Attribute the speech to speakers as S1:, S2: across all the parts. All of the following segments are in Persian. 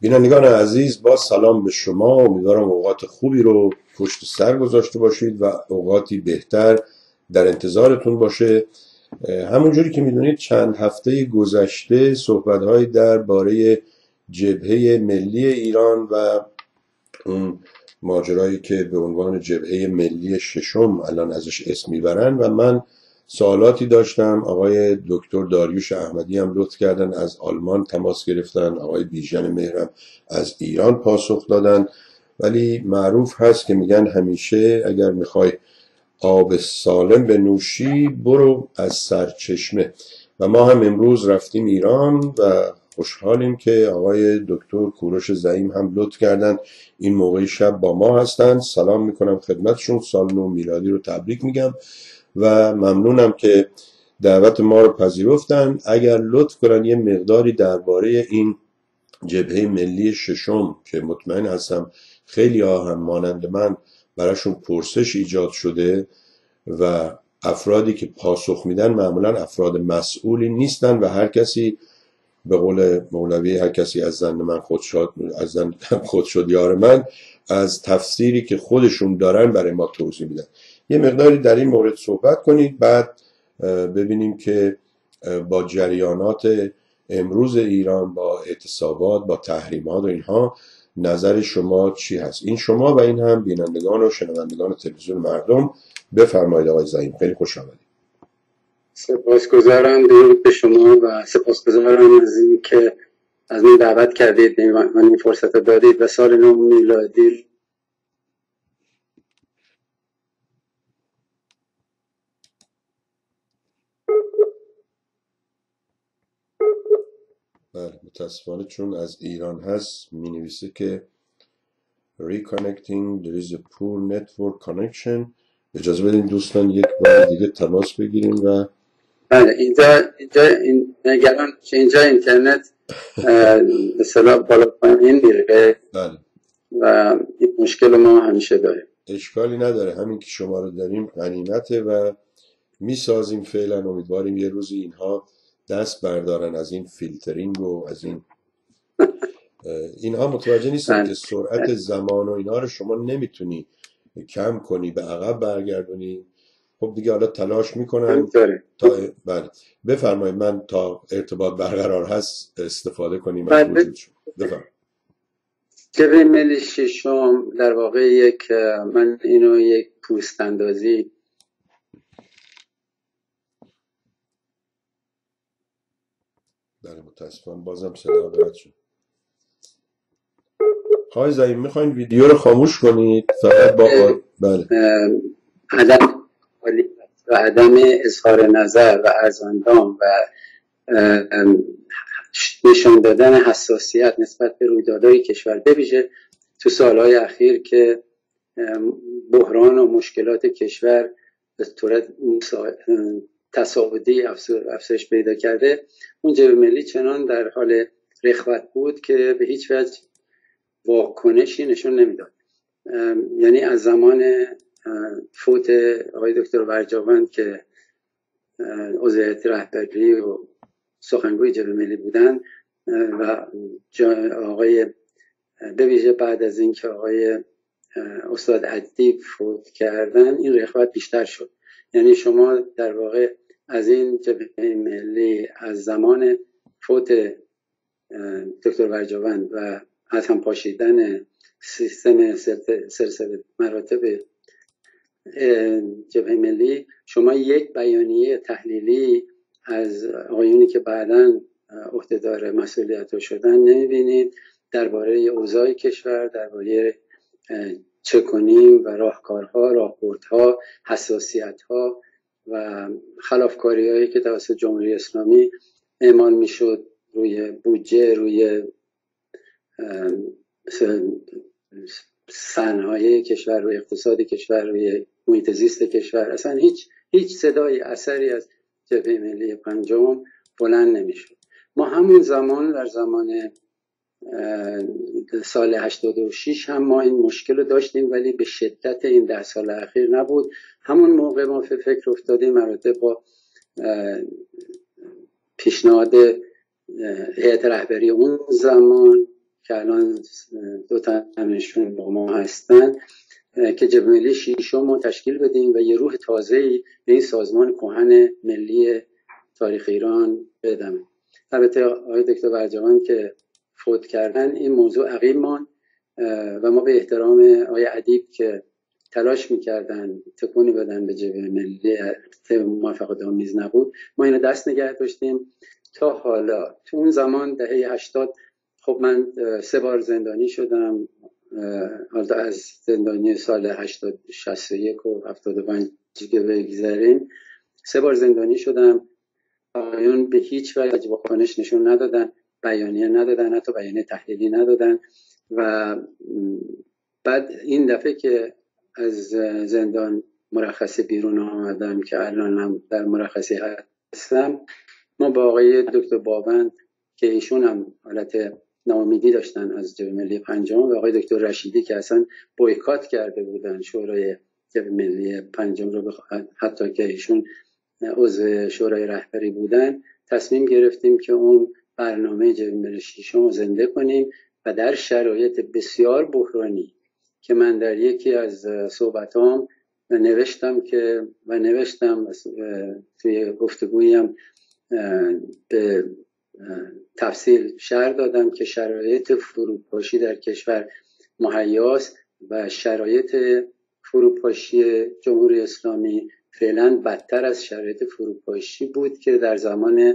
S1: بینندگان عزیز با سلام به شما. امیدوارم اوقات خوبی رو پشت سر گذاشته باشید و اوقاتی بهتر در انتظارتون باشه. همونجوری که می‌دونید چند هفته گذشته صحبت در باره جبهه ملی ایران و اون ماجرایی که به عنوان جبهه ملی ششم الان ازش اسم می‌برن و من سوالاتی داشتم. آقای دکتر داریوش احمدی هم لطف کردن از آلمان تماس گرفتن. آقای بیژن مهرم از ایران پاسخ دادن. ولی معروف هست که میگن همیشه اگر می‌خوای آب سالم به نوشی برو از سرچشمه. و ما هم امروز رفتیم ایران و خوشحالیم که آقای دکتر کوروش زعیم هم لطف کردن. این موقع شب با ما هستند سلام می‌کنم خدمتشون. سال نو میلادی رو تبریک میگم. و ممنونم که دعوت ما رو پذیرفتن. اگر لطف کنن یه مقداری درباره این جبهه ملی ششم که مطمئن هستم خیلی ها هم مانند من براشون پرسش ایجاد شده و افرادی که پاسخ میدن معمولا افراد مسئولی نیستن و هر کسی به قول مولوی هر کسی از زن من خود شد از زن خود شد یار من از تفسیری که خودشون دارن برای ما توضیح میدن. یه مقداری در این مورد صحبت کنید. بعد ببینیم که با جریانات امروز ایران با اعتصابات با تحریمات و اینها نظر شما چی هست؟ این شما و این هم بینندگان و شنوندگان تلویزیون مردم. بفرمایید آقای زعیم. خیلی خوش آمدید.
S2: سپاسگزارم درود به شما و سپاسگزارم از این که از من دعوت کردید من این فرصت دادید. و سال نو میلادی
S1: بله متاسفانه چون از ایران هست می نویسه که reconnecting there is a poor network connection. اجازه بدین دوستان یک بار دیگه تماس بگیریم و
S2: بله اینجا اینجا این نگران که اینجا اینترنت به صلاح بالا پایین میره
S1: بله.
S2: و این مشکل ما همیشه داره.
S1: اشکالی نداره. همین که شما رو داریم غنیمته و می‌سازیم فعلا امیدواریم یه روزی اینها دست بردارن از این فیلترینگ و از این اینها متوجه نیستن که سرعت زمان و اینها رو شما نمی‌تونی کم کنی به عقب برگردونی. خب دیگه حالا تلاش می‌کنن. تا بله. بفرمایید من تا ارتباط برقرار هست استفاده کنیم
S2: بله. جبه ملی ششم در واقع یک من اینو یک پوست اندازی
S1: بله متاسفم. بازم صدا قطع شد. خواهی زمین می‌خواین ویدیو رو خاموش کنید؟ فقط با بله.
S2: عدم و عدم اظهار نظر و ارزاندام و نشان دادن حساسیت نسبت به رویدادهای کشور. بویژه تو سالهای اخیر که بحران و مشکلات کشور به طور تصاعدی افزایش پیدا کرده. اون جبه ملی چنان در حال رخوت بود که به هیچ وجه واکنشی نشون نمی‌داد. یعنی از زمان فوت آقای دکتر ورجاوند که عضو رهبری و سخنگوی جبه ملی بودن و آقای به بعد از اینکه آقای استاد ادیب فوت کردن این رخوت بیشتر شد. یعنی شما در واقع از این جبهه ملی از زمان فوت دکتر ورجاوند و از هم پاشیدن سیستم سلسله مراتب جبهه ملی شما یک بیانیه تحلیلی از آقایونی که بعدا عهدهدار مسئولیت شدن نمی‌بینید. درباره اوضاع کشور درباره چه کنیم و راهکارها راهبردها حساسیتها و خلافکاری هایی که توسط جمهوری اسلامی اعمال می‌شد روی بودجه روی سنهای کشور روی اقتصاد کشور روی محیط زیست کشور اصلا هیچ هیچ صدای اثری از جبهه ملی پنجم بلند نمی‌شد. ما همون زمان در زمان سال 86 هم ما این مشکل رو داشتیم ولی به شدت این ده سال اخیر نبود. همون موقع ما فکر افتادیم مراتب با پیشنهاد هیئت رهبری اون زمان که الان دو تنشون با ما هستن که جبه ملی شیشم تشکیل بدیم و یه روح تازه به این سازمان کهن ملی تاریخ ایران بدم البته آقای دکتر برجوان که فوت کردن این موضوع عقیم مان و ما به احترام آقای ادیب که تلاش می‌کردن تکونی بدن به جبه ملی موفقات آمیز نبود ما اینو دست نگه داشتیم. تا حالا تو اون زمان دهه هشتاد خب من سه بار زندانی شدم حالا از زندانی سال 80 61 و 75 که بگذاریم سه بار زندانی شدم. آقایون به هیچ وجه واکنش نشون ندادن. بیانیه ندادن حتی بیانیه تحلیلی ندادن و بعد این دفعه که از زندان مرخصی بیرون آمدم که الان هم در مرخصی هستم ما با آقای دکتر بابند که ایشون هم حالت ناامیدی داشتن از جبه ملی پنجم و آقای دکتر رشیدی که اصلا بایکات کرده بودن شورای جبه ملی پنجم رو بخواهد حتی که ایشون عضو شورای رهبری بودن تصمیم گرفتیم که اون برنامه ملی شیشم رو زنده کنیم و در شرایط بسیار بحرانی که من در یکی از صحبتام نوشتم که و نوشتم توی گفتگویم به تفصیل شهر دادم که شرایط فروپاشی در کشور مهیاست و شرایط فروپاشی جمهوری اسلامی فعلا بدتر از شرایط فروپاشی بود که در زمان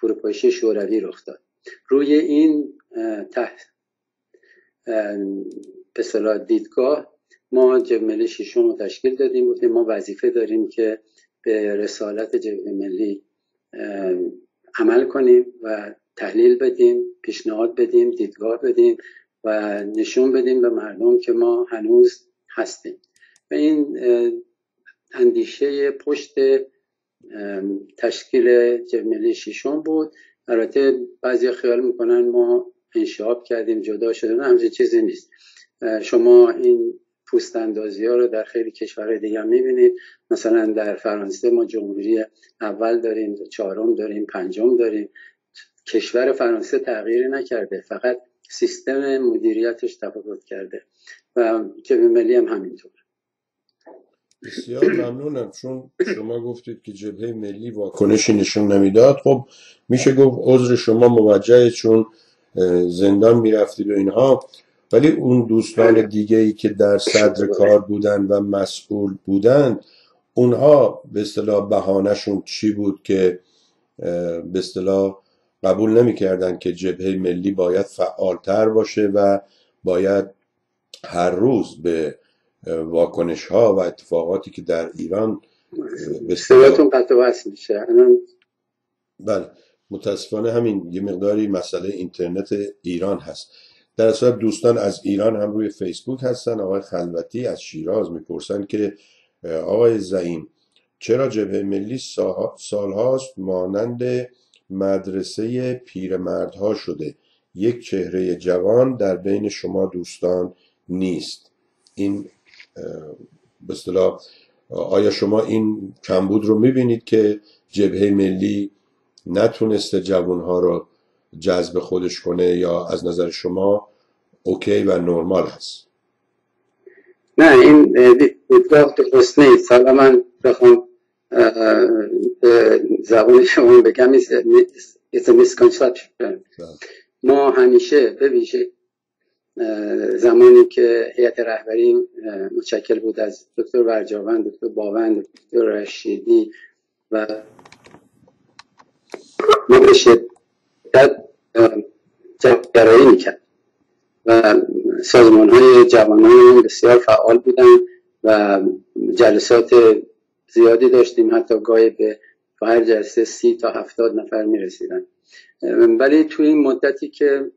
S2: فروپاشی شوروی رخ داد. روی این تحت به صلاح دیدگاه ما جبه ملی شیشم رو تشکیل دادیم گفتیم ما وظیفه داریم که به رسالت جبه ملی عمل کنیم و تحلیل بدیم پیشنهاد بدیم دیدگاه بدیم و نشون بدیم به مردم که ما هنوز هستیم. و این اندیشه پشت تشکیل جبه شیشم بود. البته بعضی خیال می‌کنن ما انشاب کردیم جدا شده نه همچین چیزی نیست. شما این پوست اندازی ها رو در خیلی کشورهای دیگه می‌بینید. مثلا در فرانسه ما جمهوری اول داریم چهارم داریم پنجم داریم. کشور فرانسه تغییری نکرده فقط سیستم مدیریتش تفاوت کرده. و جبه ملی هم همینطور.
S1: بسیار ممنونم. چون شما گفتید که جبهه ملی واکنشی نشون نمی‌داد خب میشه گفت عذر شما موجهه چون زندان می‌رفتید و اینها. ولی اون دوستان دیگه ای که در صدر کار بودن و مسئول بودن اونها به اصطلاح بهانهشون چی بود که به اصطلاح قبول نمی‌کردن که جبهه ملی باید فعالتر باشه و باید هر روز به واکنش ها و اتفاقاتی که در ایران
S2: صداتون قطع میشه.
S1: بله متاسفانه همین یه مقداری مسئله اینترنت ایران هست. در صورت دوستان از ایران هم روی فیسبوک هستن. آقای خلوتی از شیراز می‌پرسن که آقای زعیم چرا جبهه ملی سالهاست مانند مدرسه پیرمردها شده؟ یک چهره جوان در بین شما دوستان نیست. این به اصطلاح آیا شما این کمبود رو می‌بینید که جبهه ملی نتونسته جوانها رو جذب خودش کنه یا از نظر شما اوکی و نرمال هست
S2: نه این دیدگاه درست نیست. حالا من بخوام زبان شما بگم it's a misconception. ما همیشه به ویژه زمانی که هیئت رهبری متشکل بود از دکتر برجاوند دکتر باوند دکتر رشیدی و ما به شدت می‌کرد. و سازمان های جوانان بسیار فعال بودن و جلسات زیادی داشتیم. حتی گاهی به هر جلسه سی تا هفتاد نفر می رسیدن ولی توی این مدتی که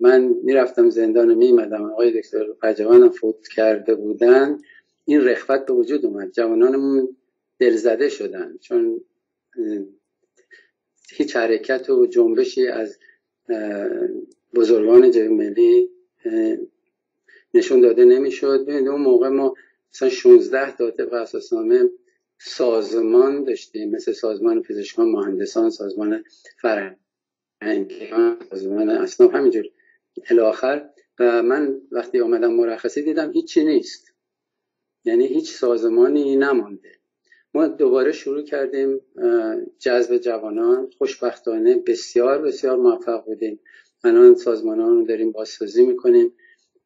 S2: من می‌رفتم زندان و میمدم آقای دکتر پجوانم فوت کرده بودن. این رخوت به وجود اومد. جوانانمون دلزده شدن. چون هیچ حرکت و جنبشی از بزرگان جبهه ملی نشون داده نمی‌شد. ببینید اون موقع ما مثلا 16 تا طبق اساسنامه سازمان داشتیم. مثل سازمان پزشکان مهندسان سازمان فرهنگیان سازمان اسناف همینجور. الاخر و من وقتی آمدم مرخصی دیدم هیچی نیست. یعنی هیچ سازمانی نمانده. ما دوباره شروع کردیم جذب جوانان. خوشبختانه بسیار بسیار موفق بودیم. الان سازمانان رو داریم بازسازی می‌کنیم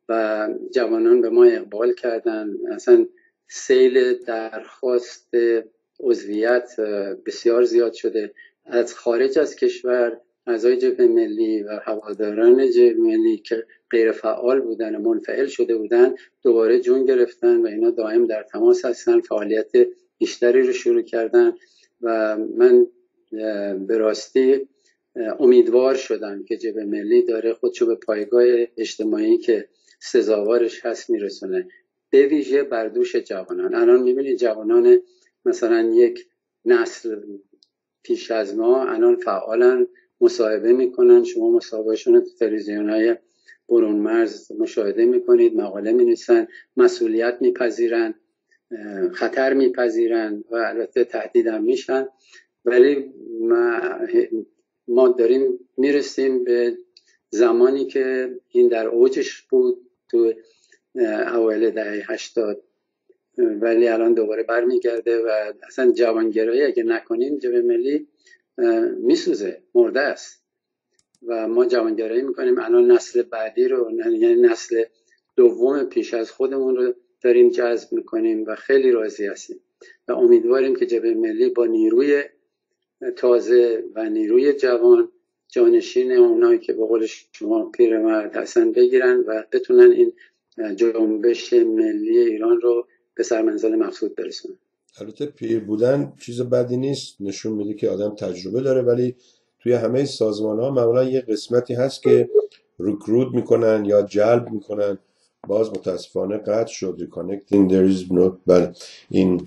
S2: و جوانان به ما اقبال کردن. اصلا سیل درخواست عضویت بسیار زیاد شده. از خارج از کشور اعضای جبهه ملی و هواداران جبهه ملی که غیر فعال بودن و منفعل شده بودن دوباره جون گرفتن و اینا دائم در تماس هستن فعالیت بیشتری رو شروع کردن و من به راستی امیدوار شدم که جبه ملی داره خودشو به پایگاه اجتماعی که سزاوارش هست میرسونه. به ویژه بر دوش جوانان. الان می‌بینید جوانان مثلا یک نسل پیش از ما الان فعالن. مصاحبه می‌کنن. شما مصاحبهشون رو تلویزیون های برون مرز مشاهده می‌کنید مقاله می‌نویسن مسئولیت میپذیرن خطر میپذیرن و البته تهدیدم میشن. ولی ما داریم می‌رسیم به زمانی که این در اوجش بود تو اوایل دهه هشتاد. ولی الان دوباره برمیگرده و اصلا جوانگرایی اگه نکنیم جبه ملی میسوزه مرده است. و ما جوانگرایی می‌کنیم. الان نسل بعدی رو یعنی نسل دوم پیش از خودمون رو داریم جذب می‌کنیم و خیلی راضی هستیم. و امیدواریم که جبه ملی با نیروی تازه و نیروی جوان جانشین اونایی که به قول شما پیرمرد هستن بگیرن و بتونن این جنبش ملی ایران رو به سرمنزل مقصود برسونن.
S1: البته پیر بودن چیز بدی نیست. نشون میده که آدم تجربه داره ولی توی همه سازمان ها معمولا یه قسمتی هست که recruit می‌کنن یا جذب می‌کنن. باز متاسفانه قطع شد. reconnecting there is no بله این,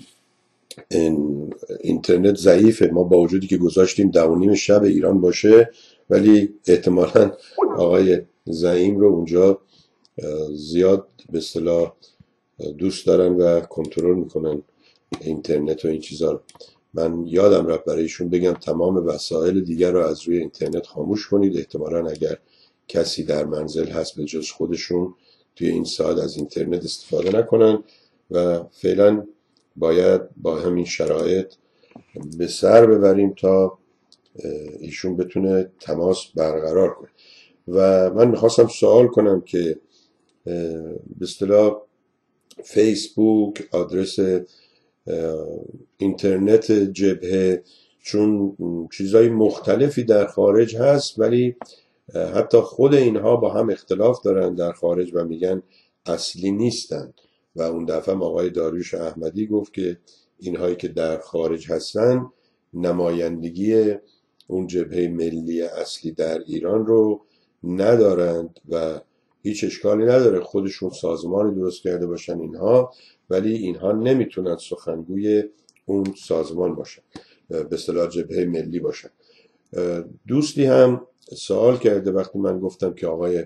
S1: این اینترنت ضعیفه. ما با وجودی که گذاشتیم دو شب ایران باشه ولی احتمالا آقای زعیم رو اونجا زیاد به اصطلاح دوست دارن و کنترل می‌کنن. اینترنت و این چیزا رو. من یادم رفت برایشون بگم تمام وسایل دیگر رو از روی اینترنت خاموش کنید. احتمالا اگر کسی در منزل هست به جز خودشون توی این ساعت از اینترنت استفاده نکنن و فعلا باید با همین شرایط به سر ببریم تا ایشون بتونه تماس برقرار کنه. و من می‌خواستم سوال کنم که به اصطلاح فیسبوک آدرس اینترنت جبهه چون چیزهای مختلفی در خارج هست ولی حتی خود اینها با هم اختلاف دارن در خارج و میگن اصلی نیستن. و اون دفعه آقای داریوش احمدی گفت که اینهایی که در خارج هستن نمایندگی اون جبهه ملی اصلی در ایران رو ندارند و هیچ اشکالی نداره. خودشون سازمانی درست کرده باشن اینها. ولی اینها نمی‌تونن سخنگوی اون سازمان باشن به صلاح جبهه ملی باشن. دوستی هم سوال کرده وقتی من گفتم که آقای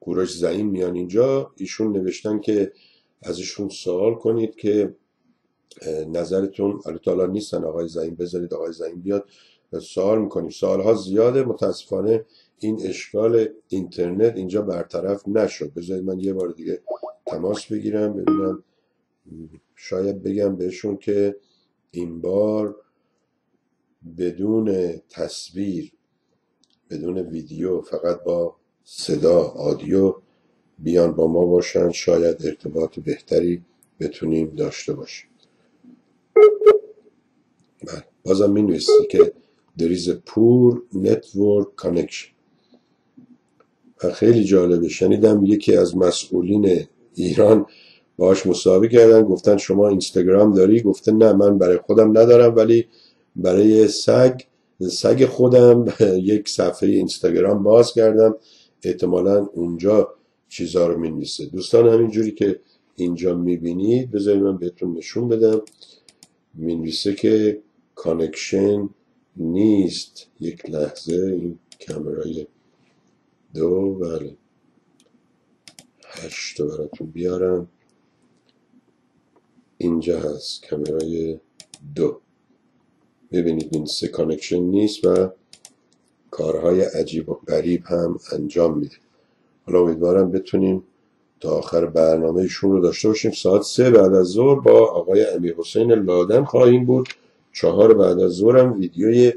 S1: کوروش زعیم میان اینجا ایشون نوشتن که ازشون سوال کنید که نظرتون البته نیستن آقای زعیم بذارید آقای زعیم بیاد سوال می‌کنیم. سوالها زیاده متاسفانه این اشکال اینترنت اینجا برطرف نشد. بذارید من یه بار دیگه تماس بگیرم ببینم. شاید بگم بهشون که این بار بدون تصویر بدون ویدیو فقط با صدا آدیو بیان با ما باشن. شاید ارتباط بهتری بتونیم داشته باشیم. بله. بازم می که there is a poor network connection. خیلی جالبه شنیدم یکی از مسئولین ایران باش مصاحبه کردن گفتن شما اینستاگرام داری؟ گفته نه من برای خودم ندارم ولی برای سگ سگ خودم یک صفحه اینستاگرام باز کردم. احتمالا اونجا چیزا رو می‌نویسه. دوستان همینجوری که اینجا می‌بینید بذارید من بهتون نشون بدم. می‌نویسه که connection نیست. یک لحظه این کامرای دو بله. هشت براتون بیارم. اینجا هست کامرای دو. ببینید این سه connection نیست و کارهای عجیب و غریب هم انجام میده. حالا امیدوارم بتونیم تا آخر برنامهشون رو داشته باشیم. ساعت سه بعد از ظهر با آقای امیر حسین لادن خواهیم بود. چهار بعد از ظهر هم ویدیوی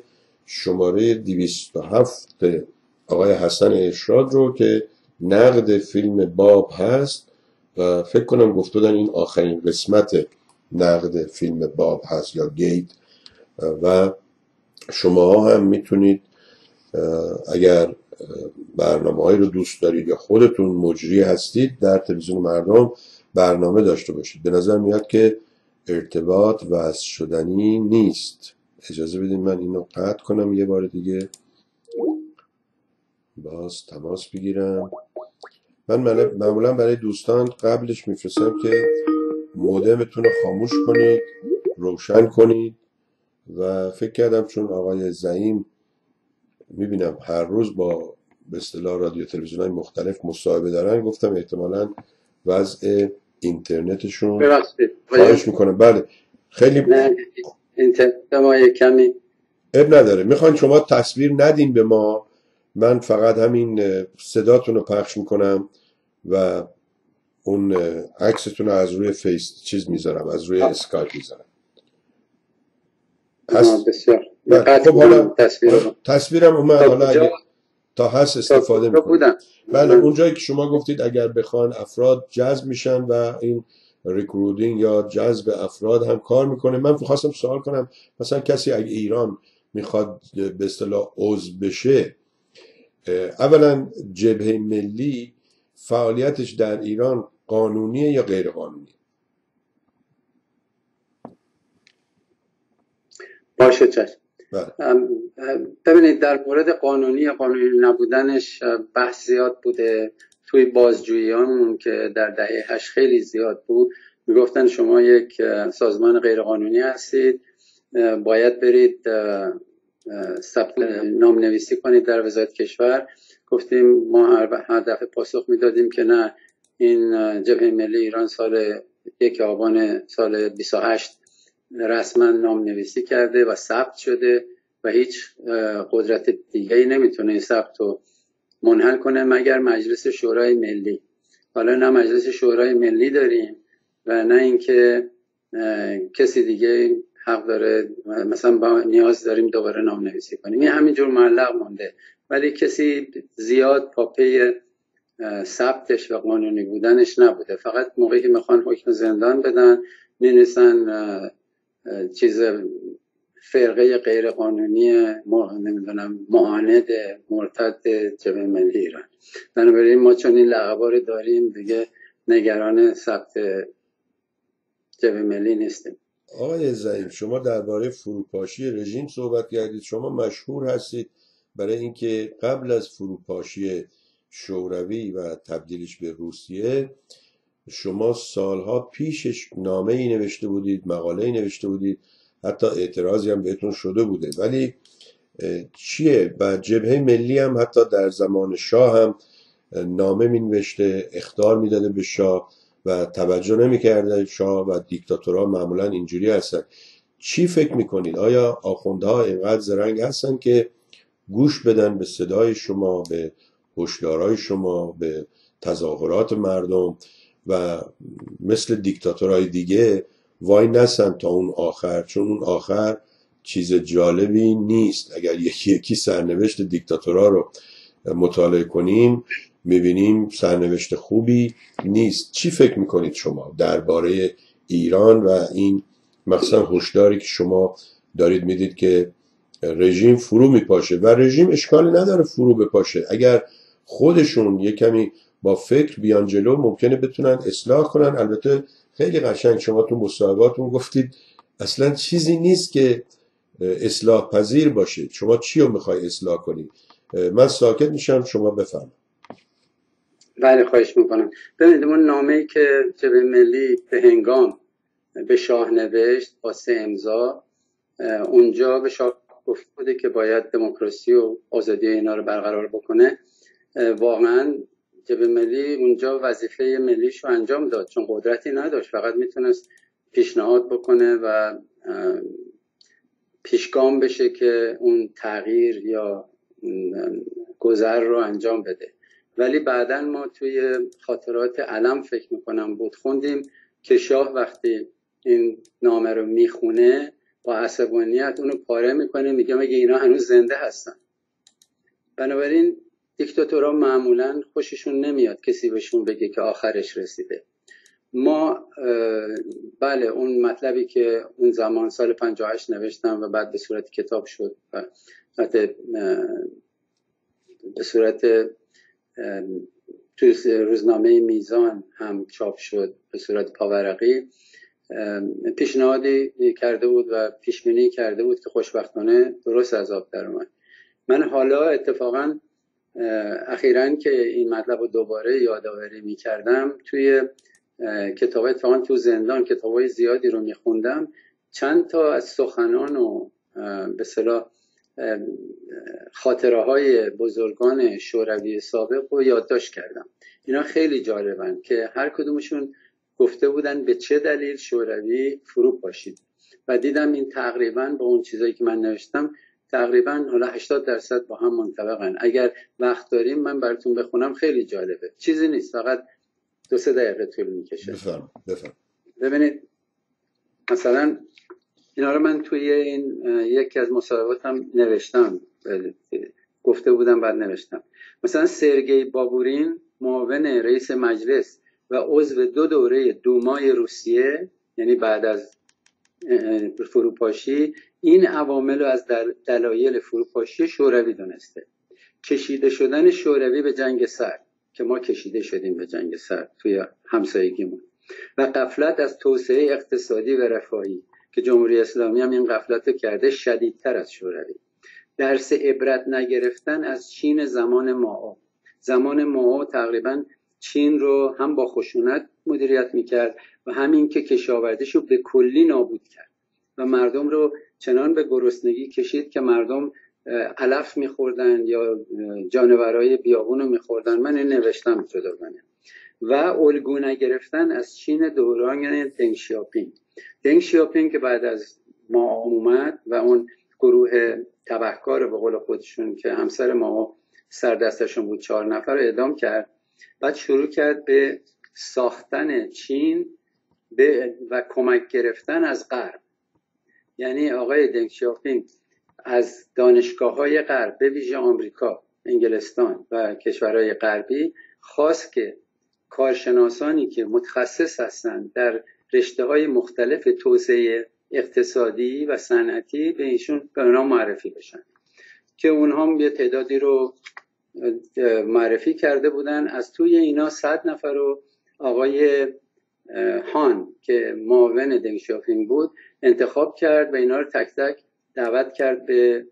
S1: شماره 207 آقای حسن ارشاد رو که نقد فیلم باب هست و فکر کنم گفتودن این آخرین قسمت نقد فیلم باب هست یا گیت. و شما هم می‌تونید اگر برنامه هایی رو دوست دارید یا خودتون مجری هستید در تلویزیون مردم برنامه داشته باشید. به نظر میاد که ارتباط وصل شدنی نیست. اجازه بدید من اینو قطع کنم یه بار دیگه. باز تماس بگیرم. من معمولا برای دوستان قبلش میفرستم که مودمتون رو خاموش کنید روشن کنید و فکر کردم چون آقای زعیم می‌بینم هر روز با به اصطلاح رادیو تلویزیون های مختلف مصاحبه دارن گفتم احتمالا وضع اینترنتشون خواهش می‌کنم. بله. خیلی
S2: اینترنت ما کمی.
S1: اب نداره. می‌خوان شما تصویر ندین به ما. من فقط همین صداتون رو پخش می‌کنم و اون عکستون رو از روی face چیز می‌ذارم از روی اسکایپ می‌ذارم.
S2: هست؟ بسیار.
S1: خب حالا تصویرم اومد حالا اگه تا هست استفاده می‌کنم. بله اونجایی که شما گفتید اگر بخوان افراد جذب میشن و این recruiting یا جذب افراد هم کار می‌کنه من خواستم سوال کنم مثلا کسی اگه ایران می‌خواد به اصطلاح عضو بشه اولا جبهه ملی فعالیتش در ایران قانونیه یا غیر قانونی
S2: باشه چشم. بله. ببینید در مورد قانونی یا قانونی نبودنش بحث زیاد بوده. توی بازجوییان که در دهه هشت خیلی زیاد بود می‌گفتن شما یک سازمان غیرقانونی هستید. باید برید ثبت نام نویسی کنید در وزارت کشور. گفتیم ما هر دفعه پاسخ می‌دادیم که نه این جبهه ملی ایران سال یک آبان سال 28 رسما نام نویسی کرده و ثبت شده و هیچ قدرت دیگه ای نمی‌تونه این ثبت رو منحل کنه مگر مجلس شورای ملی. حالا نه مجلس شورای ملی داریم و نه اینکه کسی دیگه حق داره. مثلا با نیاز داریم دوباره نام نویسی کنیم. این همینجور معلق مونده. ولی کسی زیاد پاپی ثبتش و قانونی بودنش نبوده. فقط موقعی که می‌خوان حکم زندان بدن می‌نویسن چیز فرقه غیر قانونی نمی‌دونم معاند مرتد جبه ملی ایران. بنابراین ما چون این لقبا داریم دیگه نگران ثبت جبه ملی نیستیم.
S1: آقای زعیم شما درباره فروپاشی رژیم صحبت کردید. شما مشهور هستید برای اینکه قبل از فروپاشی شوروی و تبدیلش به روسیه شما سالها پیشش نامه ای نوشته بودید مقاله ای نوشته بودید. حتی اعتراضی هم بهتون شده بوده. ولی چیه؟ و جبهه ملی هم حتی در زمان شاه هم نامه می نوشته اختار می‌داده به شاه. و توجه نمی‌کرده شاه و دیکتاتورها معمولا اینجوری هستن. چی فکر می‌کنید؟ آیا آخوندها اینقدر زرنگ هستن که گوش بدن به صدای شما به هشدارهای شما به تظاهرات مردم و مثل دیکتاتورهای دیگه وای نسن تا اون آخر؟ چون اون آخر چیز جالبی نیست. اگر یکی یکی سرنوشت دیکتاتورا رو مطالعه کنیم می‌بینیم سرنوشت خوبی نیست. چی فکر می‌کنید شما درباره ایران و این مخصوصا هشداری که شما دارید می‌دید که رژیم فرو میپاشه؟ و رژیم اشکالی نداره فرو بپاشه. اگر خودشون یه کمی با فکر بیان جلو ممکنه بتونن اصلاح کنن. البته خیلی قشنگ شما تو مصاحباتون گفتید اصلا چیزی نیست که اصلاح پذیر باشه. شما چی رو می‌خوای اصلاح کنید من ساکت میشم شما بفهم
S2: بله خواهش می‌کنم. ببینید اون نامه ای که جبه ملی به هنگام به شاه نوشت با سه امضا اونجا به شاه گفت بوده که باید دموکراسی و آزادی اینا رو برقرار بکنه. واقعا جبه ملی اونجا وظیفه ملیش رو انجام داد چون قدرتی نداشت. فقط می‌تونست پیشنهاد بکنه و پیشگام بشه که اون تغییر یا گذر رو انجام بده. ولی بعدا ما توی خاطرات علم فکر می‌کنم بود خوندیم که شاه وقتی این نامه رو می‌خونه با عصبانیت اونو پاره می‌کنه میگه مگه اینا هنوز زنده هستن؟ بنابراین دیکتاتورها معمولا خوششون نمیاد کسی بهشون بگه که آخرش رسیده. ما بله اون مطلبی که اون زمان سال 58 نوشتم و بعد به صورت کتاب شد و به صورت توی روزنامه میزان هم چاپ شد به صورت پاورقی. پیشنهادی کرده بود و پیشبینی کرده بود که خوشبختانه درست از آب در اومد. من حالا اتفاقا اخیرا که این مطلب رو دوباره یادآوری می کردم توی کتاب اتفاقا تو زندان کتاب زیادی رو میخوندم. چند تا از سخنان و به صلاح خاطره های بزرگان شوروی سابق رو یادداشت کردم. اینا خیلی جالبن که هر کدومشون گفته بودن به چه دلیل شوروی فرو پاشید. و دیدم این تقریبا با اون چیزایی که من نوشتم تقریبا حالا 80 درصد با هم منطبقن. اگر وقت داریم من براتون بخونم خیلی جالبه. چیزی نیست فقط دو سه دقیقه طول می‌کشه.
S1: بفرم بفرم
S2: ببینید مثلا اینا رو من توی این یکی از مصاحباتم نوشتم. گفته بودم بعد نوشتم. مثلا سرگی بابورین معاون رئیس مجلس و عضو دو دوره دومای روسیه یعنی بعد از فروپاشی این عوامل رو از دلایل فروپاشی شوروی دونسته. کشیده شدن شوروی به جنگ سرد که ما کشیده شدیم به جنگ سرد توی همسایگیمون. و قفلت از توسعه اقتصادی و رفاهی. که جمهوری اسلامی هم این قفلت کرده شدیدتر از شوروی. درس عبرت نگرفتن از چین زمان ماو. زمان ماو تقریبا چین رو هم با خشونت مدیریت می‌کرد و همین که کشاورزیش رو به کلی نابود کرد و مردم رو چنان به گرسنگی کشید که مردم علف میخوردن یا جانورای بیابون رو میخوردن. من این نوشتم جداگانه و الگو نگرفتن از چین دوران دنگ شیاپینگ دنگ شیاپینگ که بعد از ما اومد و اون گروه تبهکار به قول خودشون که همسر ما سردستشون بود چهار نفر رو اعدام کرد. بعد شروع کرد به ساختن چین به و کمک گرفتن از غرب. یعنی آقای دنگ شیاپینگ از دانشگاه های غرب به ویژه آمریکا انگلستان و کشورهای غربی خواست که کارشناسانی که متخصص هستند در رشته های مختلف توسعه اقتصادی و صنعتی به ایشون به اونا معرفی بشن. که اونها هم یه تعدادی رو معرفی کرده بودن. از توی اینا صد نفر رو آقای هان که معاون دنگ بود انتخاب کرد و اینا رو تک تک دعوت کرد به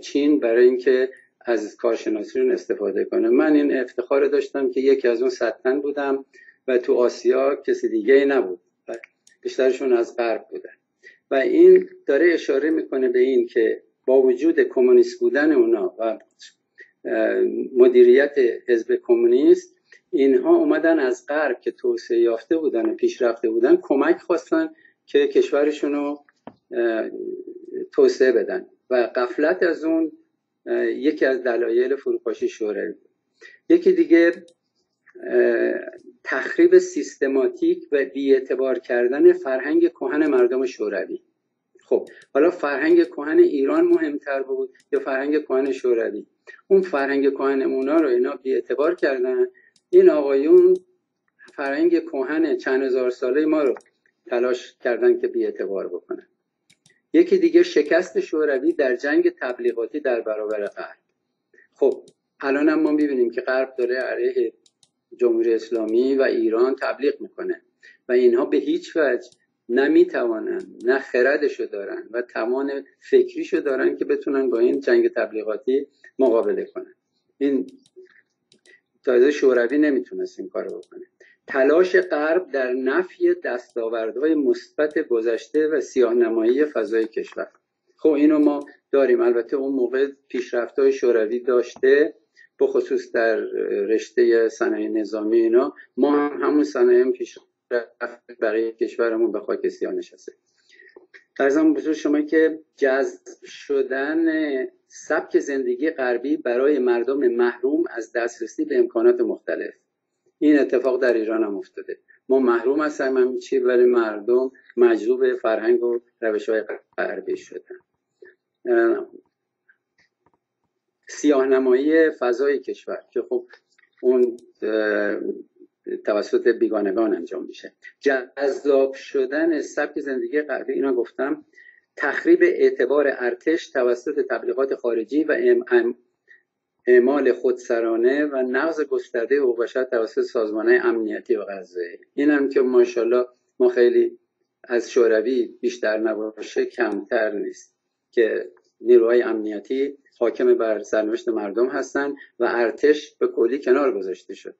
S2: چین برای اینکه از کارشناسیشون استفاده کنه. من این افتخار داشتم که یکی از اون ستن بودم و تو آسیا کسی دیگه ای نبود. بیشترشون از غرب بودن. و این داره اشاره می‌کنه به این که با وجود کمونیست بودن اونا و مدیریت حزب کمونیست اینها اومدن از غرب که توسعه یافته بودن و پیشرفته بودن کمک خواستن که کشورشون رو توسعه بدن. و قفلت از اون یکی از دلایل فروپاشی شوروی یکی دیگه تخریب سیستماتیک و بیاعتبار کردن فرهنگ کهن مردم شوروی. خب حالا فرهنگ کهن ایران مهمتر بود یا فرهنگ کهن شوروی؟ اون فرهنگ کهن اونا رو اینا بیاعتبار کردن. این آقایون فرهنگ کهن چند هزار ساله ما رو تلاش کردن که بیاعتبار بکنن. یکی دیگه شکست شوروی در جنگ تبلیغاتی در برابر غرب. خب الان هم ما می‌بینیم که غرب داره علیه جمهوری اسلامی و ایران تبلیغ می‌کنه. و اینها به هیچ وجه نمی‌توانن نه خردشو دارن و توان فکریشو دارن که بتونن با این جنگ تبلیغاتی مقابله کنن. این تازه شوروی نمی‌تونست این کارو بکنه. تلاش غرب در نفی دستاوردهای مثبت گذشته و سیاهنمایی فضای کشور. خب اینو ما داریم. البته اون موقع پیشرفت های شوروی داشته بخصوص در رشته صنایع نظامی اینا ما هم همون صنایع پیشرفت بقیه کشورمون به خاک سیاه نشسته فرضم بزرگ شما که جذب شدن سبک زندگی غربی برای مردم محروم از دسترسی به امکانات مختلف. این اتفاق در ایران هم افتاده. ما محروم از همین چی؟ ولی مردم مجذوب فرهنگ و روش های غربی شدن. سیاهنمایی فضای کشور که خب اون توسط بیگانگان انجام میشه. جذاب شدن سبک زندگی غربی اینا گفتم تخریب اعتبار ارتش توسط تبلیغات خارجی و اعمال خودسرانه و نقض گسترده حقوق بشر توسط سازمان امنیتی و غذایی این هم که ماشاءالله ما خیلی از شوروی بیشتر نباشه کمتر نیست که نیروهای امنیتی حاکم بر سرنوشت مردم هستند و ارتش به کلی کنار گذاشته شده.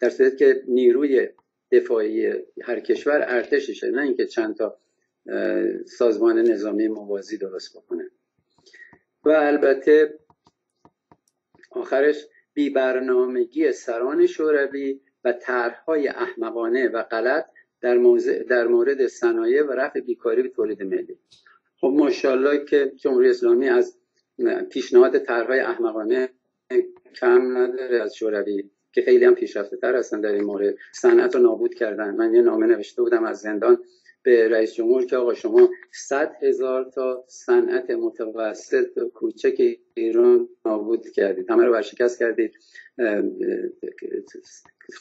S2: در صورت که نیروی دفاعی هر کشور ارتششه نه اینکه چند تا سازمان نظامی موازی درست بکنه. و البته آخرش بی برنامگی سران شوروی و طرحهای احمقانه و غلط در, در مورد صنایع و رفع بیکاری به تولید ملی. خب ماشاءالله که جمهوری اسلامی از پیشنهاد طرحهای احمقانه کم نداره از شوروی که خیلی هم پیشرفته تر هستن در این مورد. صنعت رو نابود کردن. من یه نامه نوشته بودم از زندان به رئیس جمهور که آقا شما صد هزار تا صنعت متوسط و کوچک ایران نابود کردید. همه رو برشکست کردید.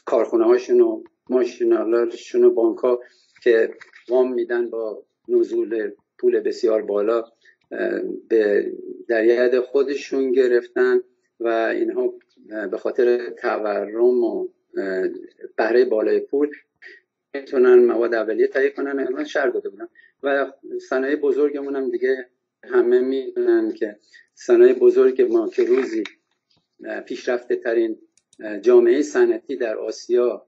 S2: کارخونه هاشون و ماشینالارشون و بانک ها که وام میدن با نزول پول بسیار بالا به در خودشون گرفتن و اینها به خاطر تورم و بهره بالای پول می‌تونن مواد اولیه تهیه کنن من شهر داده بودم و صنایع بزرگمون هم دیگه همه می‌دونن که صنایع بزرگ ما که روزی پیشرفته ترین جامعه صنعتی در آسیا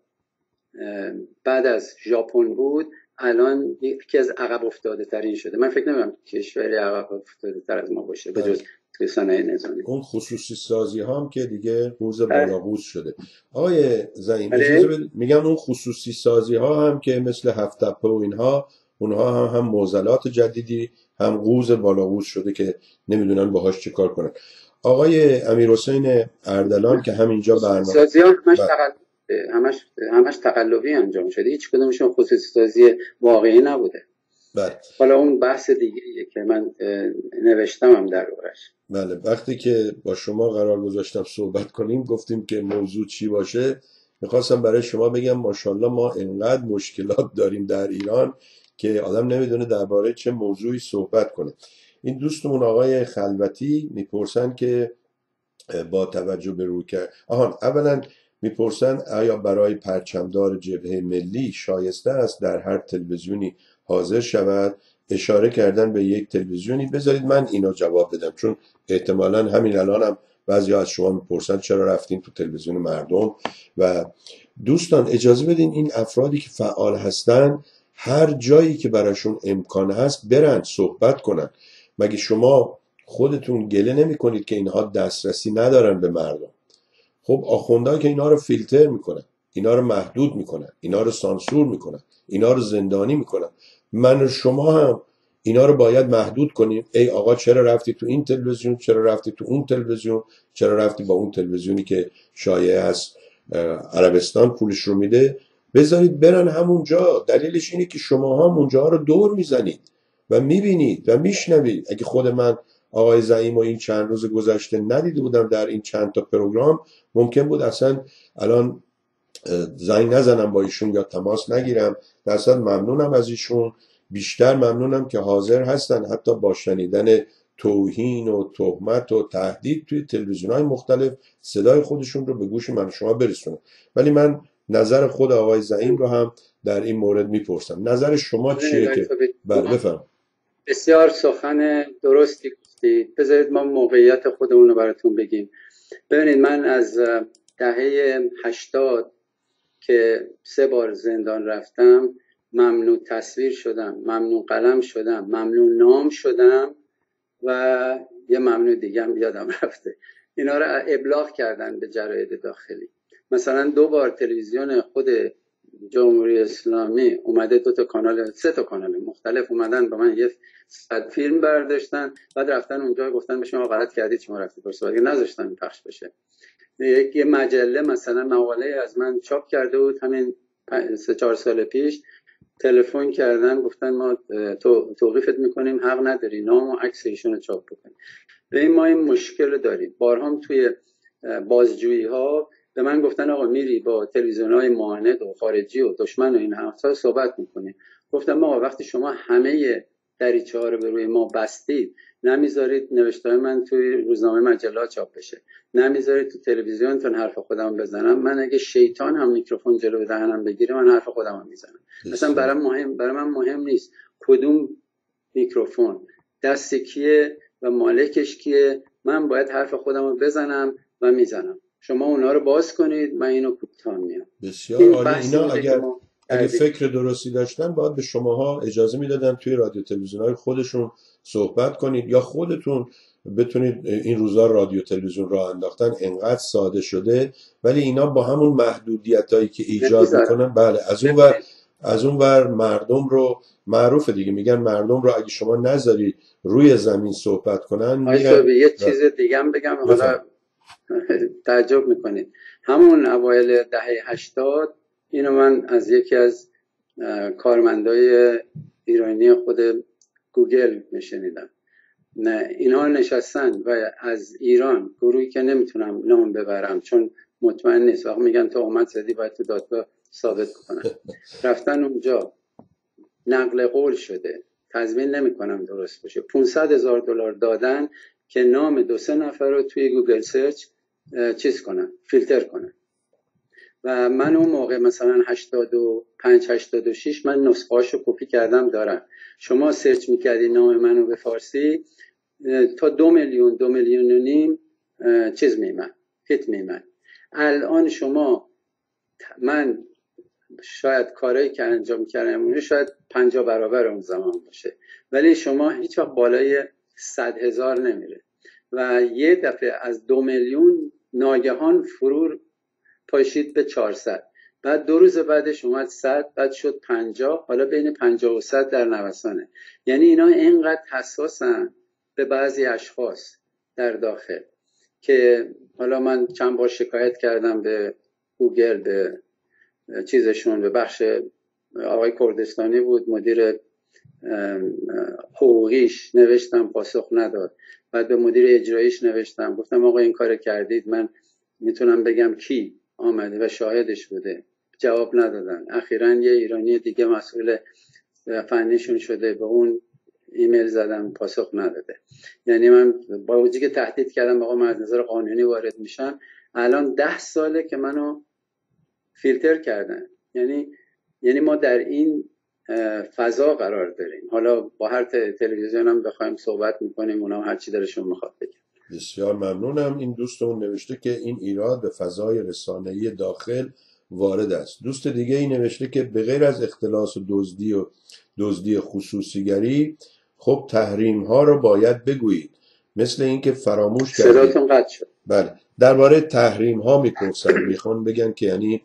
S2: بعد از ژاپن بود الان یکی از عقب افتاده ترین شده. من فکر نمیم کشوری عقب افتاده تر از ما باشه. به جز صنایع نظامی.
S1: اون خصوصی سازی ها هم که دیگه روز بالا شده. آقای زعیم اجازه میگم اون خصوصی سازی ها هم که مثل هفت و اینها اونها هم هم موزلات جدیدی هم قوز بالا شده که نمی‌دونن باهاش چه کار کنن. آقای امیر حسین اردلان که همینجا برنامه
S2: سازی ها همش, بله. همش... همش تقلبی انجام شده. هیچ کدومشون خصوصی سازی واقعی نبوده.
S1: بله.
S2: حالا اون بحث دیگه که من نوشتم هم در
S1: بله. وقتی که با شما قرار گذاشتم صحبت کنیم گفتیم که موضوع چی باشه می‌خواستم برای شما بگم ماشاءالله ما انقدر مشکلات داریم در ایران که آدم نمی‌دونه درباره چه موضوعی صحبت کنه. این دوستمون آقای خلوتی می‌پرسن که با توجه به روی کرد آهان اولا می‌پرسن آیا برای پرچمدار جبهه ملی شایسته است در هر تلویزیونی حاضر شود؟ اشاره کردن به یک تلویزیونی. بذارید من اینا جواب بدم چون احتمالا همین الانم هم بعضی از شما می‌پرسن چرا رفتین تو تلویزیون مردم. و دوستان اجازه بدین این افرادی که فعال هستن هر جایی که براشون امکان هست برن صحبت کنن. مگه شما خودتون گله نمی کنید که اینها دسترسی ندارن به مردم؟ خب آخونده که اینا رو فیلتر می‌کنن اینا رو محدود می‌کنن اینا رو سانسور می‌کنن اینا رو زندانی می‌کنن. من و شما هم اینا رو باید محدود کنیم. ای آقا چرا رفتی تو این تلویزیون؟ چرا رفتی تو اون تلویزیون؟ چرا رفتی با اون تلویزیونی که شایعه هست عربستان پولش رو میده؟ بذارید برن همونجا. دلیلش اینه که شما هم اونجا رو دور می‌زنید و می‌بینید و میشنوید. اگه خود من آقای زعیم و این چند روز گذشته ندیده بودم در این چند تا پروگرام. ممکن بود اصلا الان زنگ نزنم با ایشون یا تماس نگیرم. درصد ممنونم از ایشون. بیشتر ممنونم که حاضر هستن حتی با شنیدن توهین و تهمت و تهدید توی تلویزیون های مختلف صدای خودشون رو به گوش من شما برسونم ولی من نظر خود آقای زعیم رو هم در این مورد می‌پرسم. نظر شما چیه که؟ بله بفرم
S2: بسیار سخن درستی گفتید بذارید ما موقعیت خودمون رو براتون بگیم. ببینید من از دهه هشتاد که سه بار زندان رفتم ممنوع تصویر شدم ممنوع قلم شدم ممنوع نام شدم و یه ممنوع دیگه هم یادم رفته. اینا رو ابلاغ کردن به جراید داخلی. مثلا دو بار تلویزیون خود جمهوری اسلامی اومده دو تا کانال سه تا کانال مختلف اومدن با من. یه فیلم برداشتن بعد رفتن اونجا گفتن به شما غلط کردید شما رفتید پرس نذاشتن پخش بشه؟ یک مجله مثلا مقاله از من چاپ کرده بود همین سه چهار سال پیش. تلفن کردن گفتن ما تو توقیفت می‌کنیم حق نداری نام و عکس ایشون رو چاپ بکنیم به این ما این مشکل داریم. بارها توی بازجویی ها به من گفتن آقا میری با تلویزیون های معاند و خارجی و دشمن و این حرفا صحبت می‌کنیم گفتم آقا وقتی شما همه دریچه ها رو به روی ما بستید نمی‌ذارید نوشته من توی روزنامه مجلات چاپ بشه. نمی‌ذارید تو تلویزیون تون حرف خودم بزنم. من اگه شیطان هم میکروفون جلو دهنم بگیره من حرف خودم می‌زنم. مثلا برای مهم برای من مهم نیست کدوم میکروفون. دست کیه و مالکش کیه؟ من باید حرف خودم رو بزنم و می‌زنم. شما اونا رو باز کنید من اینو کوتاه میام
S1: بسیار عالی. اینا اگر اگه فکر درستی داشتن باید به شماها اجازه می‌دادن توی رادیو تلویزیون های خودشون صحبت کنید یا خودتون بتونید این روزا رادیو تلویزیون را انداختن. انقدر ساده شده ولی اینا با همون محدودیت هایی که ایجاد می‌کنن. بله از اون ور از اون ور مردم رو معروف دیگه. میگن مردم رو اگه شما نذارید روی زمین صحبت کنن
S2: میگن یه چیز دیگه هم بگم. حالا تعجب می‌کنید. همون اوایل دهه هشتاد اینو من از یکی از کارمندای ایرانی خود گوگل میشنیدم. نه اینها نشستن و از ایران گروهی که نمی‌تونم نام ببرم چون مطمئن نیست. وقت میگن تو اومد زدی باید تو دادگاه ثابت کنن رفتن اونجا نقل قول شده. تضمین نمی‌کنم درست باشه. 500 هزار دلار دادن که نام دو سه نفر رو توی Google search چیز کنن فیلتر کنن. و من اون موقع مثلا 85 86 من نسخه رو کپی کردم دارم. شما search می‌کردی نام منو به فارسی تا دو میلیون دو میلیون و نیم چیز میمن هیت میمن الان شما من شاید کارهایی که انجام کردم شاید پنجا برابر اون زمان باشه. ولی شما هیچ وقت بالای صد هزار نمیره. و یه دفعه از دو میلیون ناگهان فرور پاشید به 400 بعد دو روز بعدش اومد 100 بعد شد 50 حالا بین 50 و 100 در نوسانه. یعنی اینا اینقدر حساسن به بعضی اشخاص در داخل که حالا من چند بار شکایت کردم به گوگل به چیزشون به بخش آقای کردستانی بود. مدیر حقوقیش نوشتم پاسخ نداد. بعد به مدیر اجراییش نوشتم. گفتم آقا این کار کردید من می‌تونم بگم کی؟ آمده و شاهدش بوده. جواب ندادن. اخیرا یه ایرانی دیگه مسئول فنیشون شده. به اون ایمیل زدم پاسخ نداده. یعنی من با وجودی که تهدید کردم آقا من از نظر قانونی وارد میشم. الان ده ساله که منو فیلتر کردن. یعنی یعنی ما در این فضا قرار داریم. حالا با هر تلویزیون هم بخوایم صحبت می‌کنیم اونا هر چی درشون می‌خواد بگیم
S1: بسیار ممنونم. این دوستمون نوشته که این ایراد به فضای رسانه‌ای داخل وارد است. دوست دیگه ای نوشته که به غیر از اختلاس و دزدی و دزدی خصوصیگری خب تحریم ها رو باید بگویید. مثل اینکه فراموش
S2: کردید.
S1: بله. درباره تحریم ها می‌پرسن می‌خوان بگن که یعنی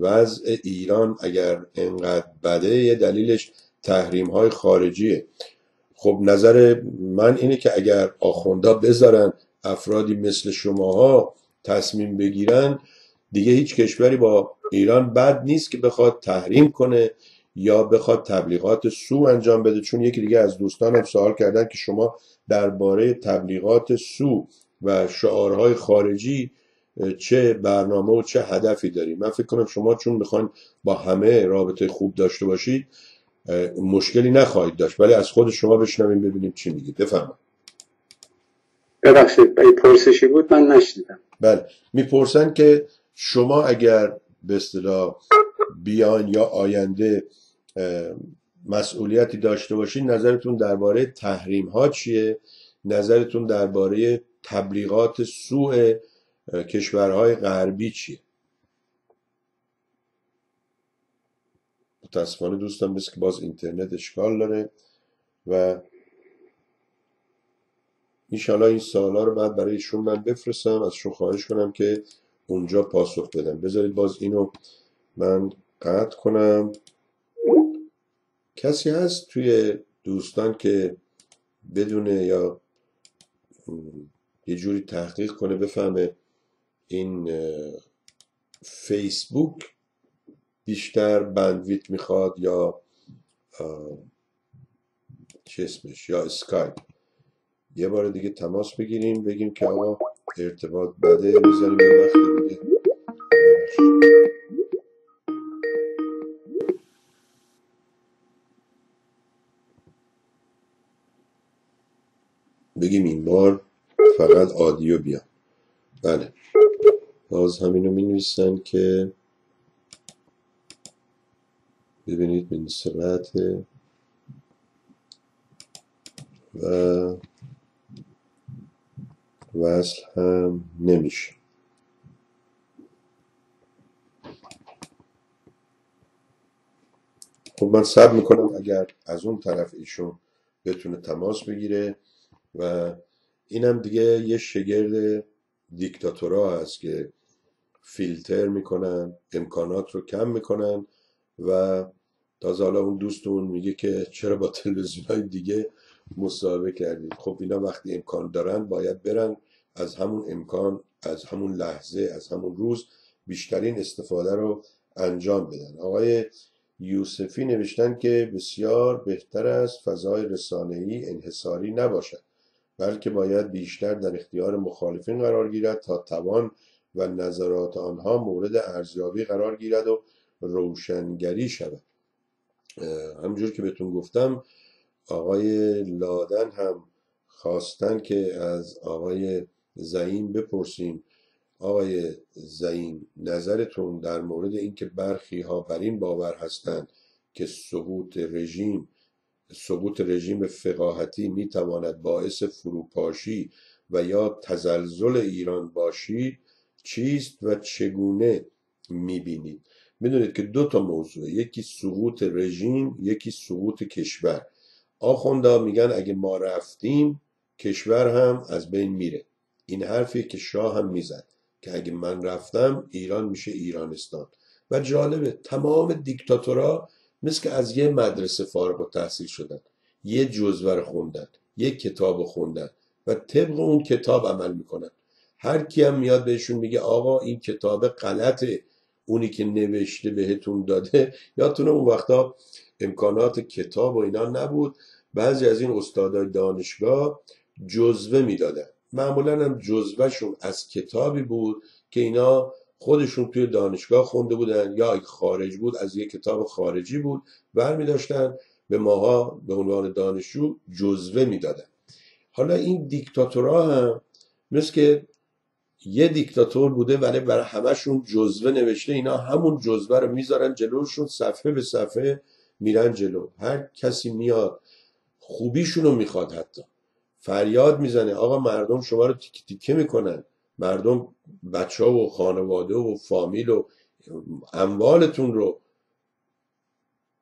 S1: وضع ایران اگر انقدر بده یه دلیلش تحریم های خارجیه. خب نظر من اینه که اگر آخوندا بذارن افرادی مثل شماها تصمیم بگیرن دیگه هیچ کشوری با ایران بد نیست که بخواد تحریم کنه یا بخواد تبلیغات سو انجام بده. چون یکی دیگه از دوستانم سوال کردن که شما درباره تبلیغات سو و شعارهای خارجی چه برنامه و چه هدفی داریم من فکر کنم شما چون می‌خواین با همه رابطه خوب داشته باشید مشکلی نخواهید داشت ولی از خود شما بشنویم ببینیم چی میگید. بفرمایید.
S2: ببخشید پرسشی بود من نشنیدم.
S1: بله می‌پرسن که شما اگر به اصطلاح بیان یا آینده مسئولیتی داشته باشین نظرتون درباره تحریم ها چیه؟ نظرتون درباره تبلیغات سوء کشورهای غربی چیه؟ متاسفانه دوستان مثل که باز اینترنت اشکال داره و اینشالا این سوالا رو بعد برای ایشون من بفرستم از شما خواهش کنم که اونجا پاسخ بدم. بذارید باز اینو من قطع کنم. کسی هست توی دوستان که بدونه یا یه جوری تحقیق کنه بفهمه این فیسبوک بیشتر بندویت می‌خواد یا چه اسمش؟ یا اسکایپ یه بار دیگه تماس بگیریم بگیم که آقا ارتباط بده می‌ذاریم این وقت دیگه. بگیم این بار فقط آدیو بیا بله. باز همینو می نویسن که ببینید سرعت. و وصل هم نمیشه. خب من سب می‌کنم اگر از اون طرف ایشون بتونه تماس بگیره و اینم دیگه یه شگرد دیکتاتورا هست که فیلتر می‌کنن امکانات رو کم می‌کنن و تازه حالا اون دوستون میگه که چرا با تلویزیون های دیگه مصاحبه کردید؟ خب اینا وقتی امکان دارن باید برن از همون امکان از همون لحظه از همون روز بیشترین استفاده رو انجام بدن. آقای یوسفی نوشتن که بسیار بهتر است فضای رسانه‌ای انحصاری نباشد بلکه باید بیشتر در اختیار مخالفین قرار گیرد تا توان و نظرات آنها مورد ارزیابی قرار گیرد و روشنگری شود. همجور که بهتون گفتم آقای لادن هم خواستن که از آقای زعیم بپرسیم. آقای زعیم نظرتون در مورد اینکه برخی ها بر این باور هستند که سقوط رژیم سقوط رژیم فقاهتی می تواند باعث فروپاشی و یا تزلزل ایران باشید چیست و چگونه می‌بینید؟ می‌دونید که دو تا موضوع یکی سقوط رژیم یکی سقوط کشور. آخوندا میگن اگه ما رفتیم کشور هم از بین میره. این حرفی که شاه هم می‌زد که اگه من رفتم ایران میشه ایرانستان. و جالبه تمام دیکتاتورا مثل که از یه مدرسه فارغ و تحصیل شدن یه جزور خوندن یه کتاب خوندن و طبق اون کتاب عمل می‌کنن. هر کی هم میاد بهشون میگه آقا این کتاب غلطه. اونی که نوشته بهتون داده. یادتونه اون وقتا امکانات کتاب و اینا نبود. بعضی از این استادای دانشگاه جزوه می‌دادن. معمولا هم جزوهشون از کتابی بود که اینا خودشون توی دانشگاه خونده بودن یا خارج بود از یک کتاب خارجی بود برمی داشتن به ماها به عنوان دانشجو جزوه می‌دادن. حالا این دیکتاتورها هم مثل که یه دیکتاتور بوده ولی برای همشون جزوه نوشته. اینا همون جزوه رو می‌ذارن جلوشون صفحه به صفحه میرن جلو. هر کسی میاد خوبیشون رو می‌خواد حتی. فریاد می‌زنه. آقا مردم شما رو تیکه تیکه می‌کنن. مردم بچه و خانواده و فامیل و اموالتون رو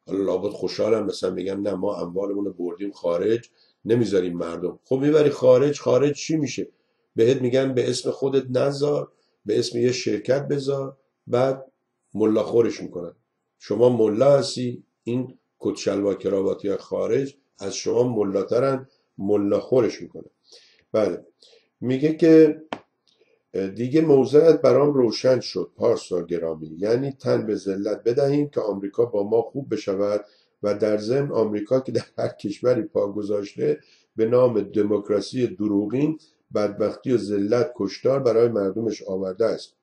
S1: حالا لابد خوشحالم. مثلا میگن نه ما اموالمون رو بردیم خارج. نمی‌ذاریم مردم. خب می‌بری خارج خارج چی میشه؟ بهت میگن به اسم خودت نذار به اسم یه شرکت بذار. بعد ملا خورش می‌کنن. شما ملا هستی؟ این کتشلوا کراواتی خارج از شما ملاترن. ملا خورش می‌کنه. بله. میگه که دیگه موضعت برام روشن شد پارسا گرامی. یعنی تن به ذلت بدهیم که آمریکا با ما خوب بشود و در ضمن آمریکا که در هر کشوری پا گذاشته به نام دموکراسی دروغین بدبختی و ذلت کشتار برای مردمش آورده است.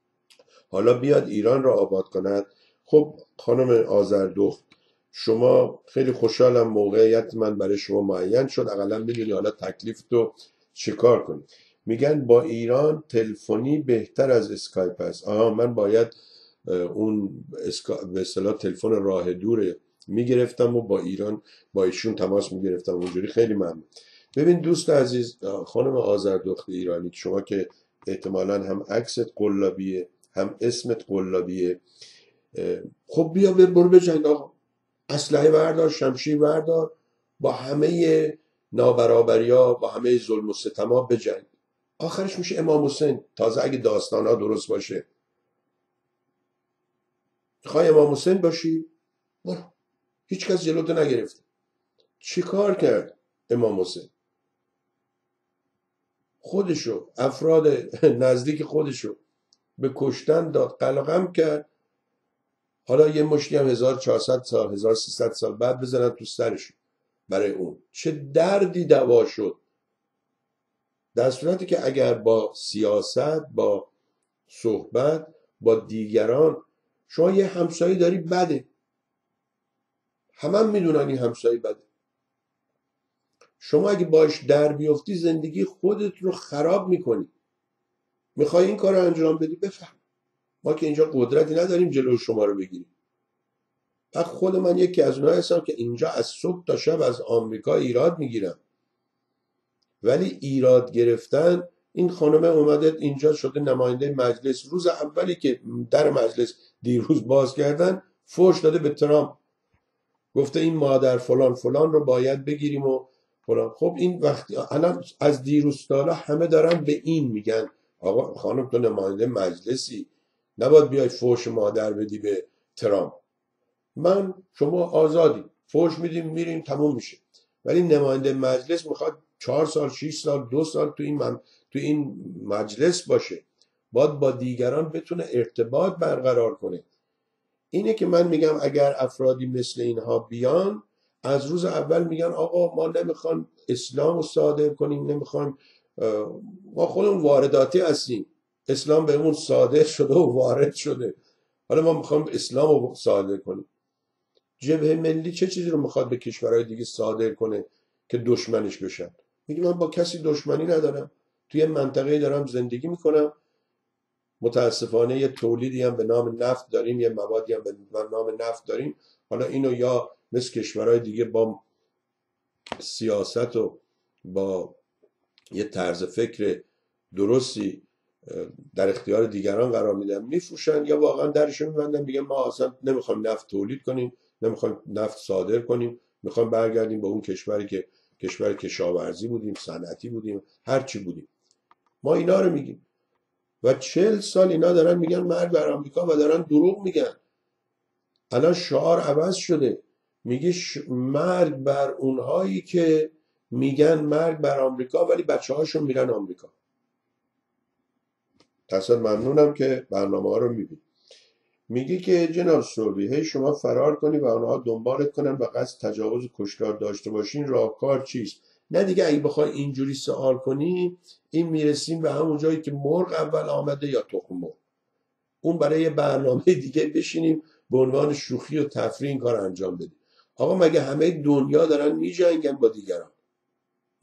S1: حالا بیاد ایران را آباد کند. خب خانم آزردخت شما خیلی خوشحالم موقعیت من برای شما معین شد. اقلا می‌دونی حالا تکلیف تو چیکار کنی. میگن با ایران تلفنی بهتر از اسکایپ است. آها من باید اون. به اصطلاح تلفن راه دوره می‌گرفتم و با ایران با ایشون تماس می‌گرفتم. اونجوری خیلی ممنون. ببین دوست عزیز خانم آزردخت ایرانی شما که احتمالا هم عکست قلابیه هم اسمت قلابیه خب بیا برو بجنگ آقا. اسلحه بردار شمشیر بردار با همه نابرابری ها با همه ظلم و ستما بجنگ. آخرش میشه امام حسین. تازه اگه داستان ها درست باشه. می‌خوای امام حسین باشی؟ برو. هیچ کس جلوتو نگرفته. چی کار کرد امام حسین؟ خودشو افراد نزدیک خودشو به کشتن داد قلقم کرد. حالا یه مشتی هم 1400 سال 1300 سال بعد بزنن تو سرش برای اون. چه دردی دوا شد. در صورتی که اگر با سیاست با صحبت با دیگران شما یه همسایه داری بده. همه هم می‌دونن این همسایه بده. شما اگه باش در بیفتی زندگی خودت رو خراب می‌کنی. می‌خوای این کار رو انجام بدی؟ بفهم. ما که اینجا قدرتی نداریم جلو شما رو بگیریم. و خود من یکی از اونها هستم که اینجا از صبح تا شب از آمریکا ایراد می‌گیرم. ولی ایراد گرفتن این خانم اومده اینجا شده نماینده مجلس. روز اولی که در مجلس دیروز باز کردن فوش داده به ترامپ. گفته این مادر فلان فلان رو باید بگیریم و فلان خب این وقتی الان از دیروز تالا همه دارن به این میگن. آقا خانم تو نماینده مجلسی نباید بیای فوش مادر بدی به ترامپ. من شما آزادی. فوش میدیم میریم تموم میشه. ولی نماینده مجلس می‌خواد چهار سال شیش سال دو سال تو این, من... تو این مجلس باشه. باید با دیگران بتونه ارتباط برقرار کنه. اینه که من میگم اگر افرادی مثل اینها بیان از روز اول میگن آقا ما نمی‌خوان اسلام رو صادر کنیم نمی‌خوان ما خودمون وارداتی هستیم. اسلام به اون صادر شده و وارد شده. حالا ما می‌خوام اسلام رو صادر کنیم. جبهه ملی چه چیزی رو می‌خواد به کشورهای دیگه صادر کنه که دشمنش بشن؟ میگه من با کسی دشمنی ندارم. توی منطقه دارم زندگی می‌کنم. متاسفانه یه تولیدی هم به نام نفت داریم یه موادی هم به نام نفت داریم. حالا اینو یا مثل کشورهای دیگه با سیاست و با یه طرز فکر درستی در اختیار دیگران قرار میدن میفروشن یا واقعا درشون میبندن میگن ما اصلا نمی‌خوایم نفت تولید کنیم نمی‌خوایم نفت صادر کنیم می‌خوایم برگردیم به اون کشوری که کشور کشاورزی بودیم صنعتی بودیم هرچی بودیم. ما اینا رو میگیم. و چل سال اینا دارن میگن مرگ بر آمریکا و دارن دروغ میگن. الان شعار عوض شده. میگه مرگ بر اونهایی که میگن مرگ بر آمریکا ولی بچه هاشون میرن آمریکا. تصد ممنونم که برنامه ها رو می‌بینید میگه که جناب سوربی هی شما فرار کنی و آنها دنبالت کنن و قصد تجاوز کشتار داشته باشین. راهکار چیست؟ نه دیگه اگه بخوای اینجوری سوال کنی این می‌رسیم به همون جایی که مرغ اول آمده یا تخم مرغ. اون برای یه برنامه دیگه بشینیم به عنوان شوخی و تفریح این کار انجام بدیم. آقا مگه همه دنیا دارن میجنگن با دیگران؟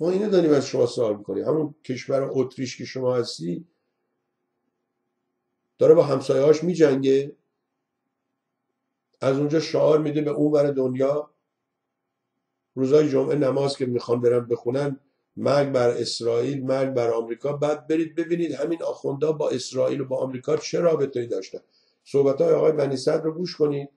S1: ما اینو داریم از شما سوال می‌کنیم. همون کشور اتریش که شما هستی داره با همسایه‌هاش میجنگه. از اونجا شعار میده به اون ور دنیا. روزای جمعه نماز که می‌خوان برن بخونن مرگ بر اسرائیل مرگ بر آمریکا. بعد برید ببینید همین آخوندا با اسرائیل و با آمریکا چه رابطه‌ای داشتن. صحبت های آقای بنی صدر رو گوش کنید.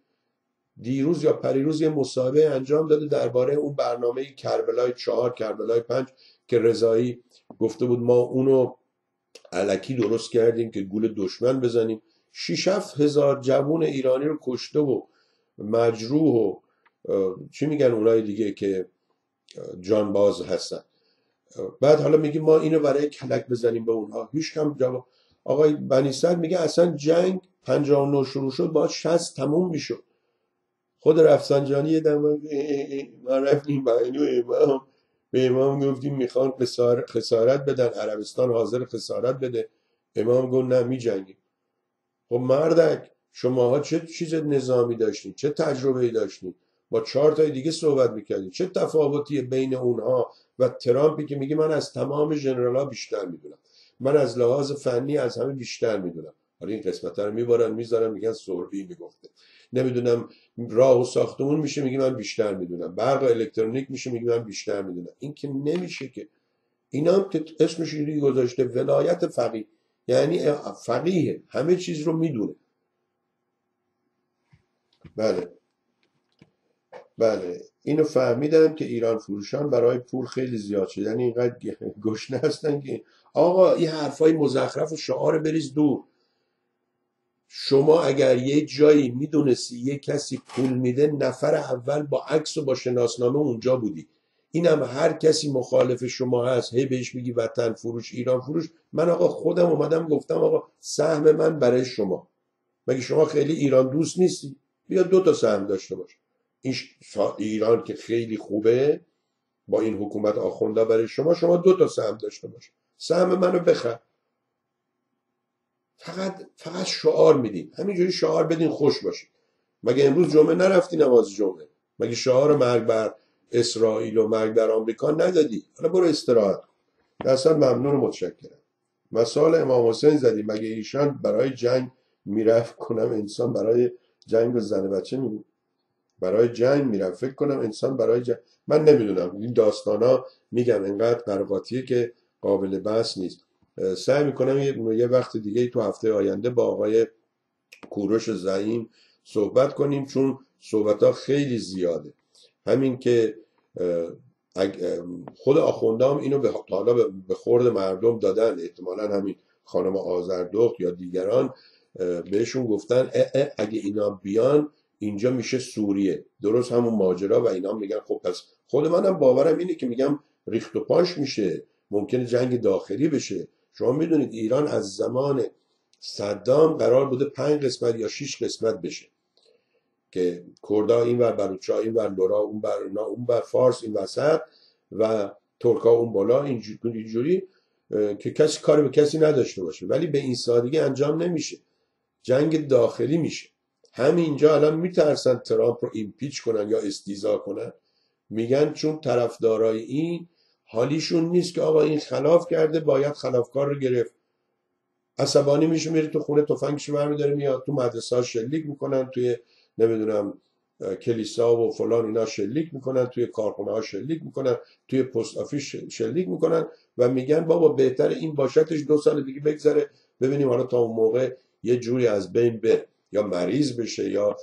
S1: دیروز یا پریروز یه مصاحبه انجام داده درباره اون برنامه کربلای چهار کربلای پنج که رضایی گفته بود ما اونو علکی درست کردیم که گول دشمن بزنیم. شیش هزار جوون ایرانی رو کشته و مجروح و چی میگن اونای دیگه که جان باز هستن. بعد حالا میگیم ما اینو برای کلک بزنیم به اونها. هیچ کم جواب آقای بنیسر میگه اصلا جنگ 59 شروع شد باید 60 تموم می‌شد. خود رفسنجانی یه ما رفتیم امام به امام گفتیم می‌خوان خسارت بدن عربستان حاضر خسارت بده. امام گفت نه میجنگیم. خب مردک شماها چه چیز نظامی داشتین؟ چه تجربه داشتین؟ با چهار تای دیگه صحبت می‌کردیم چه تفاوتی بین اونها و ترامپی که میگه من از تمام ها بیشتر می‌دونم. من از لحاظ فنی از همه بیشتر می‌دونم. حالا این قسمت رو میبارن می‌ذارن میگن سوربی می‌گفته. نمی‌دونم راه و ساختمون میشه میگه من بیشتر می‌دونم. برق و الکترونیک میشه میگه من بیشتر می‌دونم. این که نمیشه که. اینا هم اسمش گذاشته ولایت فقیه. یعنی فقیه. همه چیز رو می‌دونه. بله. بله. اینو فهمیدم که ایران فروشان برای پول خیلی زیاد شد. یعنی اینقدر گشنه هستن که آقا این حرفای مزخرف و شعار بریز دور. شما اگر یه جایی می‌دونستی یه کسی پول میده نفر اول با عکس و با شناسنامه اونجا بودی. اینم هر کسی مخالف شما هست. هی بهش میگی وطن فروش ایران فروش. من آقا خودم اومدم گفتم آقا سهم من برای شما. مگه شما خیلی ایران دوست نیستی؟ بیا دو تا سهم داشته باش. این ایران که خیلی خوبه با این حکومت آخونده برای شما شما دو تا سهم داشته باش. سهم منو بخر. فقط فقط شعار میدین. همینجوری شعار بدین خوش باشید مگه امروز جمعه نرفتی نماز جمعه؟ مگه شعار مرگ بر اسرائیل و مرگ بر آمریکا ندادی؟ حالا برو استراحت اصلا ممنون متشکرم. مثال امام حسین زدی. مگه ایشان برای جنگ می‌رفت؟ کنم انسان برای جنگ و زن بچه می برای جنگ می‌رفت. فکر کنم انسان برای جنگ من نمی‌دونم. این داستان ها میگم انقدر قرقاتیه که قابل بحث نیست. سعی می‌کنم یه وقت دیگه تو هفته آینده با آقای کوروش زعیم صحبت کنیم چون صحبت ها خیلی زیاده. همین که خود آخونده اینو به حالا به خورد مردم دادن احتمالا همین خانم آزردخت یا دیگران بهشون گفتن اگه اینا بیان اینجا میشه سوریه. درست همون ماجرا و اینا میگن خب پس خود منم باورم اینه که میگم ریخت و پاش میشه ممکنه جنگ داخلی بشه. شما می‌دونید ایران از زمان صدام قرار بوده پنج قسمت یا شیش قسمت بشه که کردا این ور بلوچا این ور لورا اون بر اون بر فارس این وسط و ترکا اون بالا اینجوری که کسی کاری به کسی نداشته باشه. ولی به این سادگی انجام نمیشه. جنگ داخلی میشه. همینجا الان میترسن ترامپ رو ایمپیچ کنن یا استیزا کنن. میگن چون طرفدارای این حالیشون نیست که آقا این خلاف کرده باید خلافکار رو گرفت. عصبانی میشه میره تو خونه تفنگش برمیداره میاد تو مدرسه ها شلیک می‌کنن توی نمی‌دونم کلیسا و فلان اینا شلیک می‌کنن توی کارخونه ها شلیک می‌کنن توی post office شلیک می‌کنن و میگن بابا بهتر این باشتش دو سال دیگه بگذره ببینیم حالا تا اون موقع یه جوری از بین بره. یا مریض بشه یا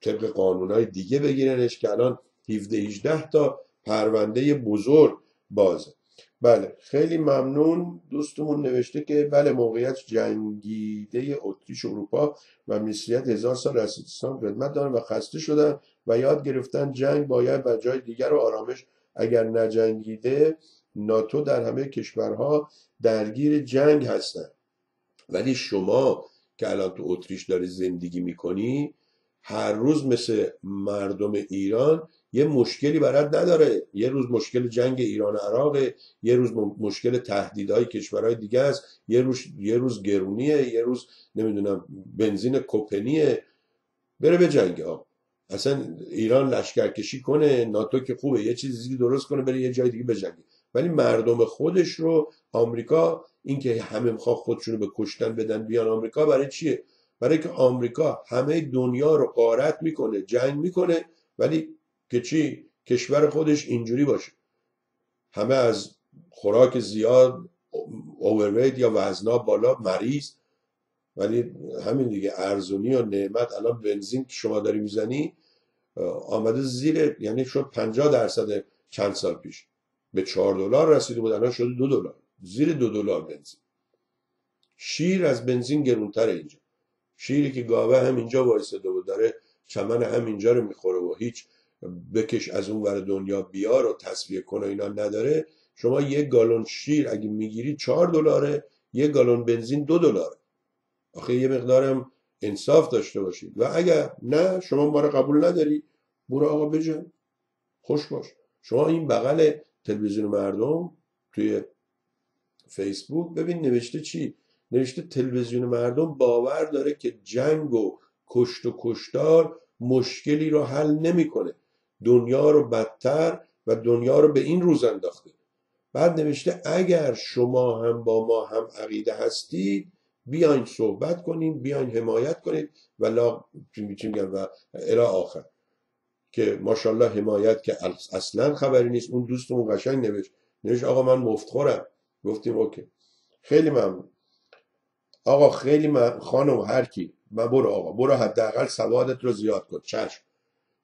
S1: طبق قانونهای دیگه بگیرنش که الان 17 18 تا پرونده بزرگ بازه. بله خیلی ممنون. دوستمون نوشته که بله موقعیت جنگیده اتریش اروپا و مصریت هزار سال رسیدستان خدمت دارن و خسته شدن و یاد گرفتن جنگ باید و جای دیگر رو آرامش اگر نجنگیده ناتو در همه کشورها درگیر جنگ هستن. ولی شما که الان تو اتریش داری زندگی می‌کنی هر روز مثل مردم ایران یه مشکلی برات نداره. یه روز مشکل جنگ ایران و عراق یه روز مشکل تهدیدهای کشورهای دیگه است. یه روز یه روز گرونیه یه روز نمی‌دونم بنزین کپنیه. بره به جنگ ها. اصلا ایران لشکرکشی کنه ناتو که خوبه یه چیزی درست کنه بره یه جای دیگه بجنگه ولی مردم خودش رو آمریکا اینکه همه می‌خواد خودشونو به کشتن بدن بیان آمریکا برای چیه؟ برای که آمریکا همه دنیا رو قارت می‌کنه جنگ می‌کنه ولی که چی؟ کشور خودش اینجوری باشه. همه از خوراک زیاد اووروید یا وزنا بالا مریض. ولی همین دیگه ارزونی و نعمت. الان بنزین که شما داری می‌زنی آمده زیر یعنی شد 50 درصد چند سال پیش. به 4 دلار رسیده بود الان شده دو دلار. زیر دو دلار بنزین. شیر از بنزین گرونتره اینجا. شیری که گاوه هم اینجا وایساده بود داره چمن هم اینجا رو می‌خوره و هیچ بکش از اون ور دنیا بیار و تصفیه کن و اینا نداره. شما یک گالون شیر اگه می‌گیری چهار دلاره یک گالون بنزین دو دلاره. آخه یه مقدارم انصاف داشته باشید. و اگر نه شما ما رو قبول نداری. برو آقا بجن خوش باش. شما این بغل تلویزیون مردم توی فیسبوک ببین نوشته چی؟ نوشته تلویزیون مردم باور داره که جنگ و کشت و کشتار مشکلی رو حل نمی‌کنه. دنیا رو بدتر و دنیا رو به این روز انداخته. بعد نوشته اگر شما هم با ما هم عقیده هستید بیاین صحبت کنیم بیاین حمایت کنید و لا و الی آخر. که ماشاءالله حمایت که اصلا خبری نیست. اون دوستمون قشنگ نوشت. نوشت آقا من مفتخورم گفتیم اوکی. خیلی ممنون. آقا خیلی من خانم هر کی. من برو آقا. برو حداقل سوادت رو زیاد کن. چشم.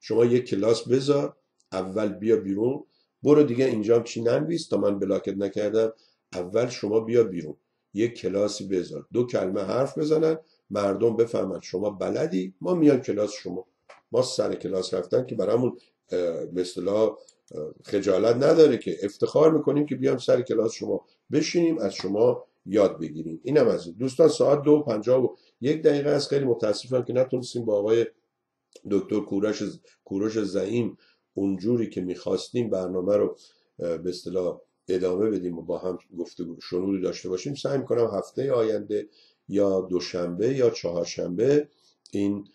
S1: شما یک کلاس بذار اول بیا بیرون. برو دیگه اینجام چی ننویس تا من بلاکت نکردم. اول شما بیا بیرون. یک کلاسی بذار. دو کلمه حرف بزنن مردم بفهمن. شما بلدی؟ ما میان کلاس شما. ما سر کلاس رفتن که برامون به اصطلاح خجالت نداره که افتخار می‌کنیم که بیام سر کلاس شما بشینیم از شما یاد بگیریم. اینم از دوستان ساعت دو پنجاه و یک دقیقه است. خیلی متاسفم که نتونستیم با آقای دکتر کوروش کوروش زعیم اونجوری که می‌خواستیم برنامه رو به اصطلاح ادامه بدیم و با هم گفتگو شنودی داشته باشیم سعی می‌کنم هفته آینده یا دوشنبه یا چهارشنبه این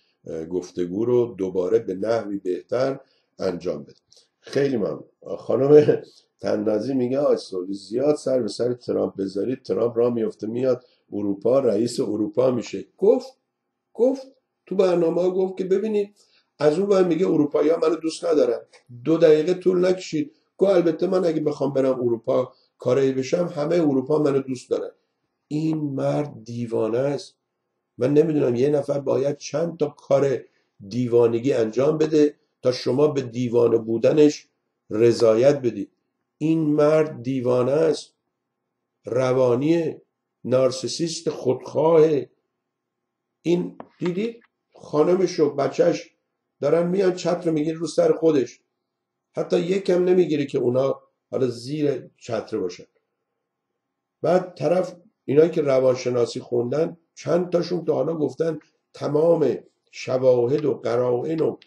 S1: گفتگو رو دوباره به نحوی بهتر انجام بدیم. خیلی ممنون. خانم تندازی میگه آسولی زیاد سر به سر ترامپ بذارید ترامپ را میفته میاد اروپا رئیس اروپا میشه. گفت گفت تو برنامه ها گفت که ببینید از اون میگه اروپایی ها منو دوست ندارن. دو دقیقه طول نکشید. گو البته من اگه بخوام برم اروپا کاری بشم همه اروپا منو دوست دارن. این مرد دیوانه است. من نمی‌دونم یه نفر باید چند تا کار دیوانگی انجام بده تا شما به دیوانه بودنش رضایت بدید این مرد دیوانه است. روانی نارسیسیست خودخواه این دیدید خانمش و بچهش دارن میان چتر می‌گیره رو سر خودش. حتی یکم نمی‌گیره که اونا حالا زیر چتر باشن. بعد طرف اینایی که روانشناسی خوندن چند تاشون تا حالا گفتن تمام شواهد و قرائن و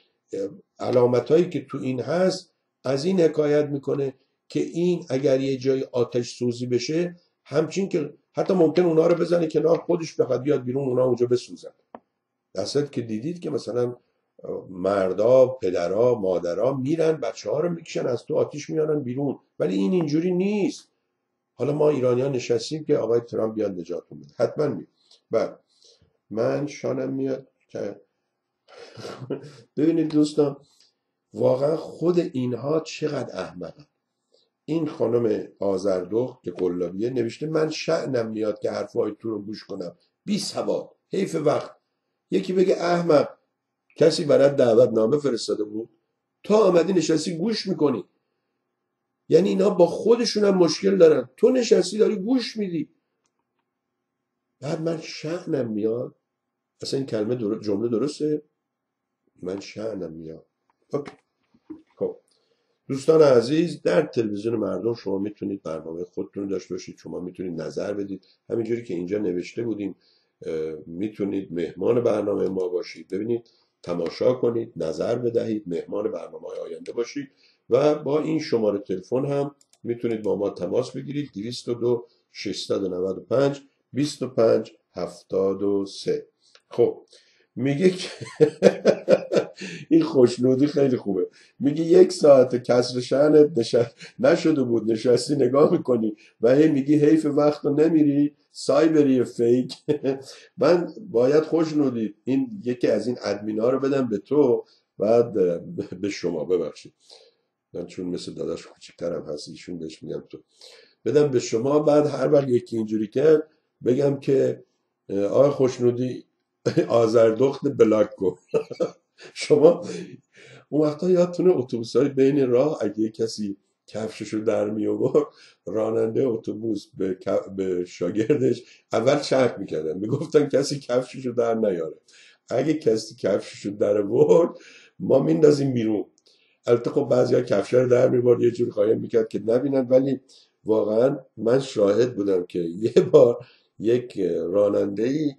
S1: علامت هایی که تو این هست از این حکایت می‌کنه که این اگر یه جای آتش سوزی بشه همچین که حتی ممکن اونا رو بزنه کنار خودش بخواد بیاد بیرون اونا اونجا بسوزن. دستت که دیدید که مثلا مردا پدرها مادرها میرن بچه ها رو می‌کشن از تو آتیش میارن بیرون. ولی این اینجوری نیست. حالا ما ایرانی ها نشستیم که آقای ترامپ بیاد نجاتون بده. حتما می بعد من شانم میاد که ببینید دوستان واقعا خود اینها چقدر احمقن. این خانم آزردخ که قلابیه نوشته من شعنم میاد که حرفای تو رو گوش کنم. بی سواد. حیف وقت. یکی بگه احمق کسی برات دعوت نامه فرستاده بود؟ تا آمدی نشستی گوش می‌کنی. یعنی اینا با خودشون هم مشکل دارن. تو نشستی داری گوش میدی. بعد من شعنم میاد. اصلا این کلمه در... جمله درسته؟ من شعنم میاد. خب. دوستان عزیز در تلویزیون مردم شما می‌تونید برنامه خودتون داشته باشید. شما می‌تونید نظر بدید. همینجوری که اینجا نوشته بودیم می‌تونید مهمان برنامه ما باشید. ببینید تماشا کنید نظر بدهید مهمان برنامه های آینده باشید و با این شماره تلفن هم می‌تونید با ما تماس بگیرید. 202 695 25 73 خب میگه که این خوشنودی خیلی خوبه. میگه یک ساعت کسر شهنت نشده بود نشستی نگاه می‌کنی و هی میگی حیف وقت رو نمیری سایبری فیک. من باید خوشنودی این یکی از این ادمینا رو بدم به تو بعد به شما. ببخشید. من چون مثل داداش کوچیکترم هست ایشون بهش میگم تو. بدم به شما بعد هر وقت یکی اینجوری کرد بگم که آقای خوشنودی آزردخت بلاک کن شما اون وقتا یادتونه اتوبوس های بین راه اگه کسی کفششو در می آورد راننده اتوبوس به, به شاگردش اول شک می‌کردن. می‌گفتن کسی کفششو در نیاره. اگه کسی کفششو در ورد ما میندازیم بیرون. البته خب بعضی ها کفشه در می‌برد یه جور قایم می‌کرد که نبینن. ولی واقعا من شاهد بودم که یه بار یک راننده ای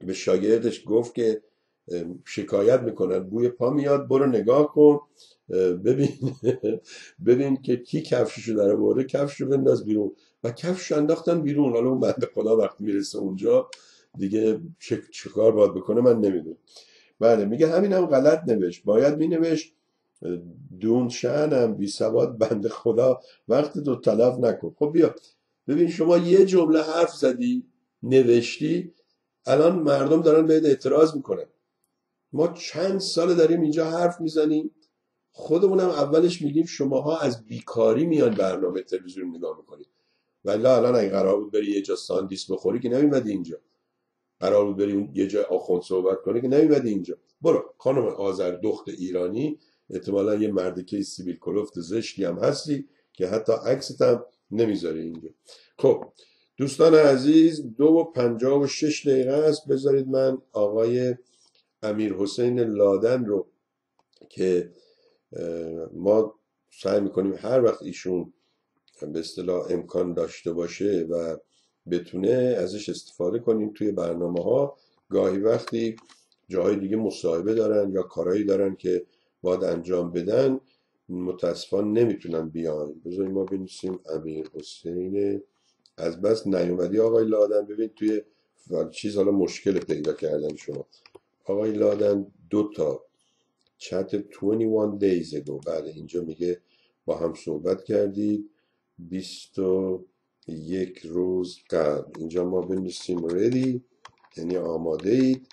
S1: به شاگردش گفت که شکایت می‌کنن بوی پا میاد برو نگاه کن ببین ببین که کی کفششو در برده کفشو بنداز بیرون. و کفش انداختن بیرون. حالا اون بنده خدا وقتی می‌رسه اونجا دیگه چه, کار باید بکنه من نمی‌دونم. بله میگه همین هم غلط نوشت. باید مینوشت دون شنم بی سواد بنده خدا وقت تو تلف نکن. خب بیا. ببین شما یه جمله حرف زدی نوشتی الان مردم دارن بهت اعتراض می‌کنن. ما چند سال داریم اینجا حرف می‌زنیم. خودمونم اولش میگیم شماها از بیکاری میان برنامه تلویزیون نگاه می‌کنید. ولی الان اگه قرار بود بری یه جا ساندیس بخوری که نمیمدی اینجا. قرار بود بری یه جا آخوند صحبت کنی که نمیمدی اینجا. برو. خانم آذر دخت ایرانی احتمالا یه مردکه سیبیل کلفت زشتی هم هستی که حتی عکست هم نمی‌ذاری اینجا. خب دوستان عزیز دو و پنجاه و شش دقیقه است. بذارید من آقای امیر حسین لادن رو که ما سعی می‌کنیم هر وقت ایشون به اصطلاح امکان داشته باشه و بتونه ازش استفاده کنیم توی برنامه ها گاهی وقتی جاهای دیگه مصاحبه دارن یا کارهایی دارن که باید انجام بدن متاسفانه نمی‌تونن بیان. بذاریم ما بنویسیم امیر حسین از بس نیومدی. آقای لادن ببین توی چیز حالا مشکل پیدا کردن شما. آقای لادن دو تا چت 21 days ago بله اینجا میگه با هم صحبت کردید. 21 روز قبل. اینجا ما بنویسیم ready یعنی آماده اید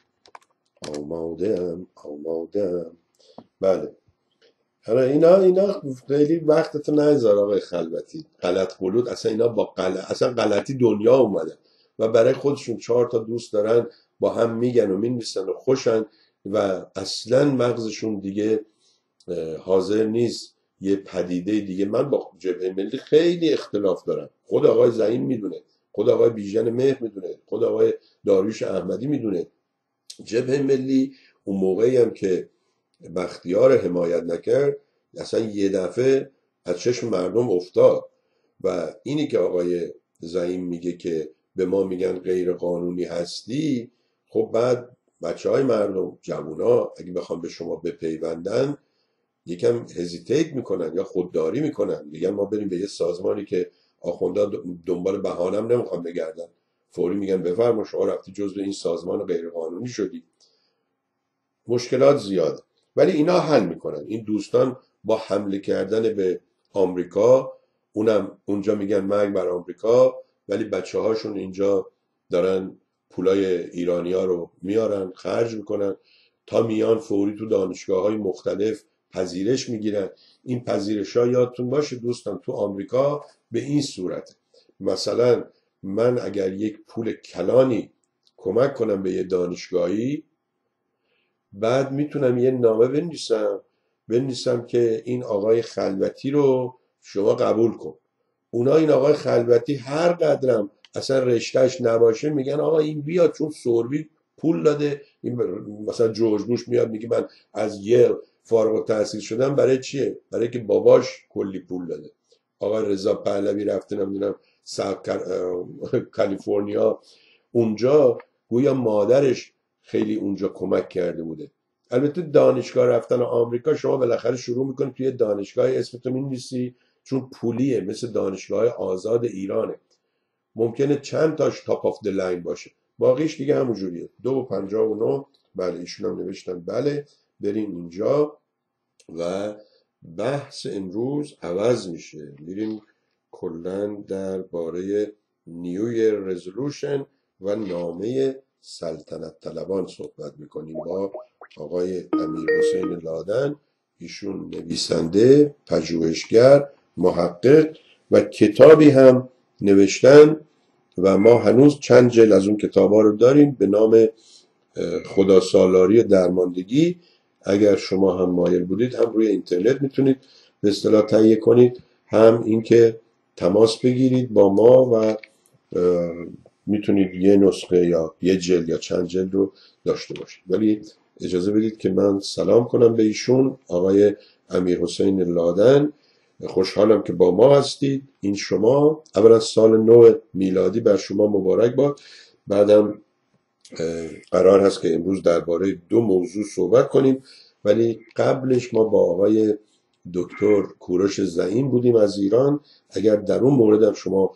S1: آماده ام آماده ام. بله. حالا اینا اینا خیلی وقتتو نذار آقای خلوتی. غلط قلود اصلا اینا با غلط اصلا غلطی دنیا اومدن و برای خودشون چهار تا دوست دارن با هم میگن و می‌نویسن و خوشن و اصلا مغزشون دیگه حاضر نیست. یه پدیده دیگه. من با جبهه ملی خیلی اختلاف دارم. خود آقای زعیم می‌دونه. خود آقای بیژن مهر می‌دونه. خود آقای داریوش احمدی می‌دونه. جبهه ملی اون موقعی هم که بختیار حمایت نکرد اصلا یه دفعه از چشم مردم افتاد و اینی که آقای زعیم میگه که به ما میگن غیر قانونی هستی خب بعد بچه های مردم جوونا اگه بخوام به شما بپیوندن یکم هزیتیت می‌کنن یا خودداری می‌کنن. میگن ما بریم به یه سازمانی که آخوندا دنبال بهانم نمی‌خوام بگردن. فوری میگن بفرما شما رفتی جزو این سازمان غیرقانونی شدی. مشکلات زیاد. ولی اینا حل می‌کنن. این دوستان با حمله کردن به آمریکا اونم اونجا میگن مرگ بر آمریکا ولی بچه هاشون اینجا دارن پولای ایرانی ها رو میارن خرج می‌کنن تا میان فوری تو دانشگاه های مختلف پذیرش می‌گیرن. این پذیرش ها یادتون باشه دوستان تو آمریکا به این صورت. مثلا من اگر یک پول کلانی کمک کنم به یه دانشگاهی بعد می‌تونم یه نامه بنویسم بنویسم که این آقای خلوتی رو شما قبول کن. اونا این آقای خلوتی هر قدرم اصلا رشتهش نباشه میگن آقا این بیاد چون سوربی پول داده. این مثلا جورج بوش میاد میگه من از یل فارغ تحصیل شدم برای چیه؟ برای که باباش کلی پول داده. آقا رضا پهلوی رفته نمی‌دونم کالیفرنیا. اونجا گویا مادرش خیلی اونجا کمک کرده بوده. البته دانشگاه رفتن آمریکا شما بالاخره شروع می‌کنید توی دانشگاه اسمتو می‌نویسی چون پولیه مثل دانشگاه آزاد ایرانه. ممکنه چند تاش top of line باشه. باقیش دیگه همون جوریه. دو و پنجاه و نو بله ایشون هم نوشتن. بله بریم اینجا و بحث امروز عوض میشه. میریم کلا درباره نیو رزولوشن و نامه سلطنت طلبان صحبت می‌کنیم با آقای امیر حسین لادن. ایشون نویسنده پژوهشگر محقق و کتابی هم نوشتن و ما هنوز چند جل از اون کتاب ها رو داریم به نام خدا سالاری درماندگی. اگر شما هم مایل بودید هم روی اینترنت می‌تونید به اصطلاح تهیه کنید هم اینکه تماس بگیرید با ما و می‌تونید یه نسخه یا یه جل یا چند جل رو داشته باشید. ولی اجازه بدید که من سلام کنم به ایشون. آقای امیر حسین لادن خوشحالم که با ما هستید. این شما اولا سال نو میلادی بر شما مبارک باد. بعدم قرار هست که امروز درباره دو موضوع صحبت کنیم. ولی قبلش ما با آقای دکتر کوروش زعیم بودیم از ایران. اگر در اون موردم شما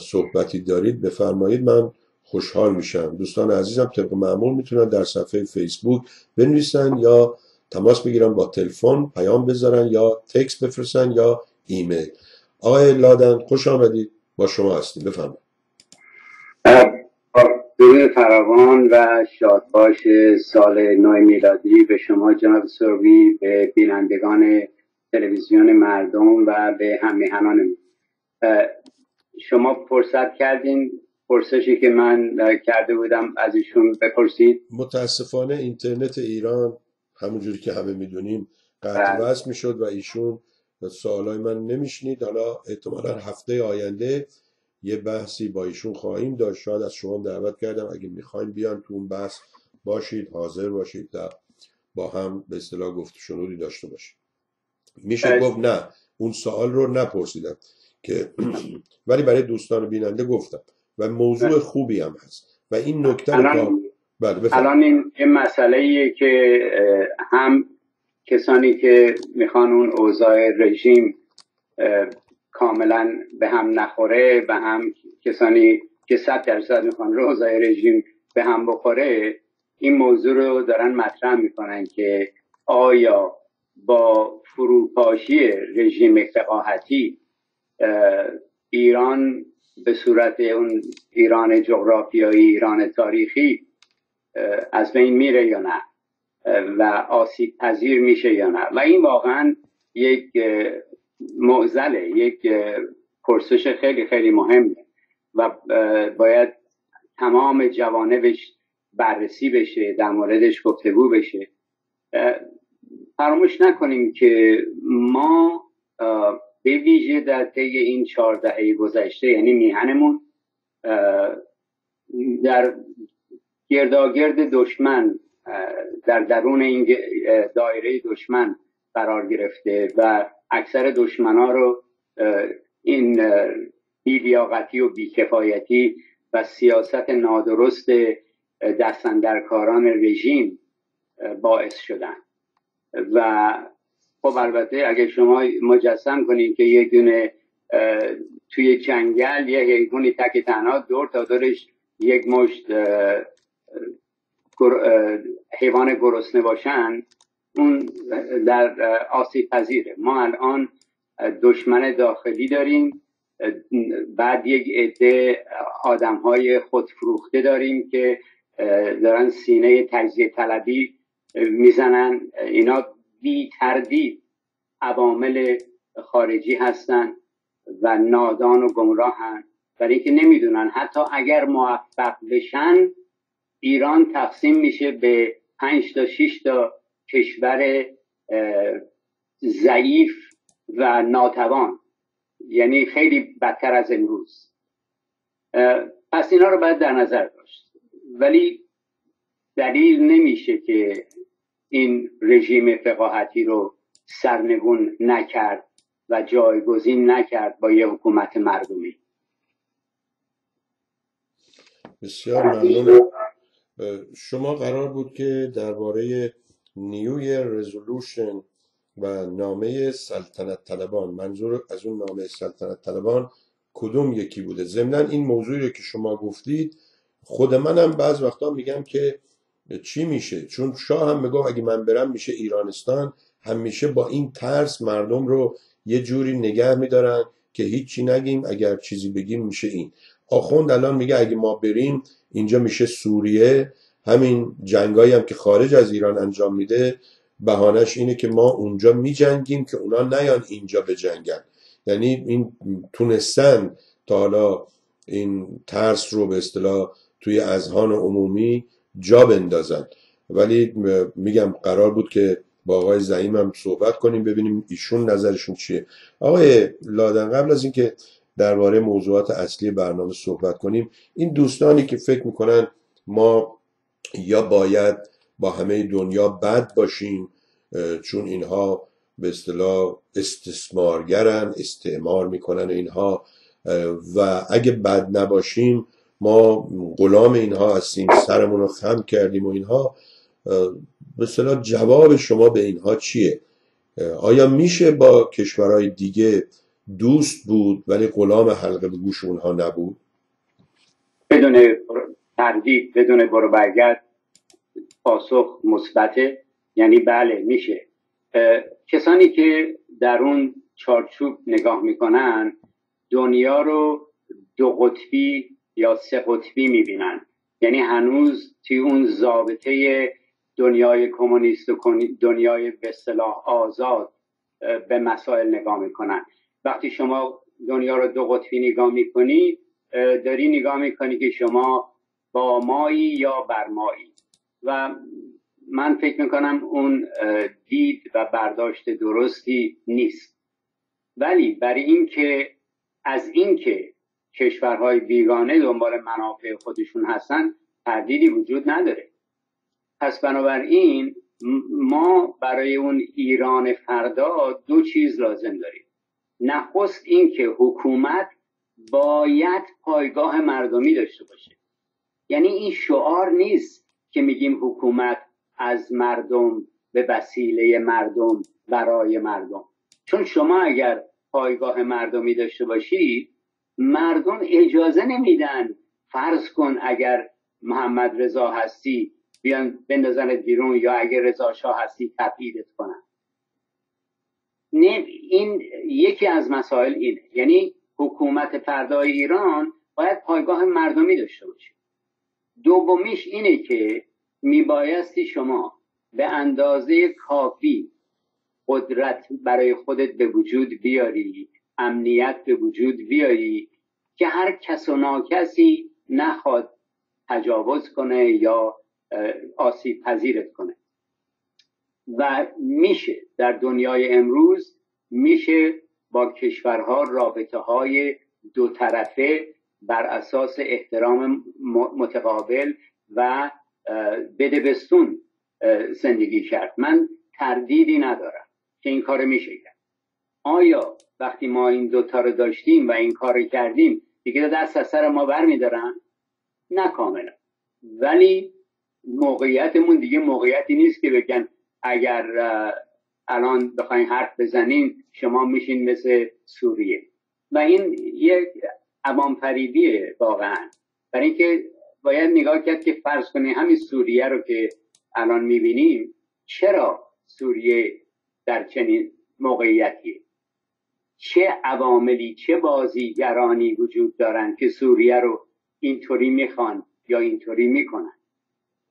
S1: صحبتی دارید بفرمایید من خوشحال میشم. دوستان عزیزم طبق معمول می‌تونن در صفحه فیسبوک بنویسن یا تماس بگیرن با تلفن پیام بذارن یا تکست بفرستن یا ایمیل. آقای لادن خوش آمدید. با شما هستیم. بفرمایید.
S2: درود فراوان و شادباش سال نو میلادی به شما جناب سروی به بینندگان تلویزیون مردم و به همیهنان شما فرصت کردین پرسشی که من کرده بودم از ایشون بپرسید؟
S1: متاسفانه اینترنت ایران همونجوری که همه می‌دونیم قطع بله. وصل می‌شد و ایشون سوالای من نمیشنید. حالا احتمالا هفته آینده یه بحثی با ایشون خواهیم داشت. شاید از شما دعوت کردم. اگه می‌خوایم بیان تو اون بحث باشید حاضر باشید و با هم به اصطلاح گفت شنودی داشته باشید میشه گفت نه اون سوال رو نپرسیدم. که ولی برای دوستان بیننده گفتم و موضوع خوبی هم هست. و این نکته
S3: الان, بله الان این مسئله ایه که هم کسانی که می‌خوان اون اوضاع رژیم کاملا به هم نخوره و هم کسانی که صد درصد می‌خوان اوضاع رژیم به هم بخوره این موضوع رو دارن مطرح می‌کنن که آیا با فروپاشی رژیم فقاهتی ایران به صورت اون ایران جغرافیایی ایران تاریخی از بین میره یا نه؟ و آسیب پذیر میشه یا نه؟ و این واقعا یک معزله یک پرسش خیلی خیلی مهمه و باید تمام جوانبش بررسی بشه در موردش گفتگو بشه. فراموش نکنیم که ما به ویژه در طی این چهار دهه گذشته یعنی میهنمون در گرداگرد دشمن در درون این دایره دشمن قرار گرفته و اکثر دشمنا رو این بیلیاقتی و بیکفایتی و سیاست نادرست دستندرکاران رژیم باعث شدن. و خب البته اگه شما مجسم کنید که یک دونه توی جنگل یه حیوانی تک تنها دور تا دورش یک مشت حیوان گرسنه باشن اون در آسیب پذیره. ما الان دشمن داخلی داریم بعد یک عده آدم های خودفروخته داریم که دارن سینه تجزیه طلبی می‌زنن. اینا بی تردید عوامل خارجی هستن و نادان و گمراهن برای اینکه نمی‌دونن. حتی اگر موفق بشن ایران تقسیم میشه به پنج تا شش تا کشور ضعیف و ناتوان. یعنی خیلی بدتر از امروز. پس اینا رو باید در نظر داشت. ولی دلیل نمیشه که این رژیم فقاهتی رو سرنگون نکرد و جایگزین نکرد با یه حکومت مردمی.
S1: بسیار ممنون. شما قرار بود که درباره نیوی رزولوشن و نامه سلطنت طلبان منظور از اون نامه سلطنت طلبان کدوم یکی بوده؟ ضمنا این موضوعی رو که شما گفتید خود منم بعض وقتا میگم که چی میشه؟ چون شاه هم می‌گفت اگه من برم میشه ایرانستان. همیشه با این ترس مردم رو یه جوری نگه میدارن که هیچی نگیم اگر چیزی بگیم میشه این. آخوند الان میگه اگه ما بریم اینجا میشه سوریه. همین جنگایی هم که خارج از ایران انجام میده بهانش اینه که ما اونجا میجنگیم که اونا نیان اینجا بجنگن. یعنی این تونستن تا حالا این ترس رو به اصطلاح توی اذهان عمومی جا بندازن. ولی میگم قرار بود که با آقای زعیم هم صحبت کنیم ببینیم ایشون نظرشون چیه. آقای لادن قبل از اینکه درباره موضوعات اصلی برنامه صحبت کنیم این دوستانی که فکر می‌کنن ما یا باید با همه دنیا بد باشیم چون اینها به اصطلاح استثمارگرن استعمار می‌کنن اینها و اگه بد نباشیم ما غلام اینها هستیم سرمون رو خم کردیم و اینها. به اصطلاح جواب شما به اینها چیه؟ آیا میشه با کشورهای دیگه دوست بود ولی غلام حلقه به گوش اونها نبود؟
S3: بدون تردید بدون برو برگرد پاسخ مثبته. یعنی بله میشه. کسانی که در اون چارچوب نگاه می‌کنن دنیا رو دو قطبی یا سه قطبی می‌بینن. یعنی هنوز توی اون ضابطه دنیای کمونیست و دنیای به اصطلاح آزاد به مسائل نگاه می‌کنن. وقتی شما دنیا رو دو قطبی نگاه می‌کنی داری نگاه می‌کنی که شما با مایی یا بر مایی. و من فکر می‌کنم اون دید و برداشت درستی نیست. ولی برای اینکه از اینکه کشورهای بیگانه دنبال منافع خودشون هستن تردیدی وجود نداره. پس بنابراین ما برای اون ایران فردا دو چیز لازم داریم. نخست اینکه حکومت باید پایگاه مردمی داشته باشه. یعنی این شعار نیست که میگیم حکومت از مردم به وسیله مردم برای مردم. چون شما اگر پایگاه مردمی داشته باشید مردم اجازه نمیدن فرض کن اگر محمد رضا هستی بیان بندازنت بیرون یا اگر رضا شاه هستی تبعیدت کنن. این یکی از مسائل اینه. یعنی حکومت فردای ایران باید پایگاه مردمی داشته باشه. دومیش اینه که میبایستی شما به اندازه کافی قدرت برای خودت به وجود بیاری امنیت به وجود بیاری که هر کس و ناکسی نخواد تجاوز کنه یا آسیب پذیرت کنه. و میشه در دنیای امروز میشه با کشورها رابطه های دو طرفه بر اساس احترام متقابل و بدبستون زندگی کرد. من تردیدی ندارم که این کار میشه کرد. آیا وقتی ما این دوتا رو داشتیم و این کار کردیم دیگه دست از سر ما بر میدارن؟ نه کاملا. ولی موقعیتمون دیگه موقعیتی نیست که بگن اگر الان بخواین حرف بزنین شما میشین مثل سوریه. و این یک عوام فریبیه واقعا. برای اینکه باید نگاه کرد که فرض کنه همین سوریه رو که الان می‌بینیم چرا سوریه در چنین موقعیتیه؟ چه عواملی چه بازیگرانی وجود دارن که سوریه رو اینطوری می‌خوان یا اینطوری می‌کنن؟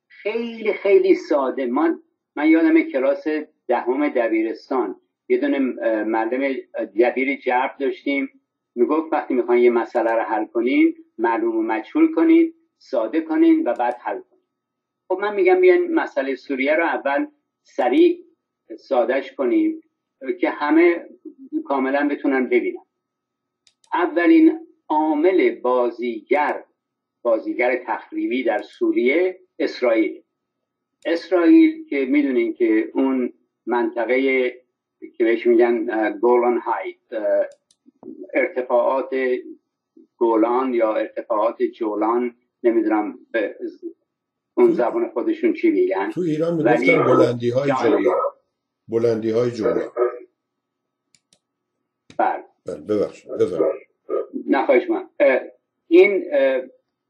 S3: خیلی خیلی ساده. من من یادم کلاس دهم دبیرستان یه دونه معلم دبیر جرب داشتیم. می‌گفت وقتی می‌خواین یه مسئله رو حل کنین معلوم و مجهول کنین ساده کنین و بعد حل کنین. خب من میگم بیاین مسئله سوریه رو اول سریع سادش کنیم. که همه کاملا بتونن ببینن. اولین عامل بازیگر بازیگر تخریبی در سوریه اسرائیل. اسرائیل که می‌دونین که اون منطقه که بهش میگن گولان هایت ارتفاعات گولان یا ارتفاعات جولان نمی‌دونم به اون زبان خودشون چی میگن.
S1: تو ایران می‌گفتن بلندی های جولان. بلندی های جولان. ببخشید
S3: نخواهش من این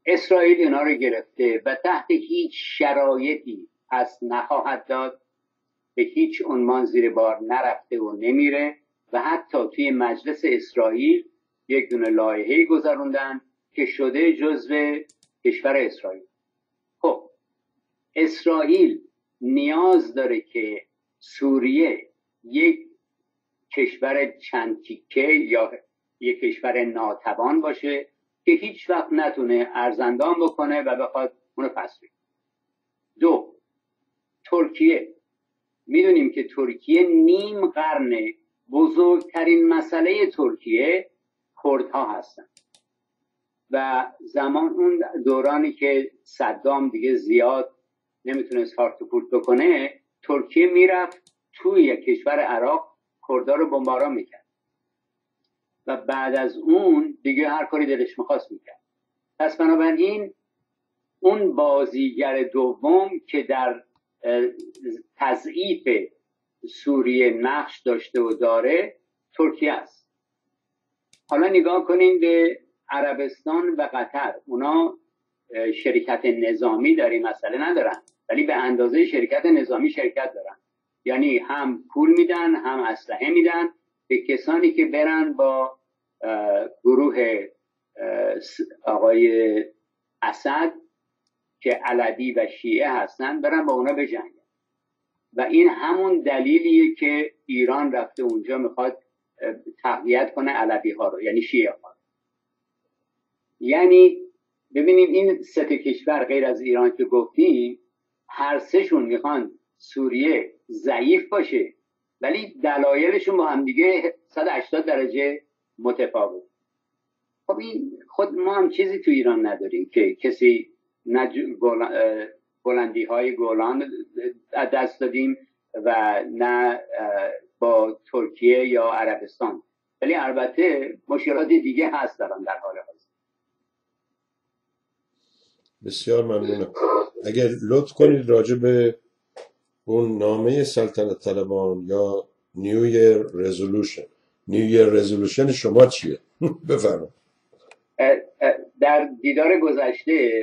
S3: اسرائیل اینا رو گرفته و تحت هیچ شرایطی پس نخواهد داد. به هیچ عنوان زیر بار نرفته و نمیره و حتی توی مجلس اسرائیل یک دونه لایحه گذروندن که شده جزو کشور اسرائیل. خب اسرائیل نیاز داره که سوریه یک کشور چند تیکه یا یک کشور ناتوان باشه که هیچ وقت نتونه ارزندان بکنه و بخواد اونو پس دو ترکیه. می‌دونیم که ترکیه نیم قرن بزرگترین مسئله ترکیه کردها هستن. و زمان اون دورانی که صدام دیگه زیاد نمی‌تونست هارت پورت بکنه ترکیه می‌رفت توی کشور عراق کردها رو بمباران می‌کرد. و بعد از اون دیگه هر کاری دلش می‌خواست می‌کرد. پس بنابراین اون بازیگر دوم که در تضعیف سوریه نقش داشته و داره ترکیه است. حالا نگاه کنیم به عربستان و قطر. اونا شرکت نظامی این مسئله ندارن. ولی به اندازه شرکت نظامی شرکت دارن. یعنی هم پول میدن هم اسلحه میدن به کسانی که برن با گروه آقای اسد که علوی و شیعه هستن برن با اونا بجنگن. و این همون دلیلیه که ایران رفته اونجا می‌خواد تقویت کنه علوی ها رو یعنی شیعه ها یعنی ببینید این سه کشور غیر از ایران که گفتیم هر سهشون می‌خوان سوریه ضعیف باشه. ولی دلایلشون با هم دیگه 180 درجه متفاوت. خب این خود ما هم چیزی تو ایران نداریم که کسی بلندی های گولان دست دادیم و نه با ترکیه یا عربستان. ولی البته مشکلات دیگه هست دارن در حال حاضر.
S1: بسیار ممنونم. اگر لطف کنید راجع به اون نامه سلطنت طلبان یا نیو یر رزولوشن نیو یر رزولوشن شما چیه؟ بفرمایید.
S3: در دیدار گذشته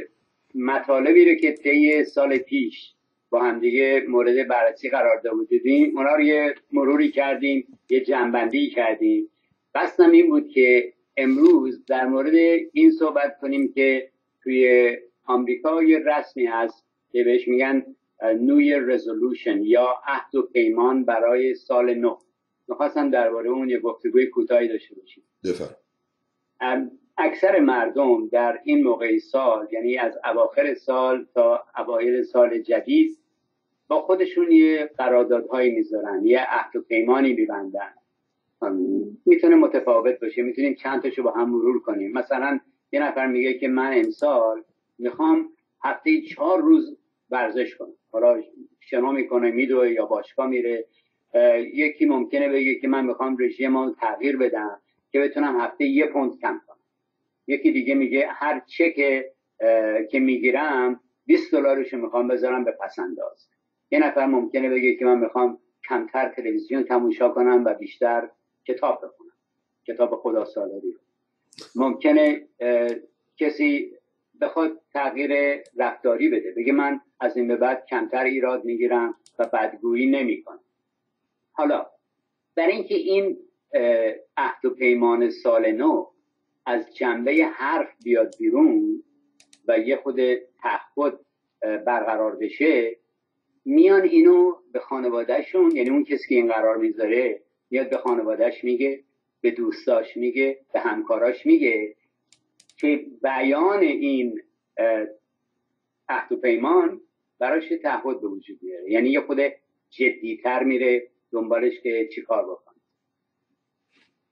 S3: مطالبی رو که طی سال پیش با همدیگه مورد بررسی قرار داده بودیم اونا رو یه مروری کردیم یه جنبندی کردیم. قصدم این بود که امروز در مورد این صحبت کنیم که توی آمریکا یه رسمی هست که بهش میگن نوی رزولوشن یا عهد و پیمان برای سال نو. می‌خواستم درباره اون یه گفتگوی کوتاهی داشته باشیم. اکثر مردم در این موقع سال یعنی از اواخر سال تا اوایل سال جدید با خودشون یه قراردادهایی می‌ذارن یه عهد و پیمانی میبندن. می‌تونه متفاوت باشه می‌تونیم چند تاشو با هم مرور کنیم. مثلا یه نفر میگه که من امسال می‌خوام هفته چهار روز ورزش کنم. حالا شنا می‌کنه میدوه یا باشگاه میره. یکی ممکنه بگه که من می‌خوام رژیم تغییر بدم که بتونم هفته یه پوند کم کنم. یکی دیگه میگه هر چک که می‌گیرم 20 دلارشو می‌خوام بذارم به پسنداز یه نفر ممکنه بگه که من می‌خوام کمتر تلویزیون تماشا کنم و بیشتر کتاب بخونم. کتاب خدا سالاری رو. ممکنه کسی بخواد تغییر رفتاری بده. بگه من از این به بعد کمتر ایراد می‌گیرم و بدگویی نمی‌کنم. حالا برای اینکه این عهد و پیمان سال نو از جنبه حرف بیاد بیرون و یه خود تعهد برقرار بشه میان اینو به خانوادهشون یعنی اون کسی که این قرار می‌ذاره میاد به خانوادهش میگه به دوستاش میگه به همکاراش میگه که بیان این عهد و پیمان براش تعهد به وجود میاره یعنی یه خود جدیتر میره دنبالش که چیکار بکنه.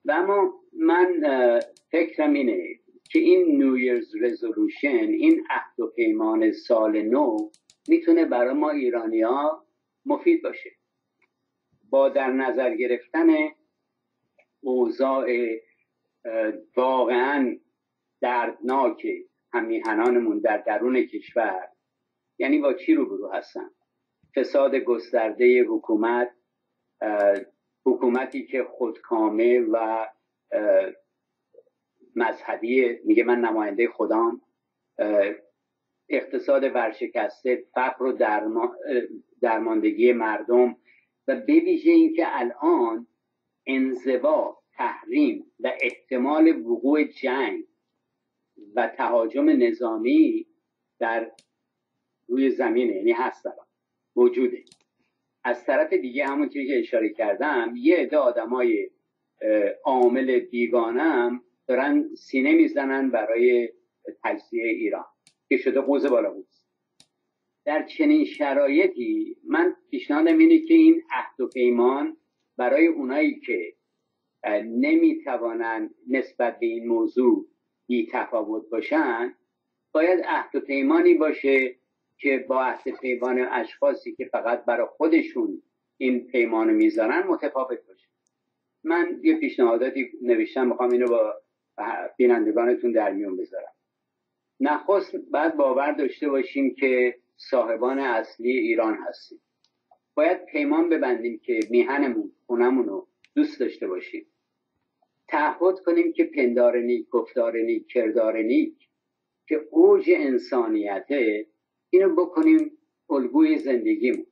S3: و اما من فکرم اینه که این نیو ایرز رزولوشن این عهد و پیمان سال نو می‌تونه برای ما ایرانی ها مفید باشه. با در نظر گرفتن اوضاع واقعا دردناک همیهنانمون در درون کشور. یعنی با چی روبرو هستن؟ فساد گسترده حکومت حکومتی که خودکامه و مذهبی میگه من نماینده خدام اقتصاد ورشکسته فقر و درماندگی مردم و بویژه اینکه الان انزوا تحریم و احتمال وقوع جنگ و تهاجم نظامی در روی زمینه یعنی هست موجوده. از طرف دیگه همون چیزی که اشاره کردم یه عده آدمای عامل بیگانم دارن سینه می‌زنن برای تجزیه ایران که شده قوز بالا بود در چنین شرایطی من پیشنهادم اینه که این عهد و پیمان برای اونایی که نمی‌توانند نسبت به این موضوع بی تفاوت باشن باید عهد و پیمانی باشه که با عهد پیمان اشخاصی که فقط برای خودشون این پیمان می‌ذارن متفاوت باشه. من یه پیشنهاداتی نوشتم می‌خوام اینو با بینندگانتون در میون بذارم. نخست بعد باور داشته باشیم که صاحبان اصلی ایران هستیم. باید پیمان ببندیم که میهنمون خونمون رو دوست داشته باشیم. تعهد کنیم که پندار نیک گفتار نیک کردار نیک که اوج انسانیته اینو بکنیم الگوی زندگیمون.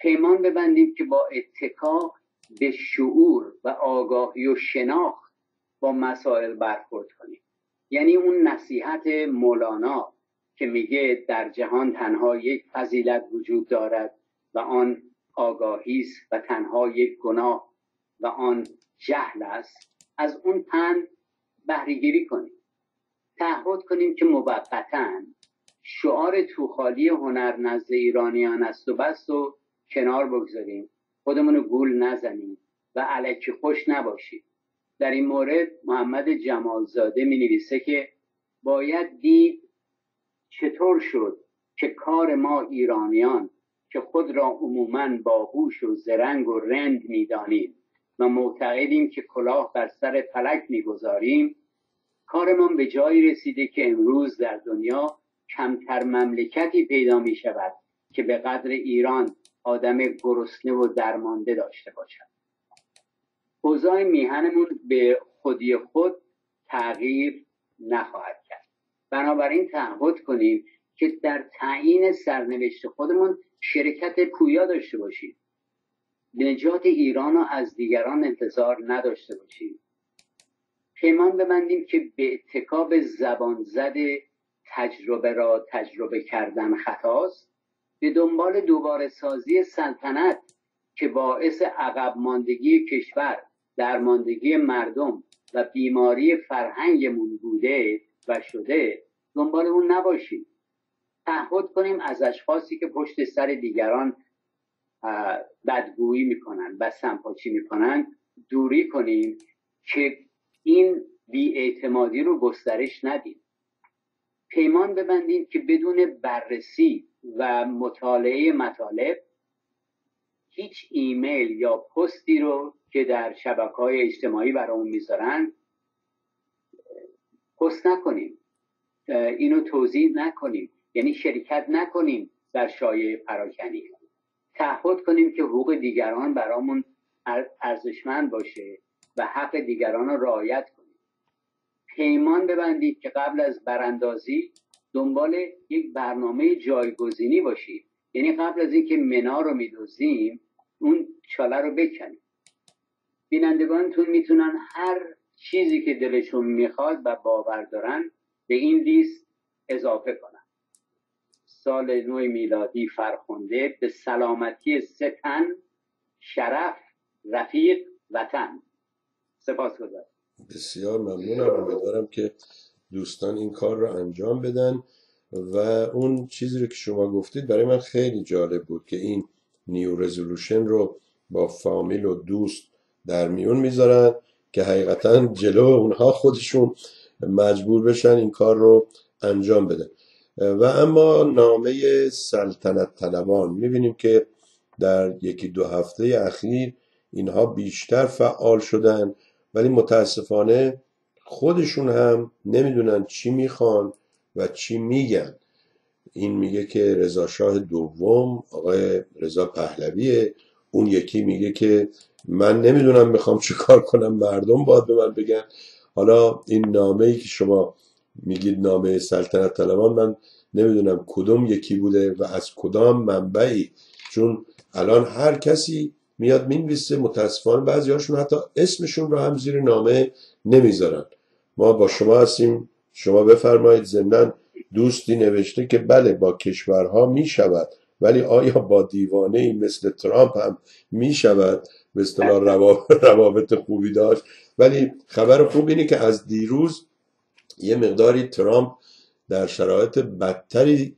S3: پیمان ببندیم که با اتکا به شعور و آگاهی و شناخت با مسائل برخورد کنیم. یعنی اون نصیحت مولانا که میگه در جهان تنها یک فضیلت وجود دارد و آن آگاهی است و تنها یک گناه و آن جهل است از اون پند بهرهگیری کنیم. تعهد کنیم که موقتا شعار توخالی هنر نزد ایرانیان است و بس و کنار بگذاریم. خودمون گول نزنیم و علکی خوش نباشیم. در این مورد محمد جمالزاده می نویسه که باید دید چطور شد که کار ما ایرانیان که خود را عموما باهوش و زرنگ و رند می‌دانیم. و معتقدیم که کلاه بر سر فلک می‌گذاریم. کارمان به جایی رسیده که امروز در دنیا کمتر مملکتی پیدا می شود که به قدر ایران آدم گرسنه و درمانده داشته باشد. اوضاع میهنمون به خودی خود تغییر نخواهد کرد. بنابراین تعهد کنیم که در تعیین سرنوشت خودمون شرکت پویا داشته باشیم. نجات ایران رو از دیگران انتظار نداشته باشیم. پیمان ببندیم که به اتکاب زبان زده تجربه را تجربه کردن خطاست. به دنبال دوباره سازی سلطنت که باعث عقب ماندگی کشور درماندگی مردم و بیماری فرهنگمون بوده و شده دنبال اون نباشیم. تعهد کنیم از اشخاصی که پشت سر دیگران بدگویی می‌کنن و سمپاچی می‌کنن. دوری کنیم که این بیاعتمادی رو گسترش ندیم پیمان ببندیم که بدون بررسی و مطالعه مطالب هیچ ایمیل یا پستی رو که در شبکه های اجتماعی برامون می‌ذارن پست نکنیم اینو توضیح نکنیم یعنی شرکت نکنیم در شایع پراکنی. تعهد کنیم که حقوق دیگران برامون ارزشمند باشه و حق دیگران رو رعایت کنیم. پیمان ببندید که قبل از براندازی دنبال یک برنامه جایگزینی باشید یعنی قبل از اینکه منا رو میدوزیم اون چاله رو بکنیم. بینندگانتون می‌تونن هر چیزی که دلشون می‌خواد و باور دارن به این لیست اضافه کنن. سال نو میلادی فرخونده به سلامتی ستن شرف رفیق وطن. سپاس گذارم
S1: بسیار ممنونم. امیدوارم که دوستان این کار رو انجام بدن و اون چیزی رو که شما گفتید برای من خیلی جالب بود که این نیو رزولوشن رو با فامیل و دوست در میون می‌ذارن که حقیقتا جلو اونها خودشون مجبور بشن این کار رو انجام بدن. و اما نامه سلطنت طلبان. می‌بینیم که در یکی دو هفته اخیر اینها بیشتر فعال شدن ولی متاسفانه خودشون هم نمی‌دونن چی می‌خوان و چی میگن. این میگه که رضا شاه دوم آقای رضا پهلویه. اون یکی میگه که من نمی‌دونم می‌خوام چی کار کنم مردم باید به من بگن. حالا این نامه ای که شما میگید نامه سلطنت طلبان. من نمی‌دونم کدوم یکی بوده و از کدام منبعی. چون الان هر کسی میاد می‌نویسه متاسفانه بعضی هاشون حتی اسمشون رو هم زیر نامه نمی‌ذارن. ما با شما هستیم. شما بفرمایید زندن دوستی نوشته که بله با کشورها می‌شود. ولی آیا با دیوانه ای مثل ترامپ هم می‌شود؟ به اصطلاح روابط خوبی داشت. ولی خبر خوب اینه که از دیروز یه مقداری ترامپ در شرایط بدتری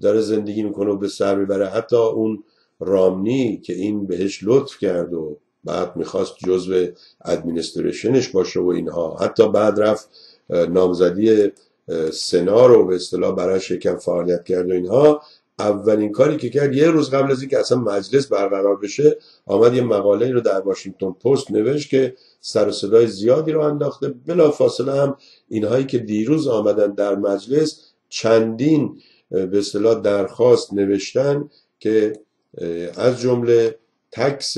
S1: داره زندگی می‌کنه و به سر می‌بره. حتی اون رامنی که این بهش لطف کرد و بعد می‌خواست جزو ادمینستریشنش باشه و اینها. حتی بعد رفت نامزدی سنا رو به اصطلاح برای شکم فعالیت کرد و اینها. اولین کاری که کرد یه روز قبل از اینکه اصلا مجلس برقرار بشه آمد یه مقاله رو در واشنگتن پست نوشت که سر و صدای زیادی رو انداخته. بلا فاصله هم اینهایی که دیروز آمدن در مجلس چندین به اصطلاح درخواست نوشتن که از جمله تکس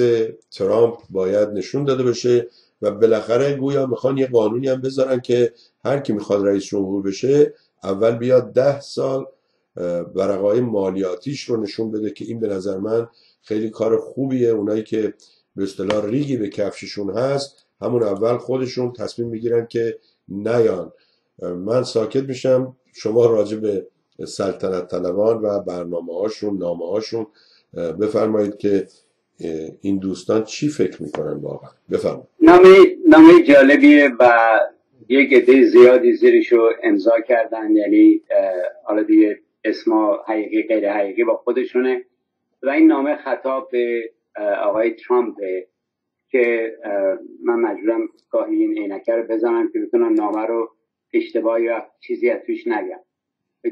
S1: ترامپ باید نشون داده بشه و بالاخره گویا می‌خوان یه قانونی هم بذارن که هر کی می‌خواد رئیس جمهور بشه اول بیاد ده سال ورقای مالیاتیش رو نشون بده که این به نظر من خیلی کار خوبیه. اونایی که به اصطلاح ریگی به کفششون هست همون اول خودشون تصمیم می‌گیرن که نیان. من ساکت میشم. شما راجع به سلطنت طلبان و برنامه هاشون نامه هاشون بفرمایید که این دوستان چی فکر می‌کنن واقعا؟ بفرمایید.
S3: نامه, نامه جالبیه و یک عده زیادی زیرشو امضا کردن. یعنی حالا دیگه اسما حقیقی غیر حقیقی با خودشونه. و این نامه خطاب به آقای ترامپ. که من مجبورم گاهی این عینکه رو بزنم که بتونم نامه رو اشتباهی یا چیزی از توش نگم.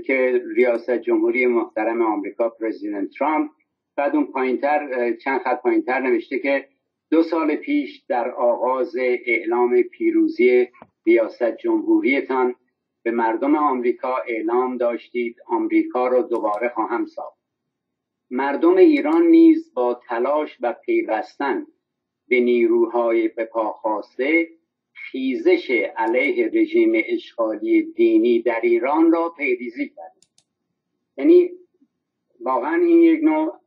S3: که ریاست جمهوری محترم آمریکا پرزیدنت ترامپ بعد اون پایینتر چند خط پایینتر نوشته که دو سال پیش در آغاز اعلام پیروزی ریاست جمهوریتان به مردم آمریکا اعلام داشتید آمریکا را دوباره خواهم ساخت. مردم ایران نیز با تلاش و پیوستن به نیروهای بپاخواسته خیزش علیه رژیم اشغالی دینی در ایران را پیریزی کرد. یعنی واقعا این یک نوع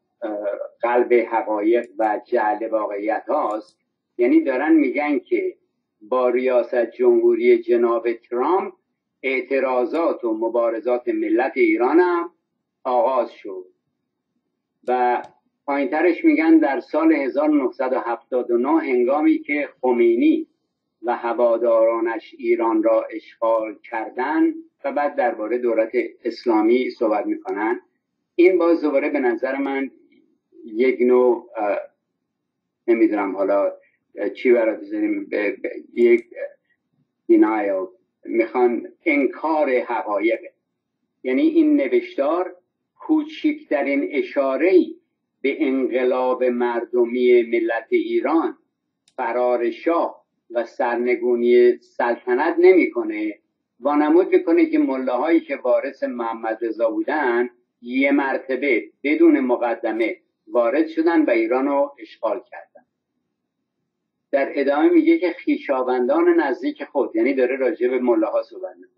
S3: قلب حقایق و جعل واقعیت هاست. یعنی دارن میگن که با ریاست جمهوری جناب ترامپ اعتراضات و مبارزات ملت ایران هم آغاز شد و پایینترش میگن در سال 1979 هنگامی که خمینی و هوادارانش ایران را اشغال کردن و بعد درباره دولت اسلامی صحبت می‌کنن این باز دوباره به نظر من یک نوع نمی‌دونم حالا چی برای بزنیم یک دینایل می‌خوان انکار حقایق. یعنی این نوشتار کوچکترین اشاره به انقلاب مردمی ملت ایران فرار شاه و سرنگونی سلطنت نمی‌کنه. وانمود می‌کنه که ملاهایی که وارث محمد رضا بودن یه مرتبه بدون مقدمه وارد شدن و ایران رو اشغال کردن. در ادامه میگه که خیشاوندان نزدیک خود یعنی داره راجع به ملاها صحبت می‌کنه.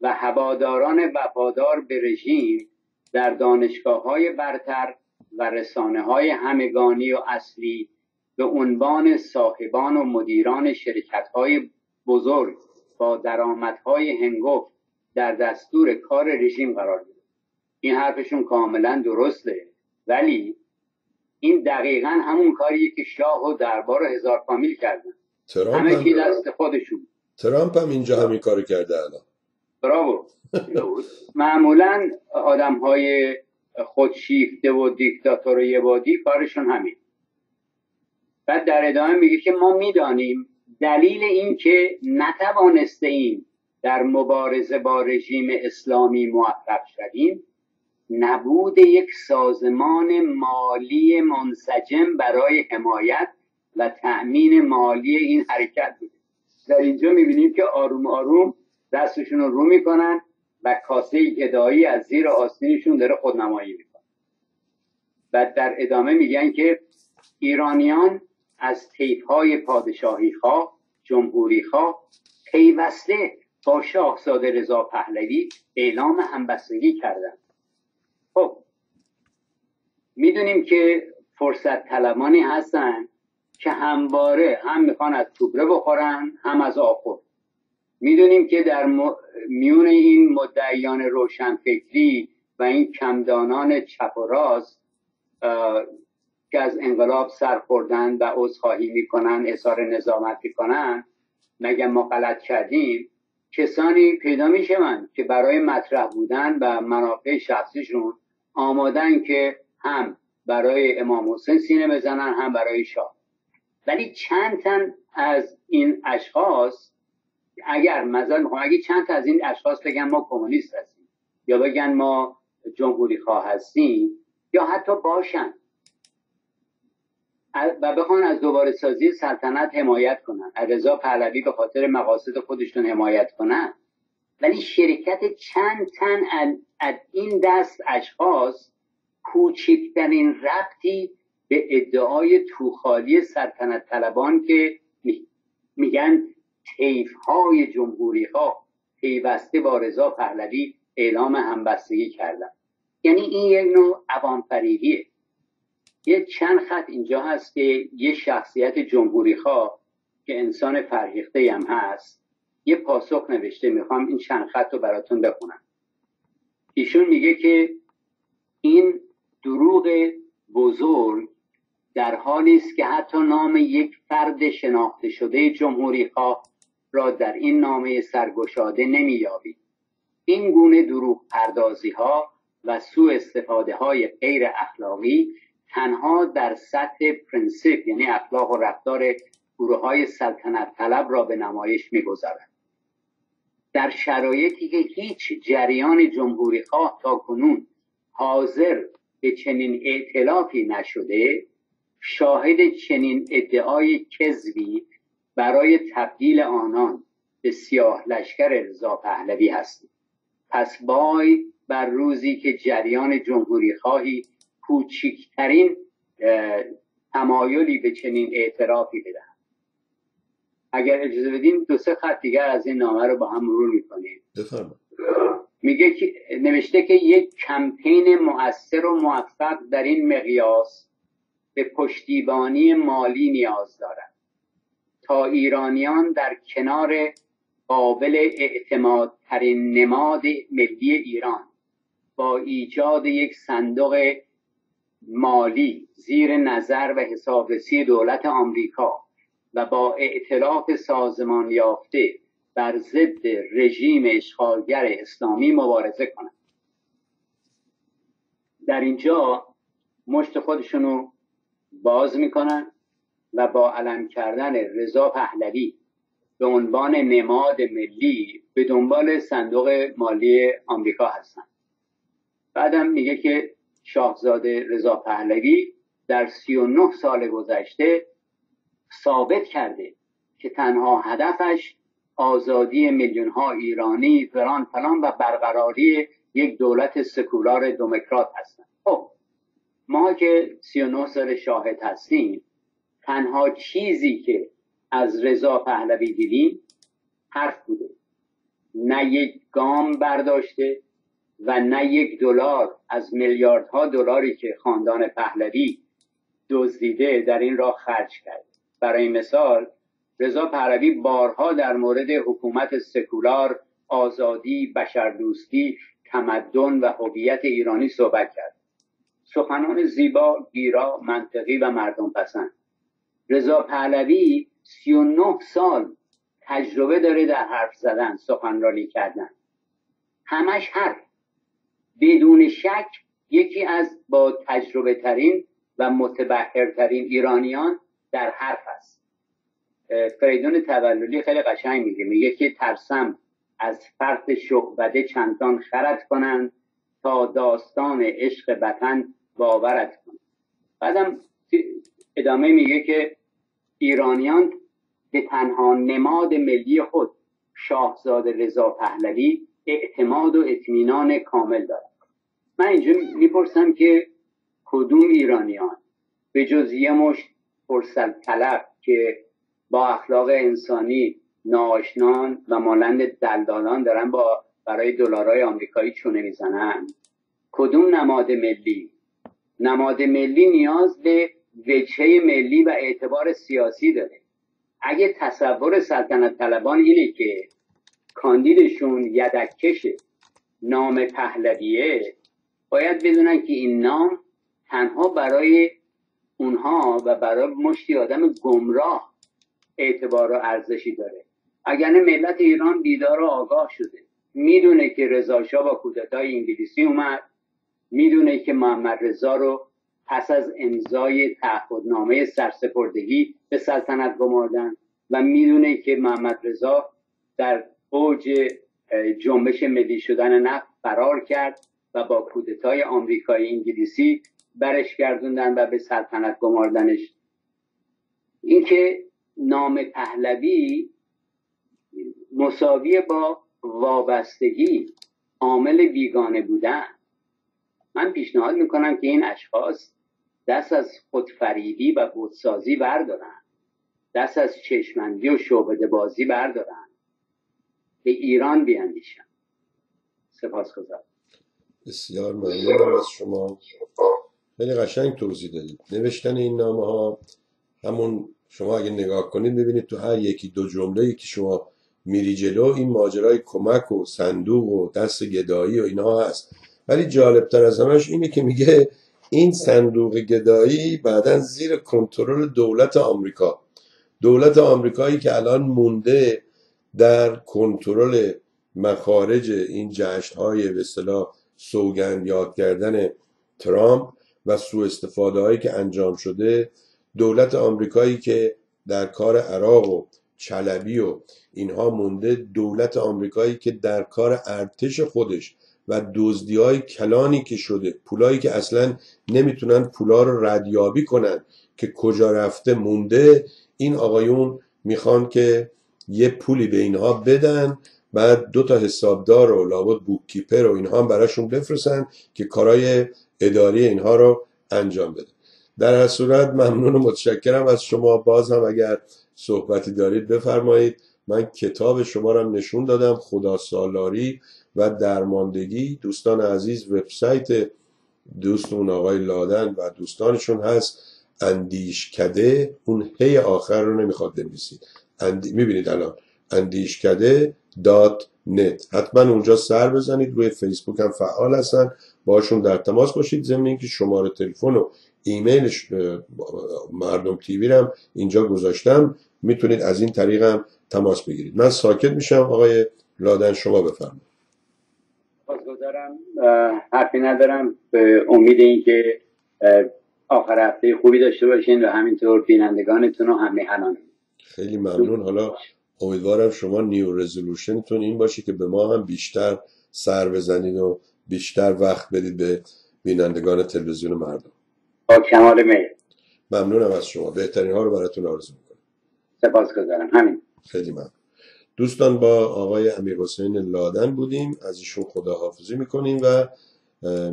S3: و هواداران وفادار به رژیم در دانشگاه های برتر و رسانه های همگانی و اصلی به عنوان صاحبان و مدیران شرکت های بزرگ با درآمدهای هنگفت در دستور کار رژیم قرار داده این حرفشون کاملا درسته ولی این دقیقا همون کاریه که شاه و دربار هزار فامیل کردن. همه هم... دست خودشون.
S1: ترامپ هم اینجا همین کار کرده الان.
S3: براو معمولا آدم های خودشیفته و دیکتاتور یه بادی کارشون همین. بعد در ادامه میگه که ما می‌دانیم دلیل این که نتوانسته ایم در مبارزه با رژیم اسلامی موفق شدیم نبود یک سازمان مالی منسجم برای حمایت و تأمین مالی این حرکت بود در اینجا می‌بینیم که آروم آروم دستشون رو رو می‌کنن. و کاسه گدایی از زیر آستینشون داره خودنمایی می‌کنه. و در ادامه میگن که ایرانیان از تیف های پادشاهی خواه جمهوری خواه پیوسته با شاهزاده رضا پهلوی اعلام همبستگی کردند خب می‌دونیم که فرصت طلبانی هستن که همواره هم می‌خوان از توبره بخورن هم از آخر می‌دونیم که در میون این مدعیان روشنفکری و این کمدانان چپ و راست که از انقلاب سر خوردن و عذرخواهی می‌کنن اظهار نظامت می‌کنن مگه ما غلط کردیم؟ کسانی پیدا میشون که برای مطرح بودن و منافع شخصیشون آمادن که هم برای امام حسین سینه بزنن هم برای شاه. ولی چند تن از این اشخاص اگر مثلا می‌خوام اگه چند تا از این اشخاص بگن ما کمونیست هستیم یا بگن ما جمهوری خواه هستیم یا حتی باشن و بخوان از دوباره سازی سلطنت حمایت کنن رضا پهلوی به خاطر مقاصد خودشون حمایت کنن ولی شرکت چند تن از این دست اشخاص کوچکترین ربطی به ادعای توخالی سلطنت طلبان که میگن تیف های جمهوری ها پیوسته با رضا پهلوی اعلام همبستگی کردن. یعنی این یک نوع عوام فریبیه یه چند خط اینجا هست که یه شخصیت جمهوری خواه که انسان فرهیخته هم هست یه پاسخ نوشته. می‌خوام این چند خط رو براتون بخونم. ایشون میگه که این دروغ بزرگ در حالی است که حتی نام یک فرد شناخته شده جمهوری خواه را در این نامه سرگشاده نمییابید این گونه دروغ پردازی ها و سوء استفاده های غیر اخلاقی تنها در سطح پرنسیپ یعنی اخلاق و رفتار گروه های سلطنت طلب را به نمایش می‌گذارد در شرایطی که هیچ جریان جمهوری خواه تا کنون حاضر به چنین ائتلافی نشده شاهد چنین ادعای کذبی برای تبدیل آنان به سیاه لشکر رضا پهلوی هستیم. پس بای بر روزی که جریان جمهوری خواهی کوچکترین تمایلی به چنین اعترافی بدهد اگر اجازه بدین دو سه خط دیگر از این نامه رو با هم مرور می‌کنیم. میگه که نوشته که یک کمپین مؤثر و موفق در این مقیاس به پشتیبانی مالی نیاز دارد. ایرانیان در کنار قابل اعتماد ترین نماد ملی ایران. با ایجاد یک صندوق مالی زیر نظر و حسابرسی دولت آمریکا و با ائتلاف سازمان یافته بر ضد رژیم اشغالگر اسلامی مبارزه کنند. در اینجا مشت خودشونو باز می‌کنن. و با علم کردن رضا پهلوی به عنوان نماد ملی به دنبال صندوق مالی آمریکا هستن. بعدم میگه که شاهزاده رضا پهلوی در سی و نه سال گذشته ثابت کرده که تنها هدفش آزادی میلیون ها ایرانی فران فلان و برقراری یک دولت سکولار دموکرات هستند خب ما که 39 سال شاهد هستیم تنها چیزی که از رضا پهلوی دیدیم حرف بوده. نه یک گام برداشته و نه یک دلار از میلیاردها دلاری که خاندان پهلوی دزدیده در این راه خرج کرد. برای مثال رضا پهلوی بارها در مورد حکومت سکولار آزادی بشردوستی تمدن و هویت ایرانی صحبت کرد. سخنان زیبا گیرا منطقی و مردم پسند رضا پهلوی سی و نه سال تجربه داره در حرف زدن سخنرانی کردن. همش حرف. بدون شک یکی از با تجربه ترین و متبهرترین ایرانیان در حرف است. فریدون تولدی خیلی قشنگ میگه میگه که ترسم از فرد شعبده چندان خرد کنند تا داستان عشق وطن باورت کنند. بعدم ادامه میگه که ایرانیان به تنها نماد ملی خود شاهزاده رضا پهلوی اعتماد و اطمینان کامل دارد. من اینجا می‌پرسم که کدوم ایرانیان؟ به جز یه مشت فرصت طلب که با اخلاق انسانی ناشنان و مانند دلدالان دارن با برای دلارای آمریکایی چونه می‌زنن؟ کدوم نماد ملی؟ نماد ملی نیاز به وجهه ملی و اعتبار سیاسی داره. اگه تصور سلطنت طلبان اینه که کاندیدشون یدکشه نام پهلویه باید بدونن که این نام تنها برای اونها و برای مشتی آدم گمراه اعتبار و ارزشی داره. اگر ملت ایران بیدار و آگاه شده. می‌دونه که رضا با کودتای انگلیسی اومد. می‌دونه که محمد رضا رو پس از امضای تعهدنامه سرسپردگی به سلطنت گماردن و می‌دونه که محمد رضا در اوج جنبش ملی شدن نفت فرار کرد و با کودتای آمریکایی انگلیسی برش گردوندن و به سلطنت گماردنش. اینکه نام پهلوی مساوی با وابستگی عامل بیگانه بودن من پیشنهاد می‌کنم که این اشخاص دست از خودفریدی و بودسازی بردارن دست از چشمندی و شعبده بازی بردارن به ایران بیاندیشن سپاس گذارم
S1: بسیار ممنونم از شما. خیلی قشنگ توضیح دادید. نوشتن این نامه ها همون شما اگه نگاه کنید ببینید تو هر یکی دو جمله که شما میری جلو این ماجرای کمک و صندوق و دست گدایی و اینها هست. ولی جالبتر از همش اینه که میگه این صندوق گدایی بعدا زیر کنترل دولت آمریکا. دولت آمریکایی که الان مونده در کنترل مخارج این جشن های به اصطلاح سوگند یاد کردن ترامپ و سوء استفاده هایی که انجام شده دولت آمریکایی که در کار عراق و چلبی و اینها مونده دولت آمریکایی که در کار ارتش خودش و دزدی های کلانی که شده پولایی که اصلا نمی‌تونن پولا رو ردیابی کنن که کجا رفته مونده. این آقایون می‌خوان که یه پولی به اینها بدن بعد دو تا حسابدار و لابد بوککیپر و اینها هم براشون بفرستن که کارای اداری اینها رو انجام بده در هر صورت ممنون و متشکرم از شما. باز هم اگر صحبتی دارید بفرمایید. من کتاب شما را نشون دادم خدا سالاری. و درماندگی. دوستان عزیز وبسایت دوستون آقای لادن و دوستانشون هست. اندیشکده. اون هی آخر رو نمی‌خواد بنویسید. اندی... می‌بینید الان. اندیشکده دات نت حتما اونجا سر بزنید. روی فیسبوک هم فعال هستن. باشون در تماس باشید. ضمن که شماره تلفن و ایمیلش مردم تیوی هم اینجا گذاشتم. می‌تونید از این طریق هم تماس بگیرید. من ساکت میشم. آقای لادن شما بفرمایید.
S3: حرفی ندارم. به امید اینکه آخر هفته خوبی داشته باشین و همینطور بینندگانتون و همه هنان
S1: خیلی ممنون. حالا امیدوارم شما نیو رزولوشنتون این باشه که به ما هم بیشتر سر بزنید و بیشتر وقت بدید به بینندگان تلویزیون مردم.
S3: با کمال میل.
S1: ممنونم از شما. بهترین ها رو براتون آرزو می‌کنم.
S3: سپاسگزارم. همین.
S1: خیلی ممنون. دوستان با آقای امیر حسین لادن بودیم. از ایشون خداحافظی می‌کنیم و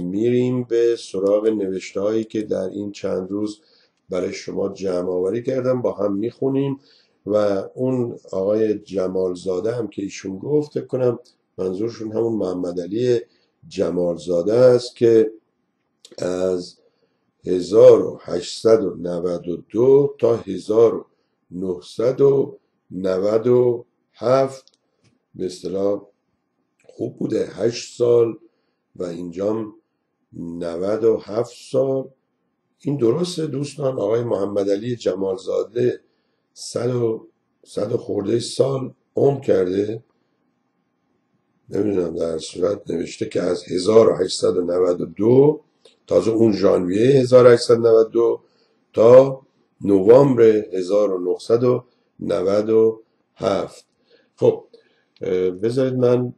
S1: میریم به سراغ نوشته هایی که در این چند روز برای شما جمع آوری کردم. با هم می‌خونیم و اون آقای جمالزاده هم که ایشون گفت کنم منظورشون همون محمد علی جمالزاده است که از 1892 تا 1997 به اصطلاح خوب بوده 8 سال و اینجام 97 سال. این درسته دوستان آقای محمد علی جمالزاده صد و, صد خورده سال عمر کرده. نمی‌دونم در صورت نوشته که از 1892 تازه اون ژانویه 1892 تا نوامبر 1997 خب بذارید من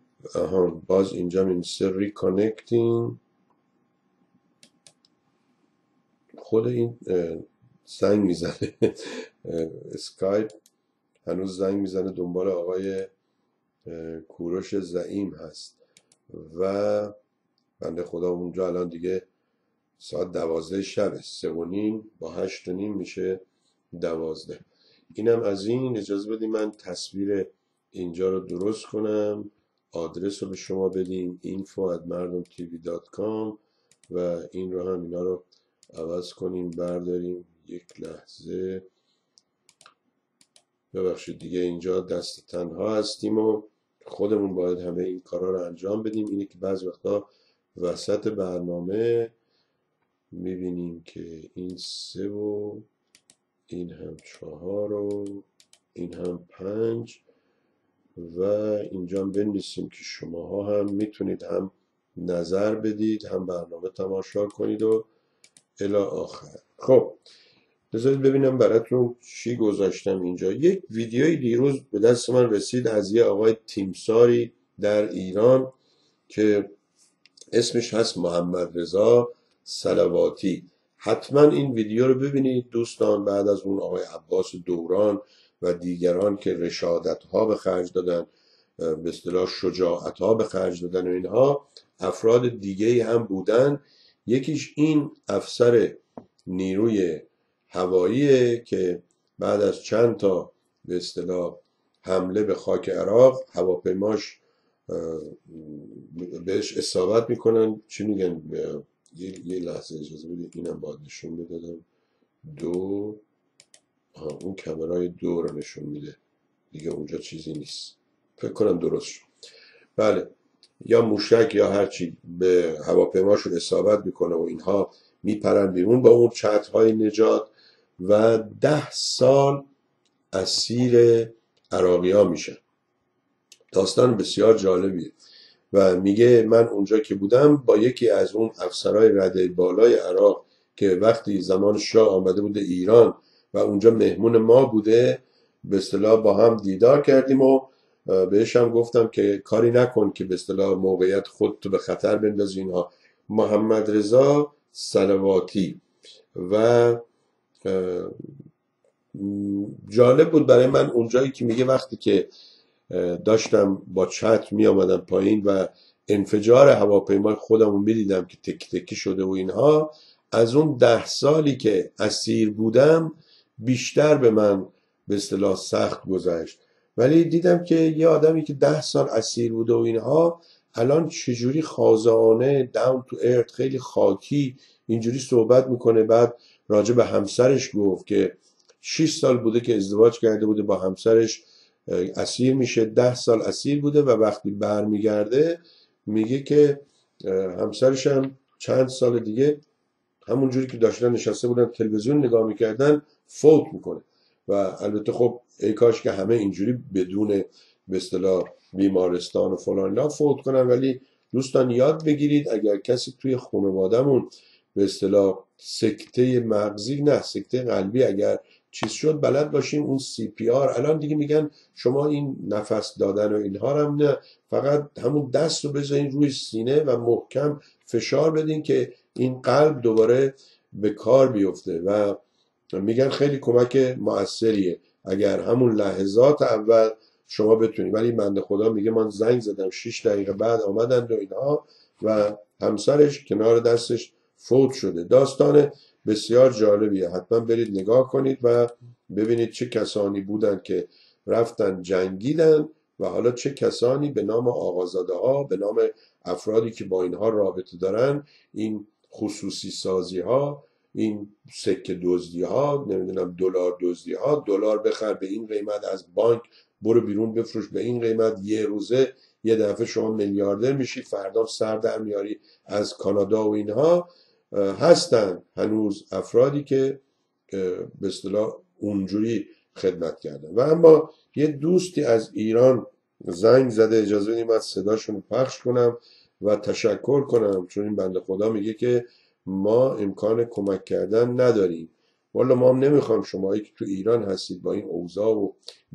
S1: باز اینجا می‌نویسه reconnecting خود این زنگ می‌زنه. اسکایپ هنوز زنگ می‌زنه دنبال آقای کوروش زعیم هست. و بنده خدا اونجا الان دیگه ساعت دوازده شب سه و نیم با هشت و نیم میشه دوازده. اینم از این اجازه بدیم من تصویر اینجا رو درست کنم. آدرس رو به شما بدیم info مردم و این رو هم اینا رو عوض کنیم برداریم. یک لحظه. ببخشید دیگه اینجا دست تنها هستیم و خودمون باید همه این کارا رو انجام بدیم. اینه که بعض وقتا وسط برنامه می‌بینیم که این سه و این هم چهار و این هم پنج. و اینجا بنویسیم که شماها هم می‌تونید هم نظر بدید هم برنامه تماشا کنید و الا آخر. خب بذارید ببینم براتون چی گذاشتم اینجا. یک ویدیوی دیروز به دست من رسید از یه آقای تیمساری در ایران که اسمش هست محمد رضا سلواتی حتما این ویدیو رو ببینید دوستان بعد از اون آقای عباس دوران و دیگران که رشادت ها به خرج دادن به اصطلاح شجاعت ها به خرج دادن و اینها افراد دیگه هم بودن. یکیش این افسر نیروی هواییه که بعد از چند تا به اصطلاح حمله به خاک عراق هواپیماش بهش اصابت می‌کنن. چی میگن؟ یه, لحظه اجازه بدید اینم باید نشون بدادم. دو اون کمرای دو رو نشون میده. دیگه اونجا چیزی نیست. فکر کنم درست شد. بله. یا موشک یا هرچی به هواپیماشون اصابت می‌کنه و اینها میپرن بیرون با اون چتر های نجات و ده سال اسیر عراقی ها میشن داستان بسیار جالبیه. و میگه من اونجا که بودم با یکی از اون افسرهای رده بالای عراق که وقتی زمان شاه آمده بوده ایران و اونجا مهمون ما بوده به اصطلاح با هم دیدار کردیم و بهش هم گفتم که کاری نکن که به اصطلاح موقعیت خودتو به خطر بندازی اینها. محمد رضا سلواتی و جالب بود برای من اونجایی که میگه وقتی که داشتم با چت می آمدم پایین و انفجار هواپیمای خودم رو می‌دیدم که تک تکی شده و اینها از اون ده سالی که اسیر بودم بیشتر به من به اصطلاح سخت گذشت. ولی دیدم که یه آدمی که ده سال اسیر بوده و اینها الان چجوری خازانه داون تو ارت خیلی خاکی اینجوری صحبت می‌کنه. بعد راجع به همسرش گفت که 6 سال بوده که ازدواج کرده بوده با همسرش اسیر میشه. ده سال اسیر بوده و وقتی برمیگرده میگه که همسرش هم چند سال دیگه همون جوری که داشتن نشسته بودن تلویزیون نگاه می‌کردن فوت می‌کنه. و البته خب ای کاش که همه اینجوری بدون به اصطلاح بیمارستان و فلان فوت کنن ولی دوستان یاد بگیرید اگر کسی توی خانوادهمون به اصطلاح سکته مغزی نه سکته قلبی اگر چیز شد بلد باشیم اون سی پی آر. الان دیگه میگن شما این نفس دادن و اینها هم نه فقط همون دست رو بذارین روی سینه و محکم فشار بدین که این قلب دوباره به کار بیفته. و میگن خیلی کمک موثریه. اگر همون لحظات اول شما بتونید ولی بنده خدا میگه من زنگ زدم 6 دقیقه بعد آمدند و اینها و همسرش کنار دستش فوت شده. داستان بسیار جالبیه. حتما برید نگاه کنید و ببینید چه کسانی بودن که رفتن جنگیدن و حالا چه کسانی به نام آقازاده ها به نام افرادی که با اینها رابطه دارن این خصوصی سازی ها این سکه دزدی ها نمی‌دونم دلار دزدی ها دلار بخر به این قیمت از بانک برو بیرون بفروش به این قیمت. یه روزه یه دفعه شما میلیاردر میشی فردا سر در میاری. از کانادا و اینها هستن هنوز افرادی که به اصطلاح اونجوری خدمت کردن. و اما یه دوستی از ایران زنگ زده اجازه بدید من صداشون پخش کنم و تشکر کنم چون این بنده خدا میگه که ما امکان کمک کردن نداریم. والا ما هم نمی‌خوام شما که تو ایران هستید با این اوضاع و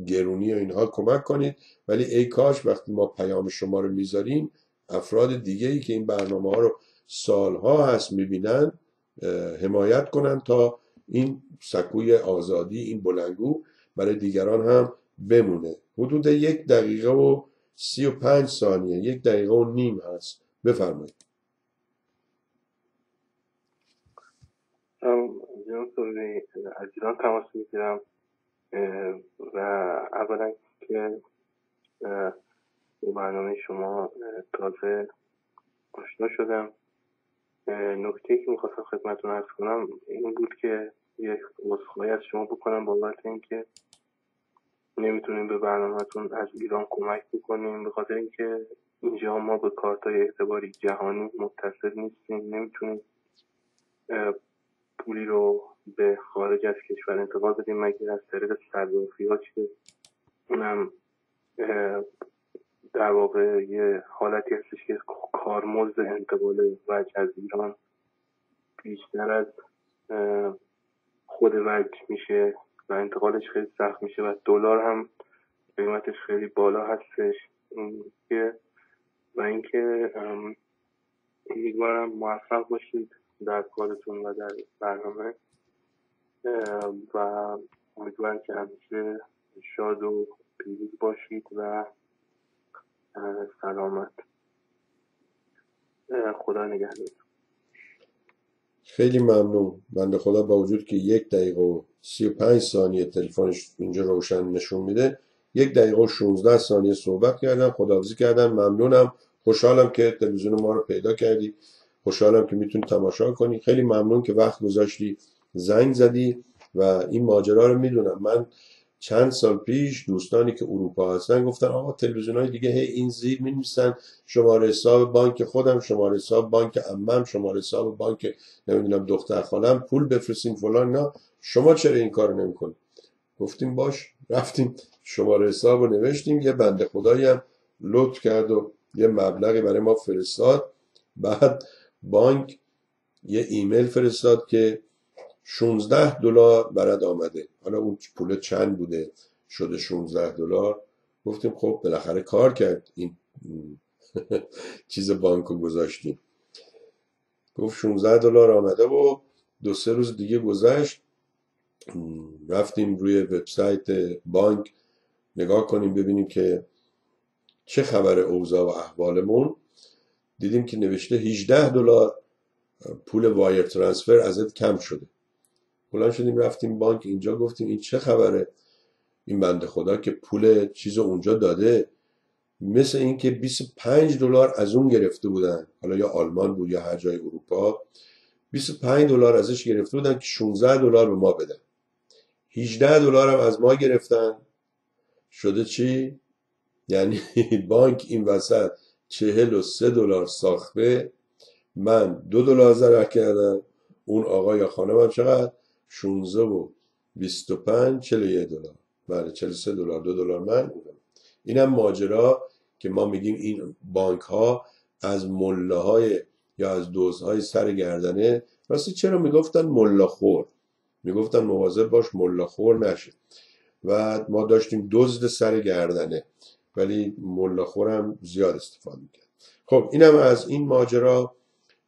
S1: گرونی و اینها کمک کنید. ولی ای کاش وقتی ما پیام شما رو می‌ذاریم افراد دیگه ای که این برنامه ها رو سالها هست می‌بینن حمایت کنن تا این سکوی آزادی این بلنگو برای دیگران هم بمونه. حدود یک دقیقه و سی و پنج ثانیه یک دقیقه و نیم هست. بفرمایید.
S4: از ایران تماس می‌گیرم و اولا که با برنامه شما تازه آشنا شدم. نکته که می‌خواستم خدمتتون ارز کنم این بود که یک عذرخواهی از شما بکنم بابت اینکه نمی‌تونیم به برنامهتون از ایران کمک بکنیم به خاطر اینکه اینجا ما به کارتای اعتباری جهانی متصل نیستیم. نمی‌تونیم پولی رو به خارج از کشور انتقال بدیم مگر از طریق صرافی ها که اونم در واقع یه حالتی هستش که کارمزد انتقال وجه از ایران بیشتر از خود وجه میشه و انتقالش خیلی سخت میشه و دلار هم قیمتش خیلی بالا هستش. و اینکه امیدوارم موفق باشید در کارتون و در برنامه. و امیدوارم که همیشه شاد و پیروز باشید و سلامت. خدا نگهدار
S1: خیلی ممنون. بنده خدا با وجود که یک دقیقه و سی و پنج ثانیه تلفنش اینجا روشن نشون میده یک دقیقه و 16 ثانیه صحبت کردم خداحافظی کردم ممنونم. خوشحالم که تلویزیون ما رو پیدا کردی. خوشحالم که می‌تونی تماشا کنی. خیلی ممنون که وقت گذاشتی. زنگ زدی و این ماجرا رو می‌دونم. من چند سال پیش دوستانی که اروپا هستن گفتن آقا تلویزیون های دیگه هی این زیر می نویسن شماره حساب بانک خودم شماره حساب بانک امم شماره حساب بانک نمی‌دونم دختر خالم پول بفرستین فلان نه شما چرا این کار نمی‌کنید؟ گفتیم باش. رفتیم شماره حساب رو نوشتیم یه بنده خدایی هم لطف کرد و یه مبلغی برای ما فرستاد. بعد بانک یه ایمیل فرستاد که 16 دلار برات آمده. حالا اون پول چند بوده؟ شده 16 دلار. گفتیم خب بالاخره کار کرد. این چیز بانکو گذاشتیم. گفت 16 دلار آمده و دو سه روز دیگه گذشت. رفتیم روی وبسایت بانک. نگاه کنیم ببینیم که چه خبر اوضاع و احوالمون. دیدیم که نوشته 18 دلار پول وایر ترانسفر ازت کم شده. بلند شدیم رفتیم بانک اینجا گفتیم این چه خبره؟ این بنده خدا که پول چیز اونجا داده مثل اینکه 25 دلار از اون گرفته بودن. حالا یا آلمان بود یا هر جای اروپا 25 دلار ازش گرفته بودن که 16 دلار به ما بدن. 18 دلار هم از ما گرفتن. شده چی؟ یعنی بانک این وسط 43 دلار ساخته. من دو دلار ضرر کردم. اون آقا یا خانم چقدر؟ 16 و 25 41 دلار. بله 43 دلار دو دلار من. اینم ماجرا که ما میگیم این بانک ها از مله های یا از دوزهای سر گردنه. راستی چرا می‌گفتن ملا خور می‌گفتن مواظب باش ملا خور نشه و ما داشتیم دزد سر گردنه ولی ملا خورم زیاد استفاده کرد خب اینم از این ماجرا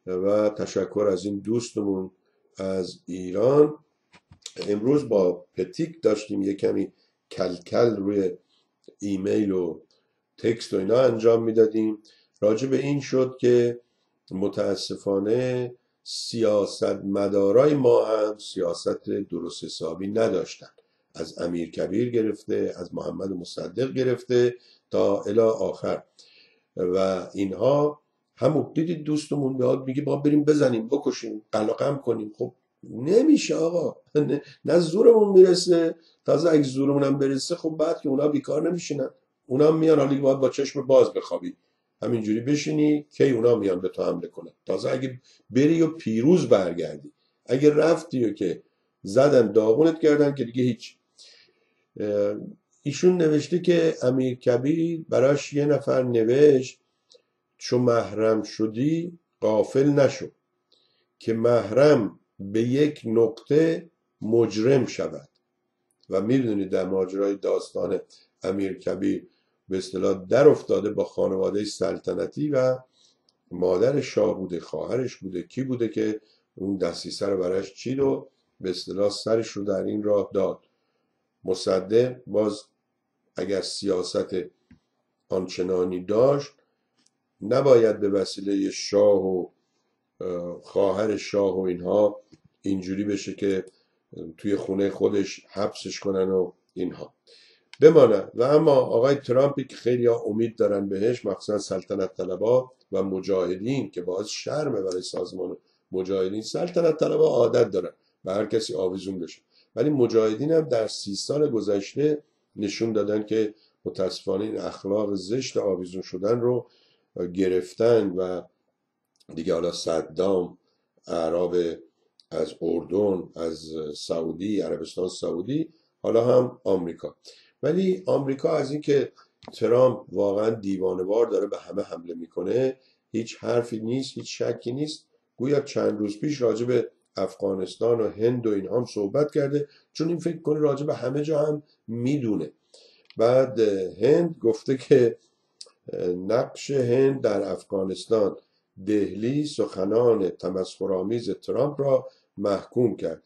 S1: و تشکر از این دوستمون از ایران. امروز با پتیک داشتیم یه کمی کلکل روی ایمیل و تکست و اینا انجام می‌دادیم. راجع به این شد که متاسفانه سیاست مدارای ما هم سیاست درست حسابی نداشتن. از امیر کبیر گرفته از محمد مصدق گرفته تا الی آخر. و اینها همون دیدید دوستمون میاد میگه با بریم بزنیم بکشیم قلقم کنیم. خب نمیشه آقا. نه زورمون می‌رسه. تازه اگه زورمون هم برسه خب بعد که اونا بیکار نمیشینن. اونا میان حالی باید با چشم باز بخوابی. همینجوری بشینی کی اونا میان به تو حمله کنن. تازه اگه بری و پیروز برگردی. اگه رفتی و که زدن داغونت کردن که دیگه هیچ. ایشون نوشته که امیر کبیر براش یه نفر نوشت چو محرم شدی قافل نشو. که محرم به یک نقطه مجرم شود. و می‌دونید در ماجرای داستان امیر کبیر به اصطلاح در افتاده با خانواده سلطنتی و مادر شاه بوده خواهرش بوده. کی بوده که اون دستیسه رو برش چید و به اصطلاح سرش رو در این راه داد. مصدق باز اگر سیاست آنچنانی داشت نباید به وسیله شاه و خواهر شاه و اینها اینجوری بشه که توی خونه خودش حبسش کنن و اینها. بماند و اما آقای ترامپی که خیلی ها امید دارن بهش مخصوصا سلطنت طلبا و مجاهدین که باز شرمه برای سازمان مجاهدین. سلطنت طلبا عادت دارن و هر کسی آویزون بشه. ولی مجاهدین هم در سی سال گذشته نشون دادن که متاسفانه این اخلاق زشت آویزون شدن رو گرفتن و دیگه حالا صدام اعراب از اردن از سعودی عربستان سعودی حالا هم آمریکا. ولی آمریکا از اینکه ترامپ واقعا دیوانوار داره به همه حمله می‌کنه هیچ حرفی نیست هیچ شکی نیست. گویا چند روز پیش راجع به افغانستان و هند و اینها هم صحبت کرده چون این فکر کنه راجع به همه جا هم می‌دونه. بعد هند گفته که نقش هند در افغانستان دهلی سخنان تمسخرآمیز ترامپ را محکوم کرد.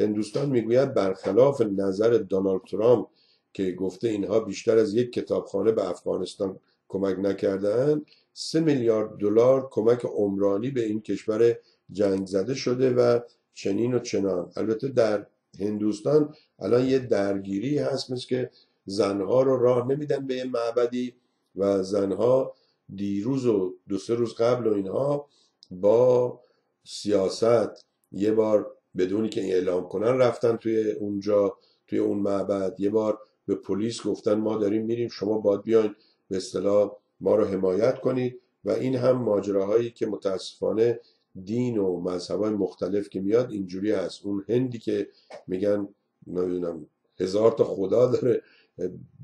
S1: هندوستان می‌گوید برخلاف نظر دونالد ترامپ که گفته اینها بیشتر از یک کتابخانه به افغانستان کمک نکردن سه میلیارد دلار کمک عمرانی به این کشور جنگ زده شده و چنین و چنان. البته در هندوستان الان یه درگیری هست مثل که زنها رو راه نمیدن به یه معبدی و زنها دیروز و دو سه روز قبل و اینها با سیاست یه بار بدونی که اعلام کنن رفتن توی اونجا توی اون معبد. یه بار به پلیس گفتن ما داریم میریم شما باید بیاین به اصطلاح ما رو حمایت کنید. و این هم ماجراهایی که متاسفانه دین و مذهبای مختلف که میاد اینجوری هست. اون هندی که میگن نمی‌دونم هزار تا خدا داره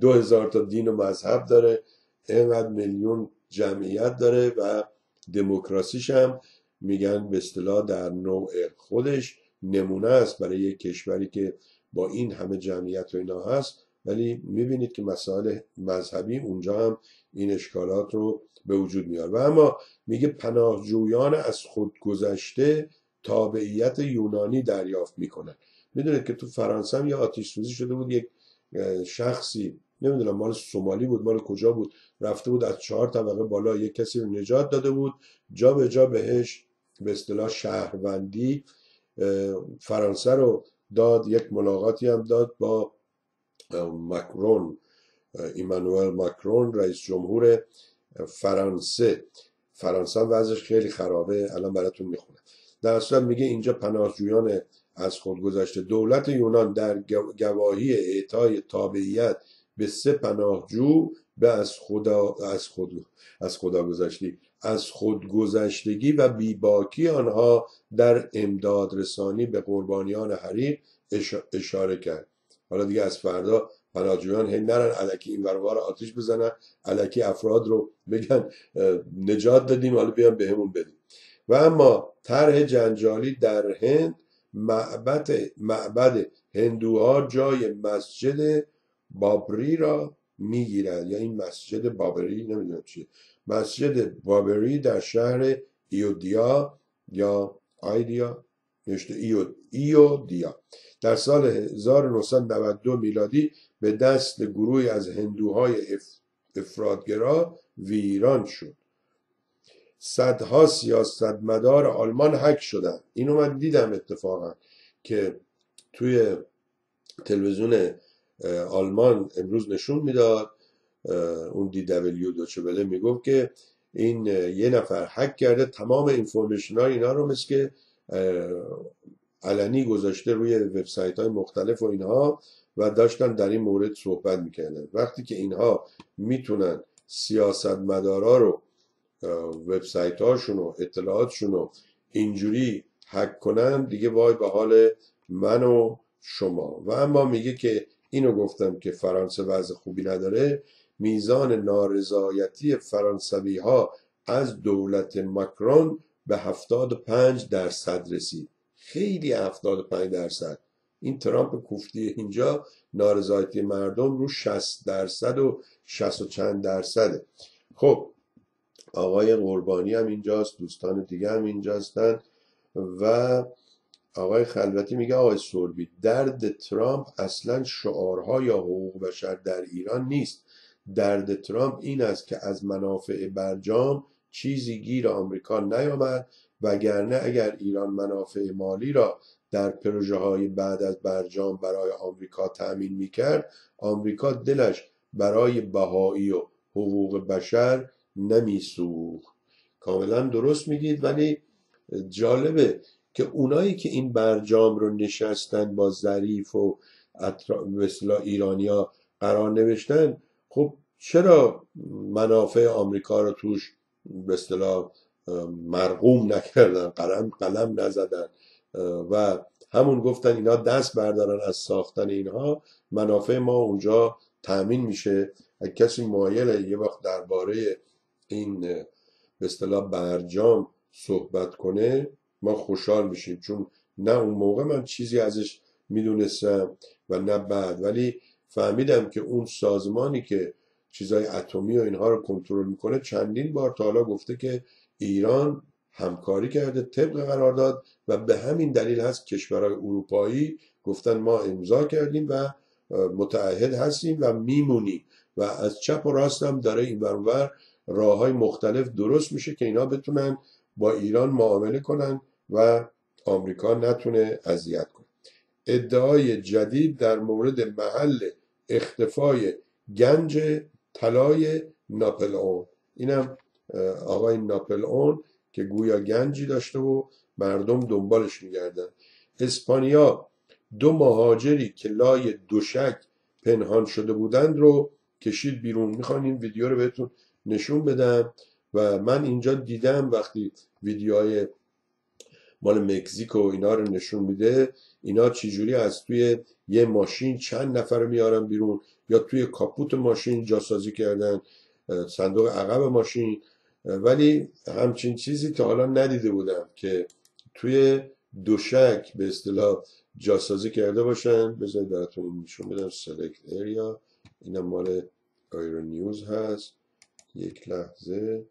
S1: دو هزار تا دین و مذهب داره اینقدر میلیون جمعیت داره و دموکراسیش هم میگن به اصطلاح در نوع خودش نمونه است برای یک کشوری که با این همه جمعیت و اینا هست. ولی می‌بینید که مسائل مذهبی اونجا هم این اشکالات رو به وجود میار و اما میگه پناهجویان از خود گذشته تابعیت یونانی دریافت می‌کنن. می‌دونید که تو فرانسه هم یه آتیش سوزی شده بود یک شخصی نمی‌دونم مال سومالی بود مال کجا بود. رفته بود از چهار طبقه بالا یک کسی رو نجات داده بود. جا به جا بهش به اصطلاح شهروندی فرانسه رو داد یک ملاقاتی هم داد با مکرون ایمانوئل مکرون رئیس جمهور فرانسه. فرانسه وضعش خیلی خرابه الان براتون می‌خونم. در اصلا میگه اینجا پناهجویان از خودگذشته دولت یونان در گواهی اعطای تابعیت به سه پناهجو به از خدا از خود از خدا گذشتی از خودگذشتگی و بیباکی آنها در امداد رسانی به قربانیان حریق اشاره کرد. حالا دیگه از فردا پناهجویان هی نرن علکی این ورور آتیش بزنن علکی افراد رو بگن نجات دادیم حالا بیان بهمون بدیم. و اما طرح جنجالی در هند معبد معبد هندوها جای مسجد بابری را می‌گیرد یا این مسجد بابری نمی‌دونم چیه. مسجد بابری در شهر ایودیا یا آیدیا نوشته ایو دیا در سال 1992 میلادی به دست گروهی از هندوهای افرادگرا ویران شد. صدها سیاستمدار آلمان حک شدن اینو من دیدم اتفاقا که توی تلویزیون آلمان امروز نشون می‌داد. اون دی دبلیو دوچه بله می‌گفت که این یه نفر حک کرده تمام اینفورمیشن های اینا رو مثل که علنی گذاشته روی وبسایت های مختلف و اینها و داشتن در این مورد صحبت می‌کردن. وقتی که اینها می‌تونن سیاست مدارا رو وبسایت هاشون و اطلاعاتشون رو اینجوری حک کنن دیگه وای به حال من و شما. و اما میگه که اینو گفتم که فرانسه وضع خوبی نداره. میزان نارضایتی فرانسوی ها از دولت مکرون به 75 درصد رسید. خیلی 75 درصد. این ترامپ کوفتی اینجا نارضایتی مردم رو 60 درصد و 60 و چند درصده خب آقای قربانی هم اینجاست دوستان دیگه هم اینجاستن و آقای خلوتی میگه آقای سوربی درد ترامپ اصلا شعارها یا حقوق بشر در ایران نیست. درد ترامپ این است که از منافع برجام چیزی گیر آمریکا نیامد وگرنه اگر ایران منافع مالی را در پروژه های بعد از برجام برای آمریکا تأمین می‌کرد آمریکا دلش برای بهایی و حقوق بشر نمیسوخت. کاملا درست میگید ولی جالبه که اونایی که این برجام رو نشستن با ظریف و مثلا ایرانیا قرار نوشتن خب چرا منافع آمریکا رو توش به اصطلاح مرقوم نکردن قلم قلم نزدن؟ و همون گفتن اینا دست بردارن از ساختن اینها منافع ما اونجا تأمین میشه. کسی مایل یه وقت درباره این به اصطلاح برجام صحبت کنه ما خوشحال میشیم. چون نه اون موقع من چیزی ازش می‌دونستم و نه بعد. ولی فهمیدم که اون سازمانی که چیزای اتمی و اینها رو کنترل می‌کنه چندین بار تا حالا گفته که ایران همکاری کرده طبق قرارداد و به همین دلیل هست کشورهای اروپایی گفتن ما امضا کردیم و متعهد هستیم و میمونیم. و از چپ و راست هم داره این برور راه های مختلف درست میشه که اینا بتونن با ایران معامله کنن و آمریکا نتونه اذیت کنه. ادعای جدید در مورد محل اختفای گنج طلای ناپل اینم آقای ناپل اون که گویا گنجی داشته و مردم دنبالش میگردن. اسپانیا دو مهاجری که لای دوشک پنهان شده بودند رو کشید بیرون. می‌خوان این ویدیو رو بهتون نشون بدم. و من اینجا دیدم وقتی ویدیوهای مال مکزیک و اینا رو نشون میده اینا چجوری از توی یه ماشین چند نفر میارن بیرون یا توی کاپوت ماشین جاسازی کردن صندوق عقب ماشین. ولی همچین چیزی تا حالا ندیده بودم که توی دوشک به اصطلاح جاسازی کرده باشن. بذارید براتون نشون بدم. سلکت اریا اینم مال آیرون نیوز هست. یک لحظه.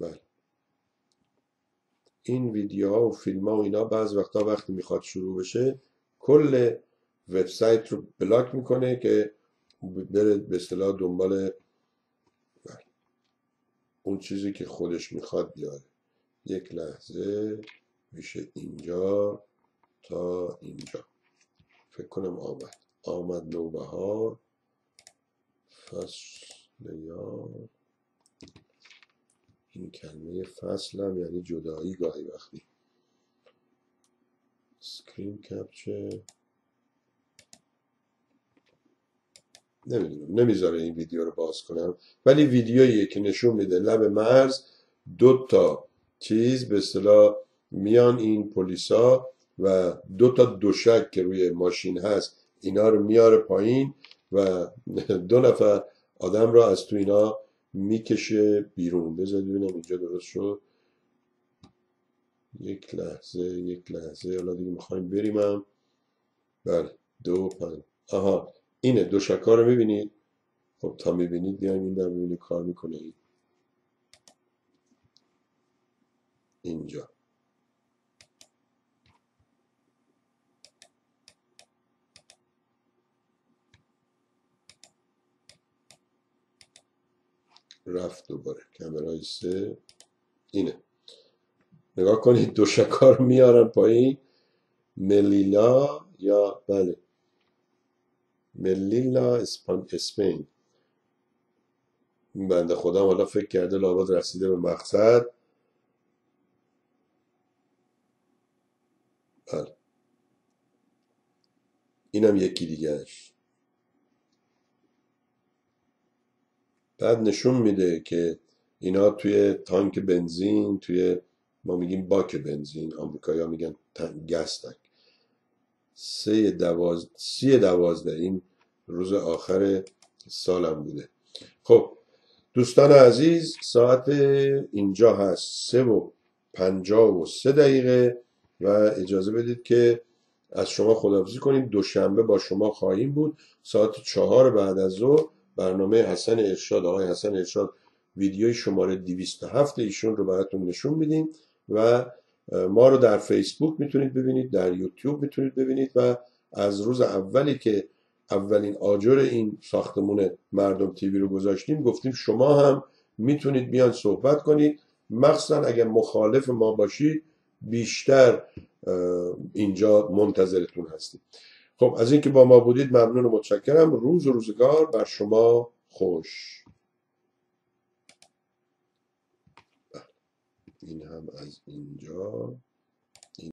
S1: بله. این ویدیوها و فیلم ها و اینا بعض وقتا وقتی می‌خواد شروع بشه کل وبسایت رو بلاک می‌کنه که بره به اصطلاح دنبال اون چیزی که خودش می‌خواد بیاره. یک لحظه میشه اینجا تا اینجا. فکر کنم آمد. آمد نوبهار. فصل یار این کلمه فصل هم یعنی جدایی گاهی وقتی. سکرین کپچر نمی‌دونم نمی‌ذاره این ویدیو رو باز کنم. ولی ویدیویی که نشون میده لب مرز دو تا چیز به اصطلاح میان این پلیسا و دو تا دوشک که روی ماشین هست اینا رو میاره پایین و دو نفر آدم را از تو اینا می‌کشه بیرون. بذارید ببینم اینجا درست شد. یک لحظه یک لحظه. حالا دیگه می‌خوایم بریم هم. بله دو پنج. آها اینه. دو شکا رو می‌بینید. خب تا می‌بینید بیایم این در ببینید کار می‌کنه. اینجا. رفت دوباره. کمرای سه. اینه. نگاه کنید دو شکار میارن پایین. ملیلا یا بله. ملیلا اسپان اسپین. بنده خودم حالا فکر کرده لابد رسیده به مقصد. بله. اینم یکی دیگهش بعد نشون میده که اینا توی تانک بنزین توی ما میگیم باک بنزین آمریکایی ها میگن سه دواز... سی دوازده این روز آخر سالم بوده. خب دوستان عزیز ساعت اینجا هست سه و پنجاه و سه دقیقه و اجازه بدید که از شما خداحافظی کنیم. دوشنبه با شما خواهیم بود. ساعت چهار بعد از ظهر برنامه حسن ارشاد آقای حسن ارشاد ویدیوی شماره 207 ایشون رو براتون نشون میدیم و ما رو در فیسبوک می‌تونید ببینید در یوتیوب می‌تونید ببینید و از روز اولی که اولین آجر این ساختمون مردم تیوی رو گذاشتیم گفتیم شما هم می‌تونید بیان صحبت کنید. مخصوصا اگر مخالف ما باشید بیشتر اینجا منتظرتون هستیم. خب از اینکه با ما بودید ممنون و متشکرم روز و روزگار بر شما خوش بله. این هم از اینجا